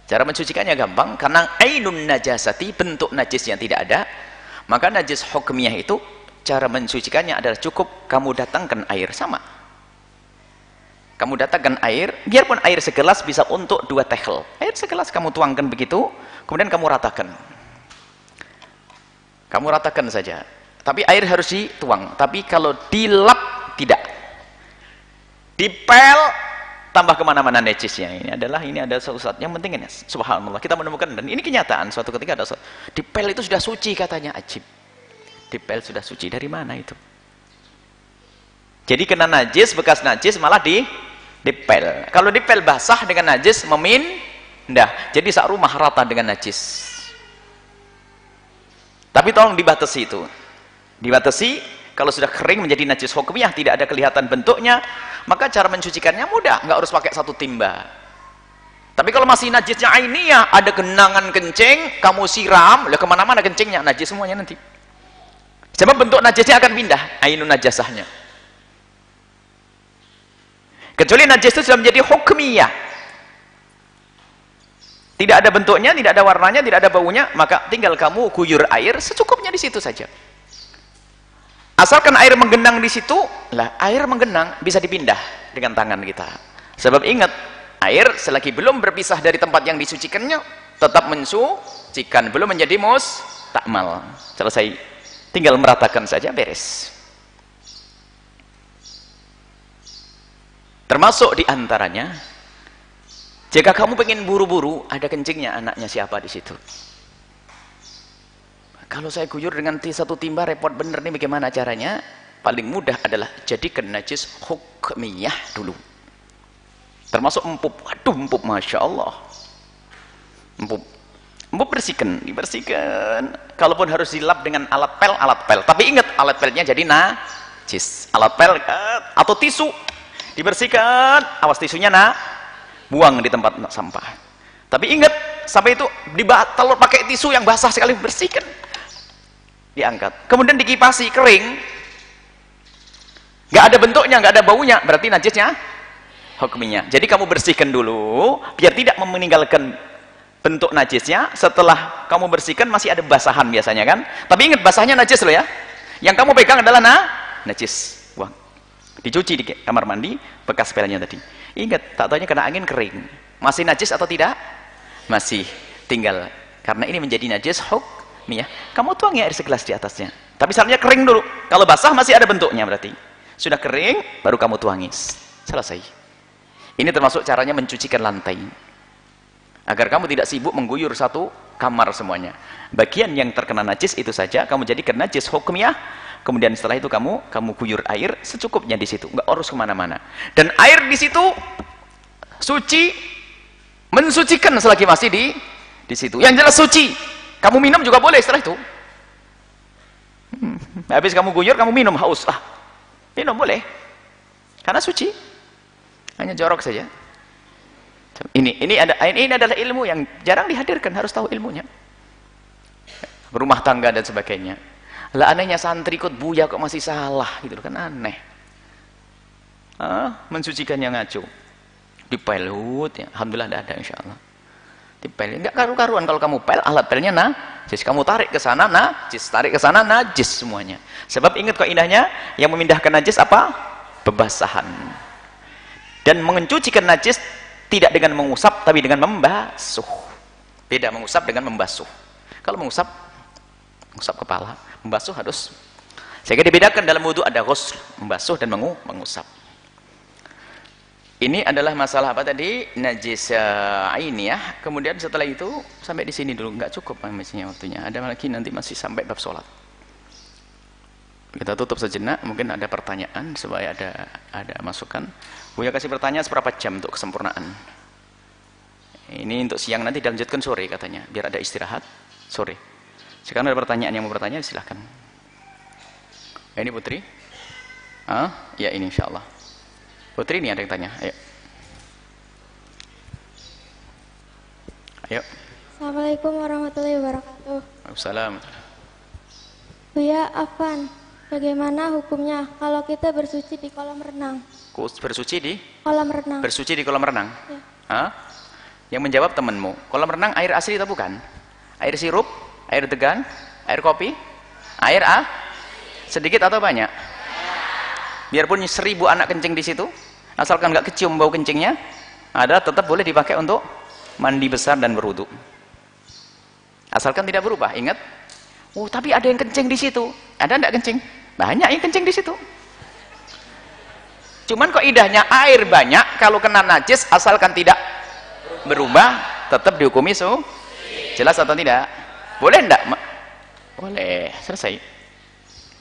[SPEAKER 1] Cara mencucikannya gampang karena ainun najasati bentuk najis yang tidak ada. Maka najis hukmiyah itu cara mencucikannya adalah cukup kamu datangkan air sama. Kamu datangkan air, biarpun air segelas bisa untuk dua tehel. Air segelas kamu tuangkan begitu, kemudian kamu ratakan. Kamu ratakan saja. Tapi air harus dituang. Tapi kalau dilap tidak. Dipel tambah ke mana-mana necisnya ini adalah ini ada sesuatu yang penting ini subhanallah kita menemukan dan ini kenyataan suatu ketika ada di pel itu sudah suci katanya ajib di pel sudah suci dari mana itu? Jadi kena najis bekas najis malah di dipel. Kalau dipel basah dengan najis memin dah jadi sak rumah rata dengan najis. Tapi tolong dibatasi itu. Dibatasi kalau sudah kering menjadi najis hukumnya tidak ada kelihatan bentuknya maka cara mencucikannya mudah. Nggak harus pakai satu timba. Tapi kalau masih najisnya ainiyah ada genangan kencing kamu siram lah ke mana-mana kencingnya najis semuanya nanti sebab bentuk najisnya akan pindah ainun najasahnya kecuali najis itu sudah menjadi hukumiyah tidak ada bentuknya, tidak ada warnanya, tidak ada baunya, maka tinggal kamu guyur air secukupnya di situ saja. Asalkan air menggenang di situ, lah air menggenang bisa dipindah dengan tangan kita. Sebab ingat, air selagi belum berpisah dari tempat yang disucikannya, tetap mensucikan, belum menjadi mus takmal. Selesai. Tinggal meratakan saja beres. Termasuk di antaranya, jika kamu pengen buru-buru, ada kencingnya anaknya siapa di situ. Kalau saya guyur dengan satu timba repot bener nih bagaimana caranya? Paling mudah adalah jadikan najis hukmiyah dulu. Termasuk empuk. Waduh empuk Masya Allah. Empuk empuk bersihkan dibersihkan. Kalaupun harus dilap dengan alat pel alat pel. Tapi ingat alat pelnya jadi najis. Alat pel atau tisu dibersihkan. Awas tisunya nak. Buang di tempat sampah. Tapi ingat sampai itu dibatal pakai tisu yang basah sekali bersihkan. Diangkat. Kemudian dikipasi kering. Nggak ada bentuknya nggak ada baunya. Berarti najisnya hukumnya jadi kamu bersihkan dulu biar tidak meninggalkan bentuk najisnya setelah kamu bersihkan masih ada basahan biasanya kan? Tapi ingat basahnya najis loh ya. Yang kamu pegang adalah na najis. Wah dicuci di kamar mandi bekas pelnya tadi. Ingat tak tanya kena angin kering. Masih najis atau tidak? Masih. Tinggal karena ini menjadi najis huk nih ya. Kamu tuang ya air segelas di atasnya. Tapi salahnya kering dulu. Kalau basah masih ada bentuknya berarti. Sudah kering baru kamu tuangi selesai. Ini termasuk caranya mencucikan lantai agar kamu tidak sibuk mengguyur satu kamar semuanya bagian yang terkena najis itu saja kamu jadikan najis hukumnya kemudian setelah itu kamu kamu guyur air secukupnya di situ nggak harus ke mana-mana dan air di situ suci mensucikan selagi masih di di situ yang jelas suci kamu minum juga boleh setelah itu. Hmm. Habis kamu guyur, kamu minum haus. Ah, minum boleh. Karena suci. Hanya jorok saja. Ini ini ada ini adalah ilmu yang jarang dihadirkan, harus tahu ilmunya. Rumah tangga dan sebagainya. Lah anehnya santri ikut buya kok masih salah gitu kan aneh. Ah, mensucikan yang ngaco. Dipelut ya. Alhamdulillah ada, ada insyaallah dipel enggak karu-karuan kalau kamu pel alat pelnya nah jis kamu tarik ke sana nah jis tarik ke sana najis semuanya sebab ingat kok indahnya yang memindahkan najis apa bebasahan dan mencucikan najis tidak dengan mengusap tapi dengan membasuh. Beda mengusap dengan membasuh. Kalau mengusap mengusap kepala membasuh harus. Sehingga dibedakan dalam wudhu ada ghusl membasuh dan mengusap. Ini adalah masalah apa tadi? Najis ini ya. Kemudian setelah itu sampai di sini dulu. Nggak cukup mestinya waktunya. Ada lagi nanti masih sampai bab sholat. Kita tutup sejenak. Mungkin ada pertanyaan supaya ada ada masukan Buya kasih pertanyaan seberapa jam untuk kesempurnaan Ini untuk siang nanti dilanjutkan sore katanya, biar ada istirahat sore. Sekarang ada pertanyaan yang mau bertanya, silahkan. Ini Putri? Ah, ya ini insya Allah. Putri ini ada yang tanya, ayo. Ayo.
[SPEAKER 2] Assalamualaikum warahmatullahi wabarakatuh.
[SPEAKER 1] Waalaikumsalam.
[SPEAKER 2] Buya Afan, bagaimana hukumnya kalau kita bersuci di kolam renang?
[SPEAKER 1] Bersuci di
[SPEAKER 2] Kolam renang.
[SPEAKER 1] bersuci di kolam renang.
[SPEAKER 2] Ya.
[SPEAKER 1] Hah? Yang menjawab temanmu. Kolam renang air asli atau bukan? Air sirup, air degan, air kopi, air ah? Sedikit atau banyak? Biarpun seribu anak kencing di situ, asalkan nggak kecium bau kencingnya, ada tetap boleh dipakai untuk mandi besar dan berwudu. Asalkan tidak berubah. Ingat, oh tapi ada yang kencing di situ. Ada enggak kencing? Banyak yang kencing di situ. Cuman kok idahnya air banyak kalau kena najis asalkan tidak berubah tetap dihukumi su jelas atau tidak boleh enggak boleh selesai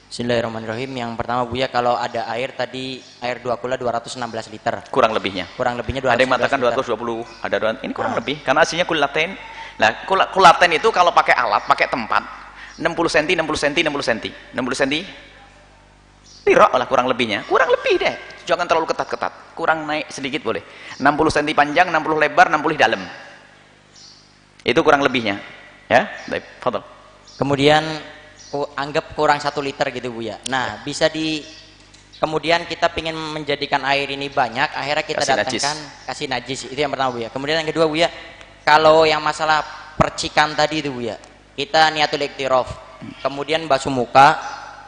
[SPEAKER 3] Bismillahirrahmanirrahim. Yang pertama Buya kalau ada air tadi air dua kula 216 liter.
[SPEAKER 1] kurang lebihnya
[SPEAKER 3] Kurang lebihnya 216
[SPEAKER 1] ada yang mengatakan
[SPEAKER 3] liter.
[SPEAKER 1] 220 ada dua- ini kurang
[SPEAKER 3] Ah.
[SPEAKER 1] lebih karena aslinya kulaten nah kula- kulaten itu kalau pakai alat pakai tempat 60 cm 60 cm 60 cm 60 cm Lirok lah kurang lebihnya. Kurang lebih deh. Jangan terlalu ketat-ketat. Kurang naik sedikit boleh. 60 cm panjang 60 lebar 60 dalam. Itu kurang lebihnya. Ya? Baik fadal
[SPEAKER 3] Kemudian anggap kurang satu liter gitu Buya. Nah bisa di kemudian kita ingin menjadikan air ini banyak, akhirnya kita
[SPEAKER 1] Kasih
[SPEAKER 3] datangkan kasih najis. Itu yang pertama Buya. Kemudian yang kedua Buya, kalau yang masalah percikan tadi itu Buya, kita niatul iktiraf, kemudian basuh muka,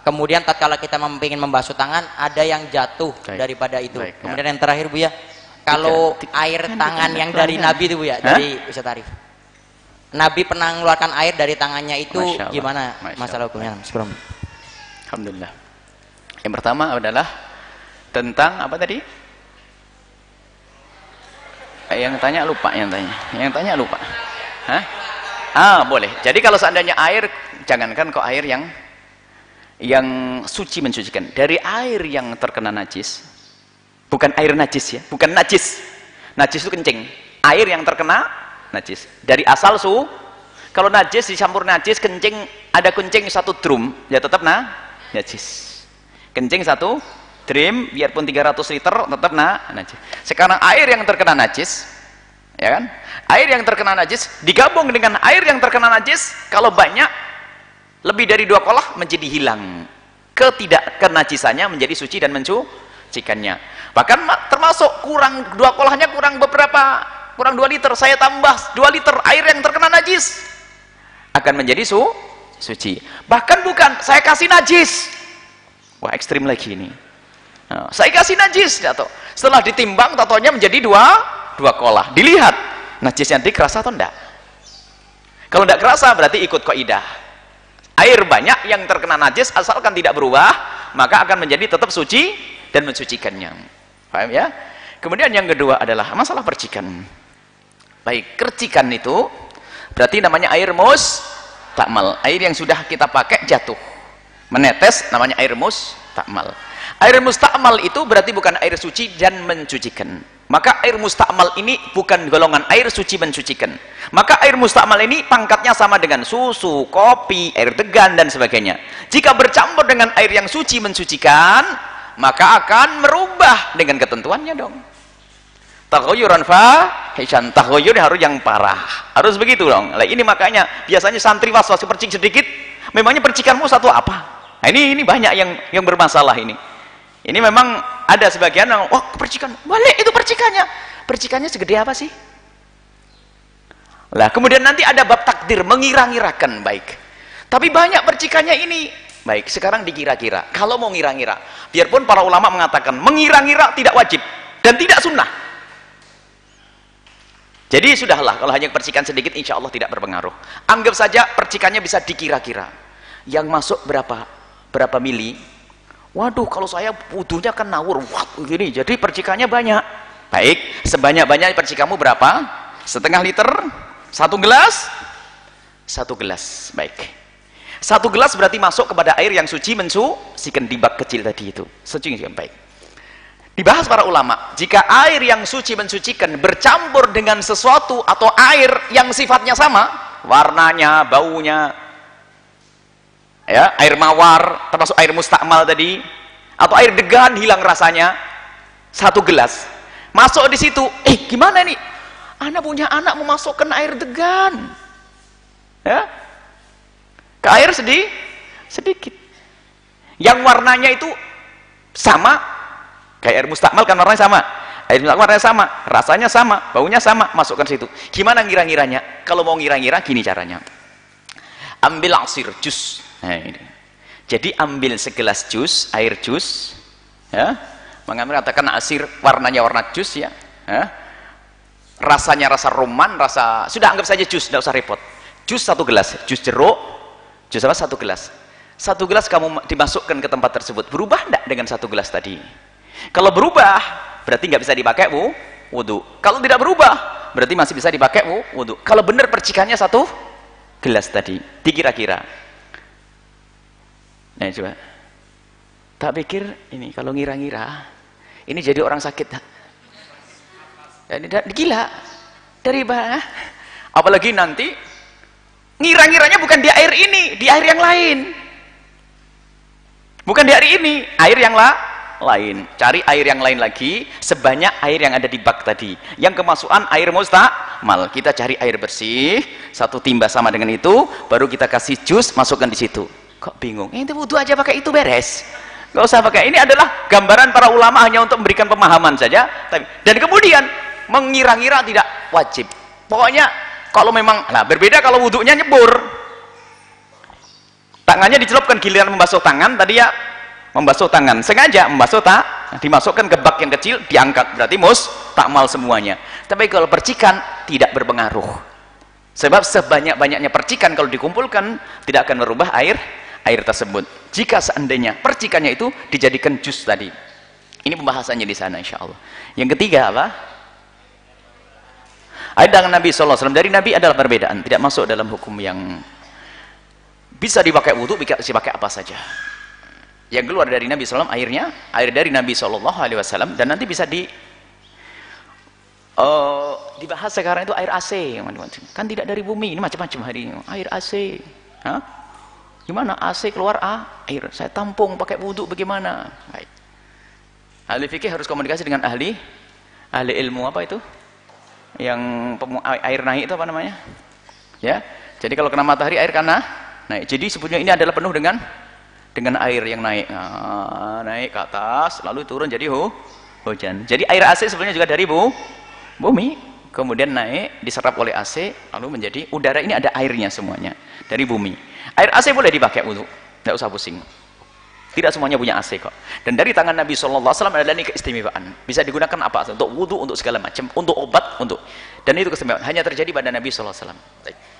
[SPEAKER 3] kemudian tatkala kita ingin membasuh tangan, ada yang jatuh
[SPEAKER 1] Baik.
[SPEAKER 3] daripada itu.
[SPEAKER 1] Baik, ya.
[SPEAKER 3] kemudian yang terakhir Buya, kalau
[SPEAKER 1] Tiga-
[SPEAKER 3] air
[SPEAKER 1] tiga-
[SPEAKER 3] tangan yang dari. Nabi itu Buya,
[SPEAKER 1] Hah?
[SPEAKER 3] dari Ustaz Arif. Nabi pernah mengeluarkan air dari tangannya itu
[SPEAKER 1] Masya Allah.
[SPEAKER 3] gimana
[SPEAKER 1] Masya
[SPEAKER 3] masalah hukumnya? Sebelum
[SPEAKER 1] Alhamdulillah. Yang pertama adalah tentang apa tadi? Eh, Yang tanya lupa, yang tanya. Yang tanya lupa. Hah? Ah, boleh. Jadi kalau seandainya air, jangankan kok air yang yang suci mensucikan. Dari air yang terkena najis, bukan air najis ya, bukan najis. Najis itu kencing. Air yang terkena najis. Dari asal su, kalau najis dicampur najis, kencing ada kencing satu drum, ya tetap nah najis. Kencing satu drum, biarpun 300 liter tetap nah najis. Sekarang air yang terkena najis, ya kan? Air yang terkena najis digabung dengan air yang terkena najis, kalau banyak lebih dari dua kolah menjadi hilang. Ketidak kenajisannya menjadi suci dan mensucikannya bahkan ma- termasuk kurang dua kolahnya kurang beberapa kurang dua liter. Saya tambah dua liter air yang terkena najis akan menjadi su suci. Bahkan bukan saya kasih najis. Wah ekstrim lagi ini. Nah, saya kasih najis atau setelah ditimbang totonya menjadi dua dua kolah. Dilihat najisnya nanti kerasa atau enggak kalau enggak kerasa berarti ikut kaidah air banyak yang terkena najis asalkan tidak berubah maka akan menjadi tetap suci dan mensucikannya. Paham ya? Kemudian yang kedua adalah masalah percikan. Baik kercikan itu berarti namanya air mus takmal air yang sudah kita pakai jatuh. Menetes namanya air mus takmal air mustakmal itu berarti bukan air suci dan mencucikan. Maka air mustakmal ini bukan golongan air suci mencucikan. Maka air mustakmal ini pangkatnya sama dengan susu, kopi, air degan dan sebagainya. Jika bercampur dengan air yang suci mensucikan maka akan merubah dengan ketentuannya dong. Taghayuran fahishan taghayur harus yang parah. Harus begitu dong. Nah, ini makanya biasanya santri was-was percik sedikit memangnya percikanmu satu apa? Nah, ini ini banyak yang yang bermasalah ini ini memang ada sebagian yang wah percikan balik itu percikannya. Percikannya segede apa sih? Lah kemudian nanti ada bab takdir mengira-ngirakan baik. Tapi banyak percikannya ini. Baik sekarang dikira-kira kalau mau ngira-ngira biarpun para ulama mengatakan mengira-ngira tidak wajib dan tidak sunnah. Jadi sudahlah kalau hanya percikan sedikit insya Allah tidak berpengaruh. Anggap saja percikannya bisa dikira-kira. Yang masuk berapa? Berapa mili waduh kalau saya wudhunya kan nawur wah begini. Jadi percikannya banyak. Baik sebanyak-banyak percikanmu berapa? Setengah liter? Satu gelas? Satu gelas baik. Satu gelas berarti masuk kepada air yang suci mensucikan di bak kecil tadi itu. Suci yang baik. Dibahas para ulama, jika air yang suci mensucikan bercampur dengan sesuatu atau air yang sifatnya sama, warnanya, baunya, ya, air mawar, termasuk air mustakmal tadi, atau air degan hilang rasanya, satu gelas, masuk di situ, eh gimana nih? Anak punya anak memasukkan air degan, ya, ke air sedih, sedikit, yang warnanya itu sama kayak air mustakmal kan warnanya sama. Air mustakmal warnanya sama rasanya sama baunya sama masukkan situ. Gimana ngira-ngiranya? Kalau mau ngira-ngira gini caranya. Ambil asir jus nah, jadi ambil segelas jus air jus ya. Mengambil katakan asir warnanya warna jus ya, ya. rasanya rasa roman rasa sudah anggap saja jus tidak usah repot. Jus satu gelas jus jeruk jus apa satu gelas. Satu gelas kamu dimasukkan ke tempat tersebut. Berubah tidak dengan satu gelas tadi? Kalau berubah, berarti nggak bisa dipakai bu, wudhu. Kalau tidak berubah, berarti masih bisa dipakai wudhu. Kalau benar percikannya satu gelas tadi, dikira-kira. Nah coba. Tak pikir ini kalau ngira-ngira, ini jadi orang sakit. Ini gila. Dari mana? Apalagi nanti ngira-ngiranya bukan di air ini, di air yang lain. Bukan di air ini, air yang lain lain cari air yang lain lagi sebanyak air yang ada di bak tadi yang kemasukan air mustakmal kita cari air bersih satu timba sama dengan itu baru kita kasih jus masukkan di situ kok bingung? Eh, itu wudhu aja pakai itu beres. Nggak usah pakai. Ini adalah gambaran para ulama hanya untuk memberikan pemahaman saja. Dan kemudian mengira-ngira tidak wajib. Pokoknya kalau memang nah berbeda kalau wudhunya nyebur. Tangannya dicelupkan giliran membasuh tangan. Tadi ya membasuh tangan. Sengaja membasuh tak dimasukkan ke bak yang kecil diangkat. Berarti mus takmal semuanya. Tapi kalau percikan tidak berpengaruh. Sebab sebanyak-banyaknya percikan kalau dikumpulkan tidak akan merubah air air tersebut. Jika seandainya percikannya itu dijadikan jus tadi. Ini pembahasannya di sana insya Allah yang ketiga apa? Ayat dengan Nabi SAW dari Nabi adalah perbedaan. Tidak masuk dalam hukum yang bisa dipakai wudhu bisa dipakai apa saja. Yang keluar dari Nabi SAW airnya air dari Nabi SAW dan nanti bisa di uh, dibahas sekarang itu air AC kan tidak dari bumi ini macam-macam hari ini. Air AC Hah? Gimana? AC keluar air saya tampung pakai wudhu bagaimana? Baik. Ahli fikih harus komunikasi dengan ahli ahli ilmu apa itu? Yang air naik itu apa namanya? Ya. Jadi kalau kena matahari air karena naik. Jadi sebetulnya ini adalah penuh dengan dengan air yang naik. Nah, naik ke atas lalu turun jadi hu, hujan. Jadi air AC sebenarnya juga dari bu, bumi. Kemudian naik diserap oleh AC lalu menjadi udara. Ini ada airnya semuanya dari bumi air AC boleh dipakai untuk tidak usah pusing. Tidak semuanya punya AC kok. Dan dari tangan Nabi SAW adalah ini keistimewaan. Bisa digunakan apa? Untuk wudhu untuk segala macam. Untuk obat untuk. Dan itu keistimewaan. Hanya terjadi pada Nabi SAW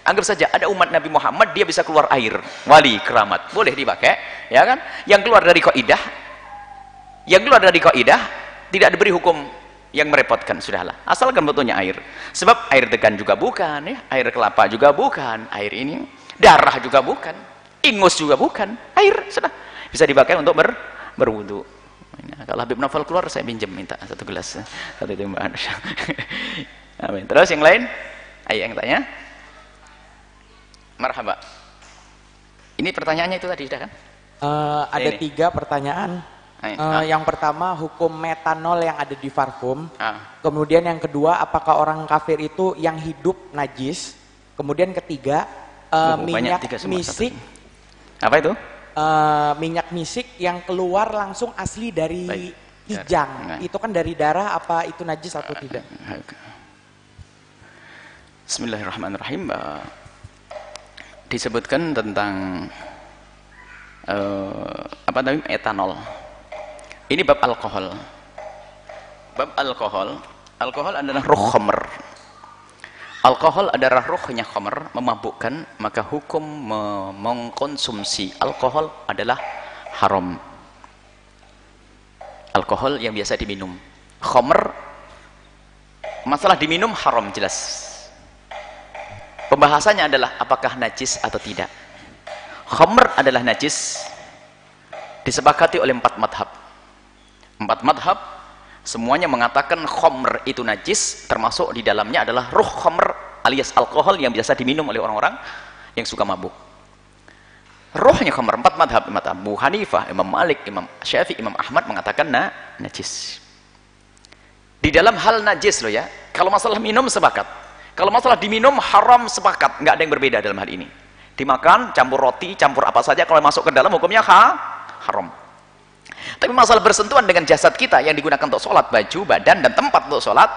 [SPEAKER 1] anggap saja ada umat Nabi Muhammad dia bisa keluar air. Wali keramat. Boleh dipakai ya kan? Yang keluar dari kaidah yang keluar dari kaidah tidak diberi hukum yang merepotkan. Sudahlah. Asalkan betulnya air. Sebab air degan juga bukan ya. Air kelapa juga bukan. Air ini darah juga bukan. Ingus juga bukan. Air sudah. Bisa dipakai untuk ber berwudu nah, kalau Habib Novel keluar saya pinjam minta satu gelas. Satu timbangan [LAUGHS] terus yang lain? Ayo yang tanya. Marhaba. Ini pertanyaannya itu tadi sudah kan?
[SPEAKER 4] Uh, ada ini. tiga pertanyaan. Uh, yang pertama hukum metanol yang ada di parfum. Ah. kemudian yang kedua apakah orang kafir itu yang hidup najis? Kemudian ketiga uh, minyak misik
[SPEAKER 1] apa itu
[SPEAKER 4] uh, minyak misik yang keluar langsung asli dari Baik. kijang nah. itu kan dari darah apa itu najis atau tidak
[SPEAKER 1] Bismillahirrahmanirrahim disebutkan tentang uh, apa namanya etanol. Ini bab alkohol. Bab alkohol, alkohol adalah ruh khamr. Alkohol adalah ruhnya khamr, memabukkan, maka hukum mengkonsumsi alkohol adalah haram. Alkohol yang biasa diminum. Khamr masalah diminum haram jelas Pembahasannya adalah apakah najis atau tidak. Khamr adalah najis disepakati oleh empat madhab. Empat madhab semuanya mengatakan khomer itu najis termasuk di dalamnya adalah ruh khomer alias alkohol yang biasa diminum oleh orang-orang yang suka mabuk. Rohnya khomer empat madhab Imam Abu Hanifah, Imam Malik, Imam Syafi'i, Imam Ahmad mengatakan na, najis. Di dalam hal najis loh ya kalau masalah minum sepakat. Kalau masalah diminum haram sepakat nggak ada yang berbeda dalam hal ini. Dimakan campur roti campur apa saja kalau masuk ke dalam hukumnya ha haram tapi masalah bersentuhan dengan jasad kita yang digunakan untuk sholat, baju, badan, dan tempat untuk sholat,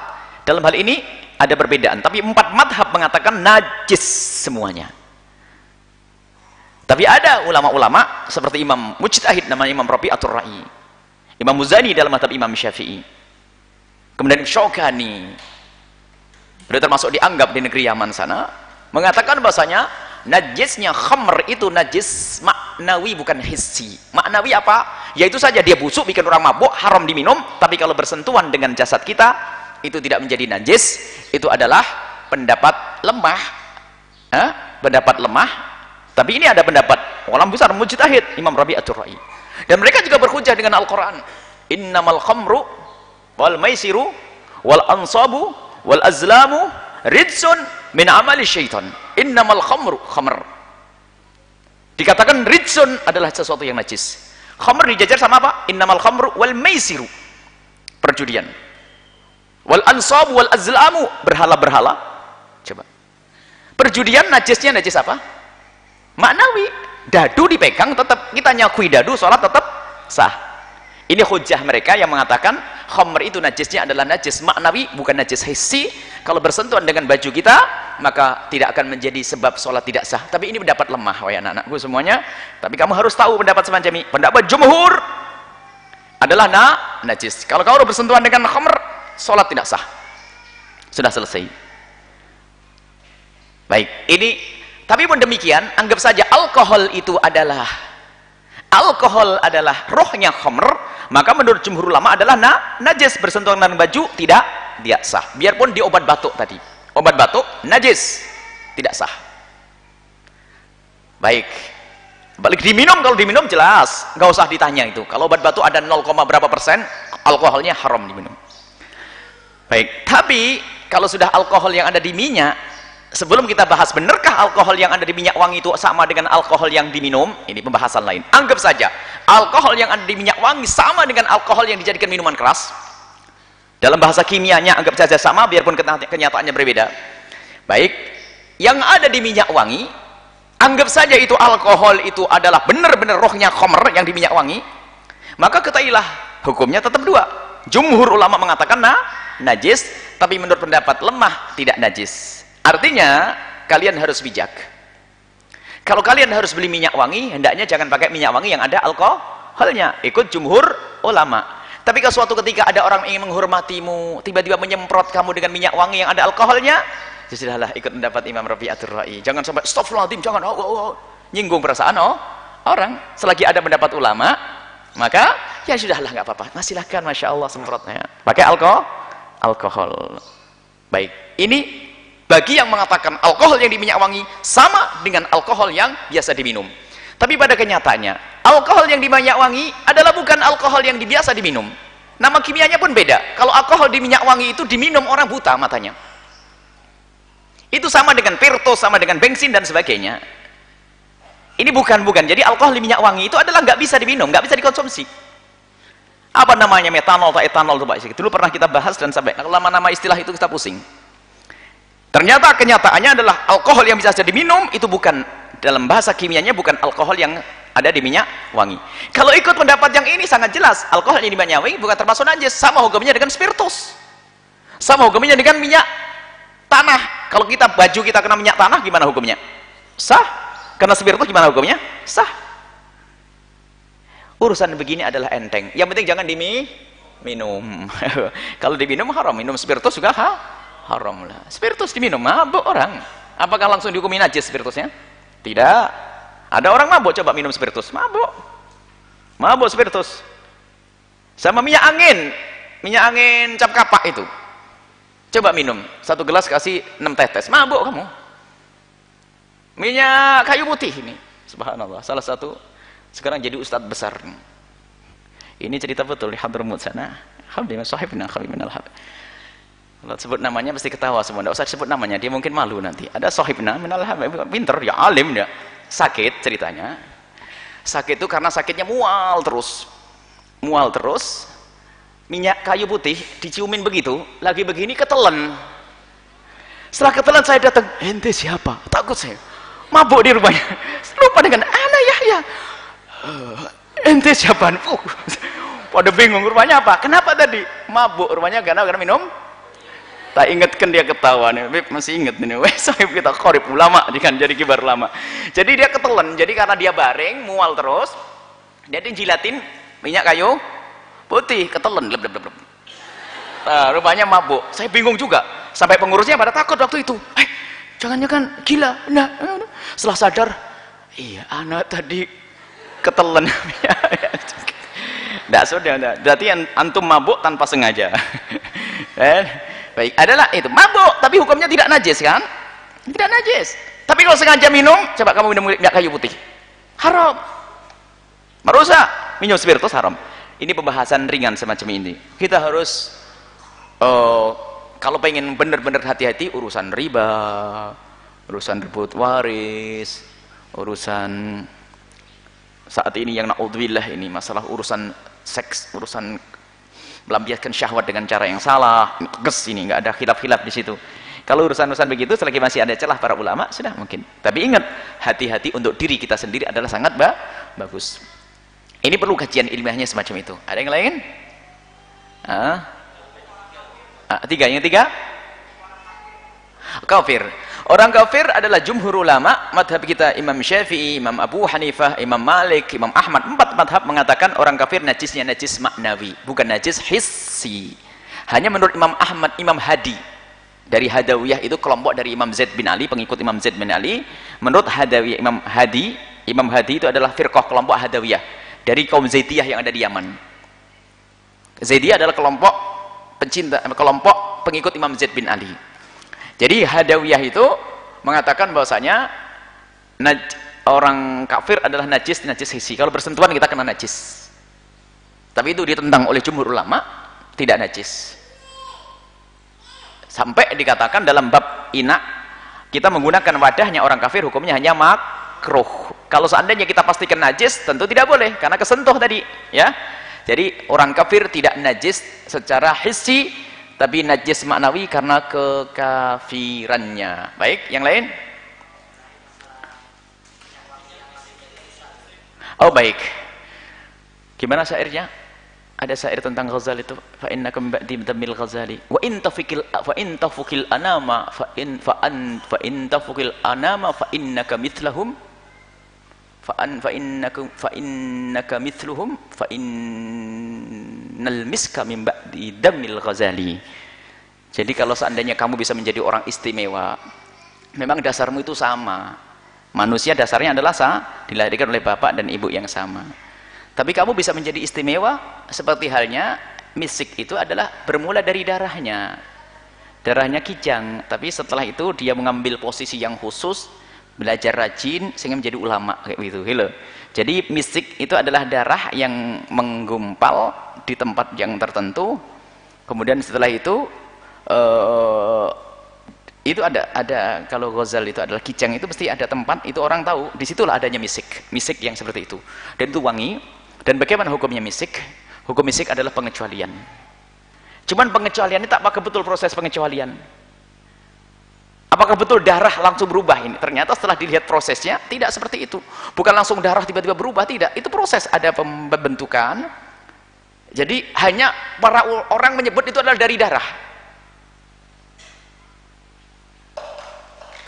[SPEAKER 1] dalam hal ini ada perbedaan. Tapi empat madhab mengatakan najis semuanya. Tapi ada ulama-ulama seperti Imam Mujtahid namanya Imam Rabi'atul Ra'i. Imam Muzani dalam madhab Imam Syafi'i. Kemudian Syaukani. Beliau termasuk dianggap di negeri Yaman sana. Mengatakan bahasanya najisnya khamr itu najis maknawi bukan hissi. Maknawi apa? Yaitu saja dia busuk bikin orang mabuk haram diminum tapi kalau bersentuhan dengan jasad kita itu tidak menjadi najis itu adalah pendapat lemah. Eh? pendapat lemah. Tapi ini ada pendapat. Ulama besar mujtahid Imam Rabi'atul Ra'i dan mereka juga berhujah dengan Al-Quran. Innamal khamru wal maisiru wal ansabu wal azlamu ridsun min amali syaitan. Innamal khamru khamr dikatakan ridsun adalah sesuatu yang najis. Khamr dijajar sama apa? Innamal khamru wal maisiru. Perjudian. Wal ansabu wal azlamu. Berhala-berhala. Coba. Perjudian najisnya najis apa? Maknawi. Dadu dipegang tetap kita nyakui dadu sholat tetap sah. Ini hujah mereka yang mengatakan khamr itu najisnya adalah najis maknawi bukan najis hissi kalau bersentuhan dengan baju kita maka tidak akan menjadi sebab sholat tidak sah. Tapi ini pendapat lemah wahai anak-anakku semuanya. Tapi kamu harus tahu pendapat semacam ini. Pendapat jumhur adalah na najis. Kalau kau bersentuhan dengan khamr sholat tidak sah. Sudah selesai. Baik ini. Tapi pun demikian anggap saja alkohol itu adalah alkohol adalah rohnya khamr maka menurut jumhur ulama adalah na, najis. Bersentuhan dengan baju tidak tidak sah. Biarpun di obat batuk tadi. Obat batuk najis. Tidak sah. Baik. Balik diminum. Kalau diminum jelas. Nggak usah ditanya itu. Kalau obat batuk ada 0, berapa persen alkoholnya haram diminum. Baik. Tapi kalau sudah alkohol yang ada di minyak sebelum kita bahas benarkah alkohol yang ada di minyak wangi itu sama dengan alkohol yang diminum ini pembahasan lain. Anggap saja alkohol yang ada di minyak wangi sama dengan alkohol yang dijadikan minuman keras dalam bahasa kimianya anggap saja sama biarpun kenyataannya berbeda. Baik. Yang ada di minyak wangi anggap saja itu alkohol itu adalah benar-benar rohnya khomer yang di minyak wangi maka ketahuilah hukumnya tetap dua. Jumhur ulama mengatakan nah, najis tapi menurut pendapat lemah tidak najis. Artinya kalian harus bijak. Kalau kalian harus beli minyak wangi hendaknya jangan pakai minyak wangi yang ada alkoholnya. Ikut jumhur ulama tapi kalau suatu ketika ada orang ingin menghormatimu tiba-tiba menyemprot kamu dengan minyak wangi yang ada alkoholnya ya sudahlah ikut mendapat Imam Rabi'atul Ra'i. Jangan sampai astagfirullahaladzim jangan oh, oh, oh. nyinggung perasaan oh orang. Selagi ada pendapat ulama maka ya sudahlah nggak apa-apa. Nah, silahkan Masya Allah semprotnya. Pakai alkohol alkohol. Baik. Ini bagi yang mengatakan alkohol yang di minyak wangi sama dengan alkohol yang biasa diminum tapi pada kenyataannya alkohol yang di wangi adalah bukan alkohol yang biasa diminum. Nama kimianya pun beda. Kalau alkohol di minyak wangi itu diminum orang buta matanya. Itu sama dengan pirto sama dengan bensin dan sebagainya. Ini bukan bukan. Jadi alkohol di minyak wangi itu adalah nggak bisa diminum nggak bisa dikonsumsi. Apa namanya metanol atau etanol Pak dulu pernah kita bahas dan sampai lama-nama istilah itu kita pusing. Ternyata kenyataannya adalah alkohol yang bisa jadi minum itu bukan dalam bahasa kimianya bukan alkohol yang ada di minyak wangi. Kalau ikut pendapat yang ini sangat jelas alkohol yang di minyak wangi bukan termasuk najis sama hukumnya dengan spiritus. Sama hukumnya dengan minyak tanah. Kalau kita baju kita kena minyak tanah gimana hukumnya? Sah. Karena spiritus gimana hukumnya? Sah. Urusan begini adalah enteng. Yang penting jangan dimi minum. [LAUGHS] Kalau diminum haram minum spiritus juga ha haram lah. Spiritus diminum mabuk orang. Apakah langsung dihukumi najis spiritusnya tidak. Ada orang mabuk coba minum spiritus. Mabuk. Mabuk spiritus. Sama minyak angin. Minyak angin cap kapak itu. Coba minum. Satu gelas kasih 6 tetes. Mabuk kamu. Minyak kayu putih ini. Subhanallah. Salah satu. Sekarang jadi ustadz besar. Ini cerita betul. Di Hadramut sana Habibina sahibina habibina al-habib. Kalau sebut namanya mesti ketawa semua. Tidak usah sebut namanya, dia mungkin malu nanti. Ada habib, pinter, ya alim dia. Sakit ceritanya. Sakit itu karena sakitnya mual terus. Mual terus. Minyak kayu putih diciumin begitu, lagi begini ketelan. Setelah ketelan saya datang, ente siapa? Takut saya. Mabuk di rumahnya. [LAUGHS] Lupa dengan anak Yahya. Uh, ente siapa? [LAUGHS] Uh, pada bingung rumahnya apa? Kenapa tadi? Mabuk rumahnya karena minum tak ingatkan dia ketawa nih. Beb masih inget nih [LAUGHS] weh sahib kita korip ulama kan jadi kibar ulama. Jadi dia ketelan jadi karena dia bareng mual terus dia jilatin minyak kayu putih ketelan bleb bleb bleb nah, rupanya mabuk. Saya bingung juga sampai pengurusnya pada takut waktu itu. Eh jangan-jangan gila nah, nah, nah, setelah sadar iya anak tadi ketelan. [LAUGHS] Tidak sudah berarti antum mabuk tanpa sengaja. [LAUGHS] Eh baik adalah itu. Mabuk tapi hukumnya tidak najis kan? Tidak najis. Tapi kalau sengaja minum coba kamu minum minyak kayu putih. Haram. Merusak. Minum spiritus haram. Ini pembahasan ringan semacam ini. Kita harus uh, kalau pengen benar-benar hati-hati urusan riba urusan rebut waris urusan saat ini yang naudzubillah ini masalah urusan seks urusan melampiaskan syahwat dengan cara yang salah. Tegas ini nggak ada khilaf-khilaf di situ. Kalau urusan-urusan begitu selagi masih ada celah para ulama sudah mungkin. Tapi ingat hati-hati untuk diri kita sendiri adalah sangat ba bagus. Ini perlu kajian ilmiahnya semacam itu. Ada yang lain? Ah? Ah, tiga yang tiga kafir Orang kafir adalah jumhur ulama, madhab kita Imam Syafi'i, Imam Abu Hanifah, Imam Malik, Imam Ahmad. Empat madhab mengatakan orang kafir najisnya najis maknawi, bukan najis hissi. Hanya menurut Imam Ahmad, Imam Hadi, dari Hadawiyah itu kelompok dari Imam Zaid bin Ali, pengikut Imam Zaid bin Ali. Menurut Hadawiyah, Imam Hadi, Imam Hadi itu adalah firqah kelompok Hadawiyah dari kaum Zaidiyah yang ada di Yaman. Zaidiyah adalah kelompok pencinta, kelompok pengikut Imam Zaid bin Ali jadi hadawiyah itu mengatakan bahwasanya orang kafir adalah najis najis hisi. Kalau bersentuhan kita kena najis. Tapi itu ditentang oleh jumhur ulama tidak najis. Sampai dikatakan dalam bab ina kita menggunakan wadahnya orang kafir hukumnya hanya makruh. Kalau seandainya kita pastikan najis tentu tidak boleh karena kesentuh tadi, ya. Jadi orang kafir tidak najis secara hissi tapi najis maknawi karena kekafirannya. Baik yang lain? Oh baik. Gimana syairnya? Ada syair tentang Ghazali itu? Fa innaka min ba'di tamil Ghazali. Wa in tafikil fa in tafukil anama fa in fa an fa in tafukil anama fa innaka mithlahum. Fa an fa innaka fa innaka mithluhum fa in nal miska min ba'di damil ghazali. Jadi kalau seandainya kamu bisa menjadi orang istimewa memang dasarmu itu sama. Manusia dasarnya adalah sah dilahirkan oleh bapak dan ibu yang sama. Tapi kamu bisa menjadi istimewa seperti halnya misik itu adalah bermula dari darahnya. Darahnya kijang tapi setelah itu dia mengambil posisi yang khusus belajar rajin sehingga menjadi ulama kayak gitu gitu. Jadi misik itu adalah darah yang menggumpal di tempat yang tertentu. Kemudian setelah itu uh, itu ada ada kalau Ghazal itu adalah kicang itu pasti ada tempat itu orang tahu. Di situlah adanya misik misik yang seperti itu. Dan itu wangi. Dan bagaimana hukumnya misik? Hukum misik adalah pengecualian. Cuman pengecualian ini tak pakai betul proses pengecualian. Apakah betul darah langsung berubah ini? Ternyata setelah dilihat prosesnya tidak seperti itu. Bukan langsung darah tiba-tiba berubah tidak. Itu proses ada pembentukan jadi hanya para orang menyebut itu adalah dari darah.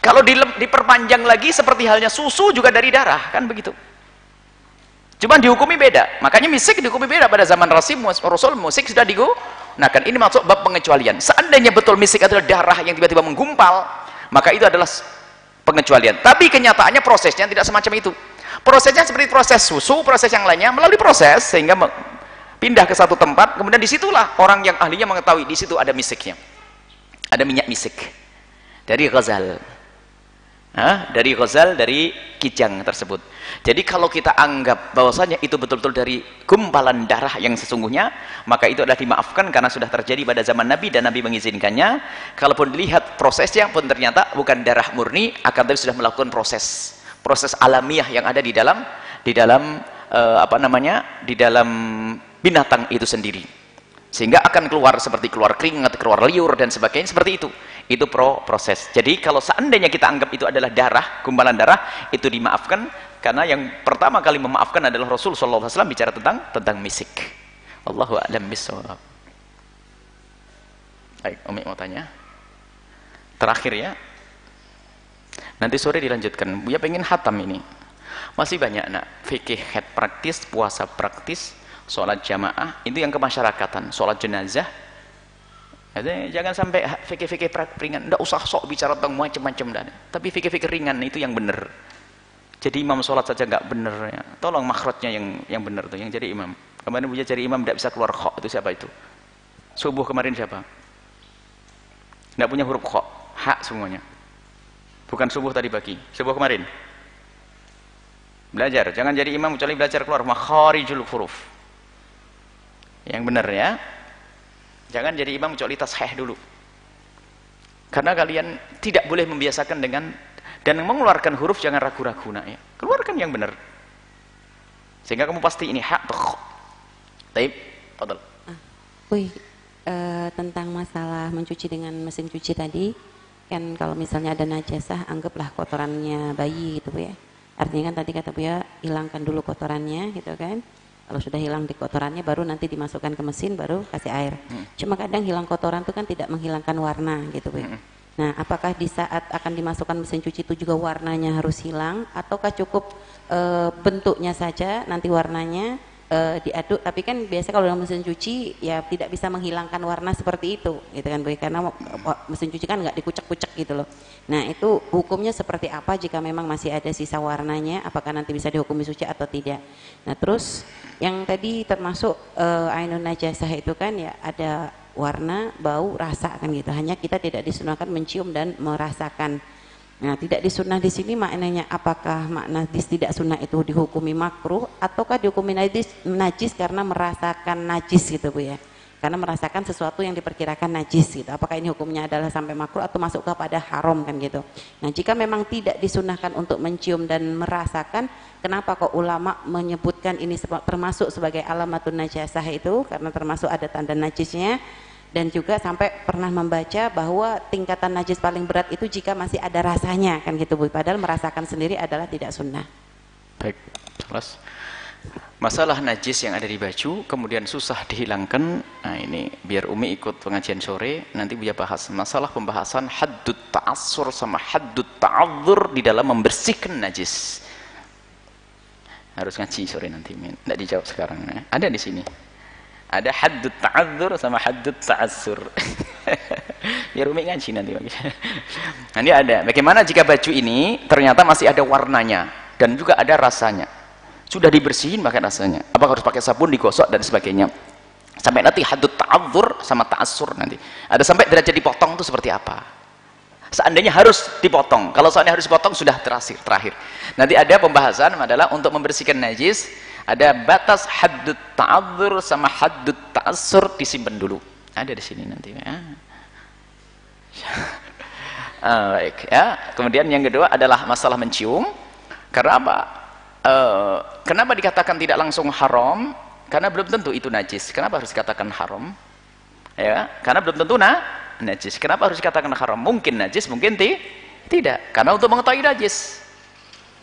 [SPEAKER 1] Kalau diperpanjang lagi seperti halnya susu juga dari darah, kan begitu. Cuma dihukumi beda. Makanya misik dihukumi beda pada zaman Rasul, Rasul musik sudah digunakan. Ini maksud bab pengecualian. Seandainya betul misik adalah darah yang tiba-tiba menggumpal, maka itu adalah pengecualian. Tapi kenyataannya prosesnya tidak semacam itu. Prosesnya seperti proses susu, proses yang lainnya melalui proses sehingga pindah ke satu tempat kemudian di situlah orang yang ahlinya mengetahui di situ ada misiknya. Ada minyak misik. Dari Ghazal. Hah? dari Ghazal dari kijang tersebut. Jadi kalau kita anggap bahwasanya itu betul-betul dari gumpalan darah yang sesungguhnya maka itu adalah dimaafkan karena sudah terjadi pada zaman Nabi dan Nabi mengizinkannya. Kalaupun dilihat prosesnya pun ternyata bukan darah murni akan tapi sudah melakukan proses proses alamiah yang ada di dalam di dalam uh, apa namanya di dalam binatang itu sendiri. Sehingga akan keluar seperti keluar keringat, keluar liur dan sebagainya seperti itu. Itu pro proses. Jadi kalau seandainya kita anggap itu adalah darah gumpalan darah itu dimaafkan karena yang pertama kali memaafkan adalah Rasul SAW bicara tentang tentang misik. Allahu a'lam bishawab baik Umi mau tanya? Terakhir ya. Nanti sore dilanjutkan. Buya pengen hatam ini. Masih banyak nak. Fikih head praktis puasa praktis sholat jamaah itu yang kemasyarakatan sholat jenazah jangan sampai fikir-fikir ringan. Tidak usah sok bicara tentang macam-macam dan. Tapi fikir-fikir ringan itu yang benar. Jadi imam sholat saja nggak benar ya. Tolong makhrajnya yang yang benar tuh, yang jadi imam. Kemarin punya jadi imam tidak bisa keluar kok itu siapa itu? Subuh kemarin siapa? Tidak punya huruf kok, hak semuanya. Bukan subuh tadi pagi, subuh kemarin. Belajar, jangan jadi imam kecuali belajar keluar makharijul huruf. Yang benar ya. Jangan jadi imam kecuali tasheh dulu. Karena kalian tidak boleh membiasakan dengan dan mengeluarkan huruf jangan ragu-ragu nak ya. Keluarkan yang benar. Sehingga kamu pasti ini hak. Taib, fadal.
[SPEAKER 5] Ah, wih, uh, tentang masalah mencuci dengan mesin cuci tadi, kan kalau misalnya ada najasah, anggaplah kotorannya bayi gitu ya. Artinya kan tadi kata Bu ya, hilangkan dulu kotorannya gitu kan kalau sudah hilang di kotorannya baru nanti dimasukkan ke mesin baru kasih air. Hmm. Cuma kadang hilang kotoran itu kan tidak menghilangkan warna gitu, Bu. Hmm. Nah, apakah di saat akan dimasukkan mesin cuci itu juga warnanya harus hilang ataukah cukup e, bentuknya saja nanti warnanya uh, diaduk tapi kan biasa kalau dalam mesin cuci ya tidak bisa menghilangkan warna seperti itu gitu kan Bu karena mesin cuci kan nggak dikucek-kucek gitu loh. Nah itu hukumnya seperti apa jika memang masih ada sisa warnanya? Apakah nanti bisa dihukumi suci atau tidak? Nah terus yang tadi termasuk uh, ainun najasah itu kan ya ada warna bau rasa kan gitu. Hanya kita tidak disunahkan mencium dan merasakan Nah, tidak disunnah di sini maknanya apakah makna dis tidak sunnah itu dihukumi makruh ataukah dihukumi najis, najis karena merasakan najis gitu Bu ya. Karena merasakan sesuatu yang diperkirakan najis gitu. Apakah ini hukumnya adalah sampai makruh atau masuk kepada haram kan gitu. Nah, jika memang tidak disunahkan untuk mencium dan merasakan, kenapa kok ulama menyebutkan ini termasuk sebagai alamatun najasah itu karena termasuk ada tanda najisnya dan juga sampai pernah membaca bahwa tingkatan najis paling berat itu jika masih ada rasanya kan gitu Bu. Padahal merasakan sendiri adalah tidak sunnah.
[SPEAKER 1] Baik jelas. Masalah najis yang ada di baju kemudian susah dihilangkan. Nah ini biar Umi ikut pengajian sore nanti Buya bahas masalah pembahasan haddut ta'assur sama haddut ta'adzur di dalam membersihkan najis. Harus ngaji sore nanti tidak dijawab sekarang ya. ada di sini ada haddut ta'adzur sama haddut ta'assur. [LAUGHS] Biar Umi ngaji nanti [LAUGHS] nanti ada. Bagaimana jika baju ini ternyata masih ada warnanya dan juga ada rasanya? Sudah dibersihin pakai rasanya. Apa harus pakai sabun digosok dan sebagainya? Sampai nanti haddut ta'adzur sama ta'assur nanti. Ada sampai derajat dipotong itu seperti apa? Seandainya harus dipotong. Kalau seandainya harus dipotong sudah terakhir terakhir. Nanti ada pembahasan adalah untuk membersihkan najis ada batas haddut ta'adzur sama haddut ta'assur disimpan dulu. Ada di sini nanti ya. [LAUGHS] ah, baik ya. Kemudian yang kedua adalah masalah mencium. Karena apa? Uh, kenapa dikatakan tidak langsung haram? Karena belum tentu itu najis. Kenapa harus dikatakan haram? Ya karena belum tentu nah najis. Kenapa harus dikatakan haram? Mungkin najis mungkin ti tidak. Karena untuk mengetahui najis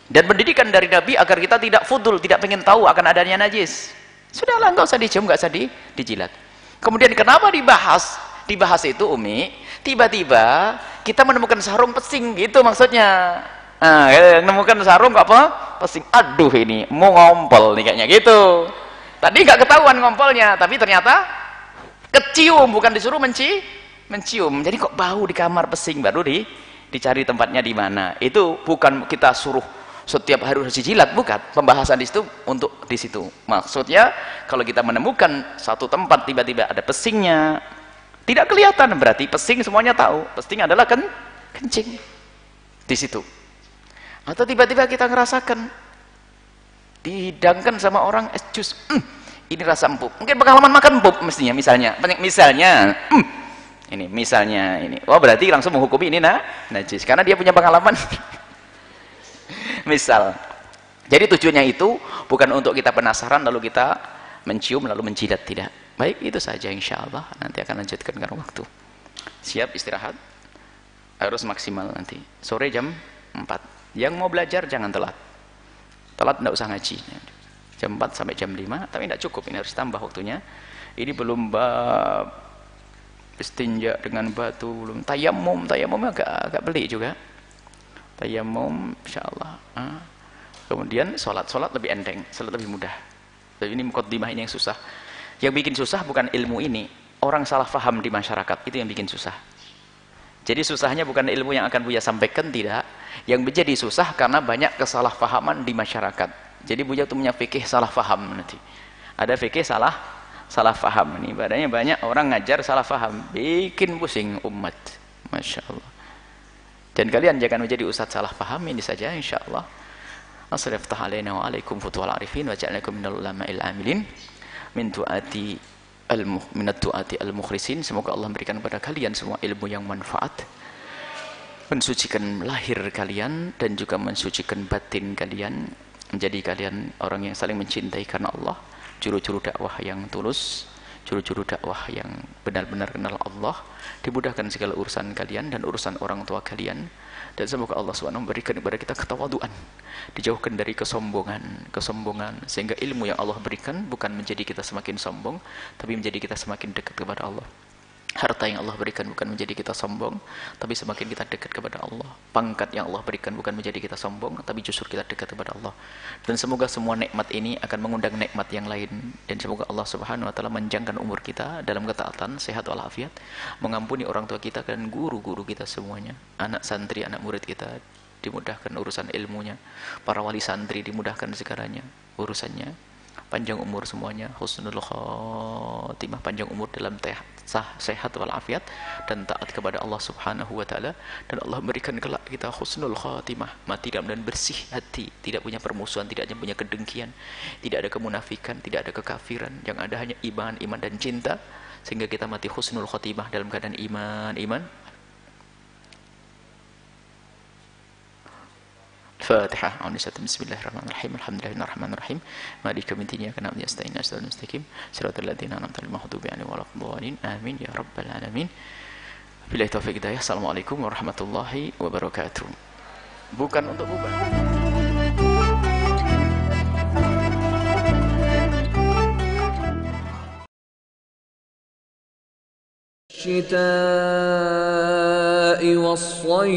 [SPEAKER 1] dan pendidikan dari Nabi agar kita tidak fudul, tidak pengen tahu akan adanya najis. Sudahlah, nggak usah dicium, nggak usah di, dijilat. Kemudian kenapa dibahas? Dibahas itu Umi, tiba-tiba kita menemukan sarung pesing gitu maksudnya. Nah, menemukan sarung apa? Pesing. Aduh ini mau ngompol nih kayaknya gitu. Tadi nggak ketahuan ngompolnya, tapi ternyata kecium bukan disuruh menci mencium. Jadi kok bau di kamar pesing baru di dicari tempatnya di mana. Itu bukan kita suruh setiap hari harus dijilat bukan pembahasan di situ untuk di situ maksudnya kalau kita menemukan satu tempat tiba-tiba ada pesingnya tidak kelihatan berarti pesing semuanya tahu pesing adalah kan kencing di situ Atau tiba-tiba kita ngerasakan dihidangkan sama orang es jus. Mm, ini rasa empuk. Mungkin pengalaman makan empuk mestinya misalnya. Misalnya, mm, ini misalnya ini. Oh berarti langsung menghukumi ini nah najis karena dia punya pengalaman. [LAUGHS] Misal. Jadi tujuannya itu bukan untuk kita penasaran lalu kita mencium lalu menjidat tidak. Baik itu saja insya Allah nanti akan lanjutkan karena waktu. Siap istirahat? Harus maksimal nanti. Sore jam 4. Yang mau belajar jangan telat. Telat tidak usah ngaji. Jam 4 sampai jam 5 tapi tidak cukup ini harus tambah waktunya. Ini belum bab istinja dengan batu belum tayamum tayamum agak agak beli juga tayamum insyaallah. Ah. kemudian sholat sholat lebih enteng sholat lebih mudah. Jadi ini mukaddimah ini yang susah. Yang bikin susah bukan ilmu ini orang salah faham di masyarakat itu yang bikin susah. Jadi susahnya bukan ilmu yang akan Buya sampaikan tidak. Yang menjadi susah karena banyak kesalahpahaman di masyarakat. Jadi Buya itu punya fikih salah faham nanti. Ada fikih salah salah faham. Ini badannya banyak orang ngajar salah faham. Bikin pusing umat. Masya Allah dan kalian jangan menjadi ustadz salah faham ini saja insya Allah Assalamualaikum alaina wa alaikum arifin wa ja'alakum minal ulama'il amilin. Min tu'ati al minat tu'ati al mukhrisin semoga Allah memberikan kepada kalian semua ilmu yang manfaat. Mensucikan lahir kalian dan juga mensucikan batin kalian. Menjadi kalian orang yang saling mencintai karena Allah. Juru-juru dakwah yang tulus. Juru-juru dakwah yang benar-benar kenal Allah dimudahkan segala urusan kalian dan urusan orang tua kalian. Dan semoga Allah SWT memberikan kepada kita ketawaduan. Dijauhkan dari kesombongan kesombongan. Sehingga ilmu yang Allah berikan bukan menjadi kita semakin sombong tapi menjadi kita semakin dekat kepada Allah harta yang Allah berikan bukan menjadi kita sombong tapi semakin kita dekat kepada Allah. Pangkat yang Allah berikan bukan menjadi kita sombong tapi justru kita dekat kepada Allah. Dan semoga semua nikmat ini akan mengundang nikmat yang lain. Dan semoga Allah subhanahu wa ta'ala menjangkan umur kita dalam ketaatan sehat walafiat mengampuni orang tua kita dan guru-guru kita semuanya. Anak santri, anak murid kita dimudahkan urusan ilmunya. Para wali santri dimudahkan segalanya urusannya. Panjang umur semuanya. Husnul khatimah panjang umur dalam teh sah, sehat walafiat dan taat kepada Allah Subhanahu wa taala. Dan Allah memberikan kelak kita husnul khatimah mati dalam dan bersih hati tidak punya permusuhan tidak punya kedengkian tidak ada kemunafikan tidak ada kekafiran yang ada hanya iman iman dan cinta sehingga kita mati husnul khatimah dalam keadaan iman iman الفاتحة أعوذ بسم الله الرحمن الرحيم. الحمد لله الرحمن الرحيم. مالك يوم الدين؟ إياك نعبد وأستعين اهدنا المستقيم. صراط الذين أنعمت عليهم المغضوب عليهم ولا الضالين. آمين يا رب العالمين. Bila taufik hidayah. Assalamualaikum warahmatullahi wabarakatuh. Bukan untuk bubar. الشتاء والصيف.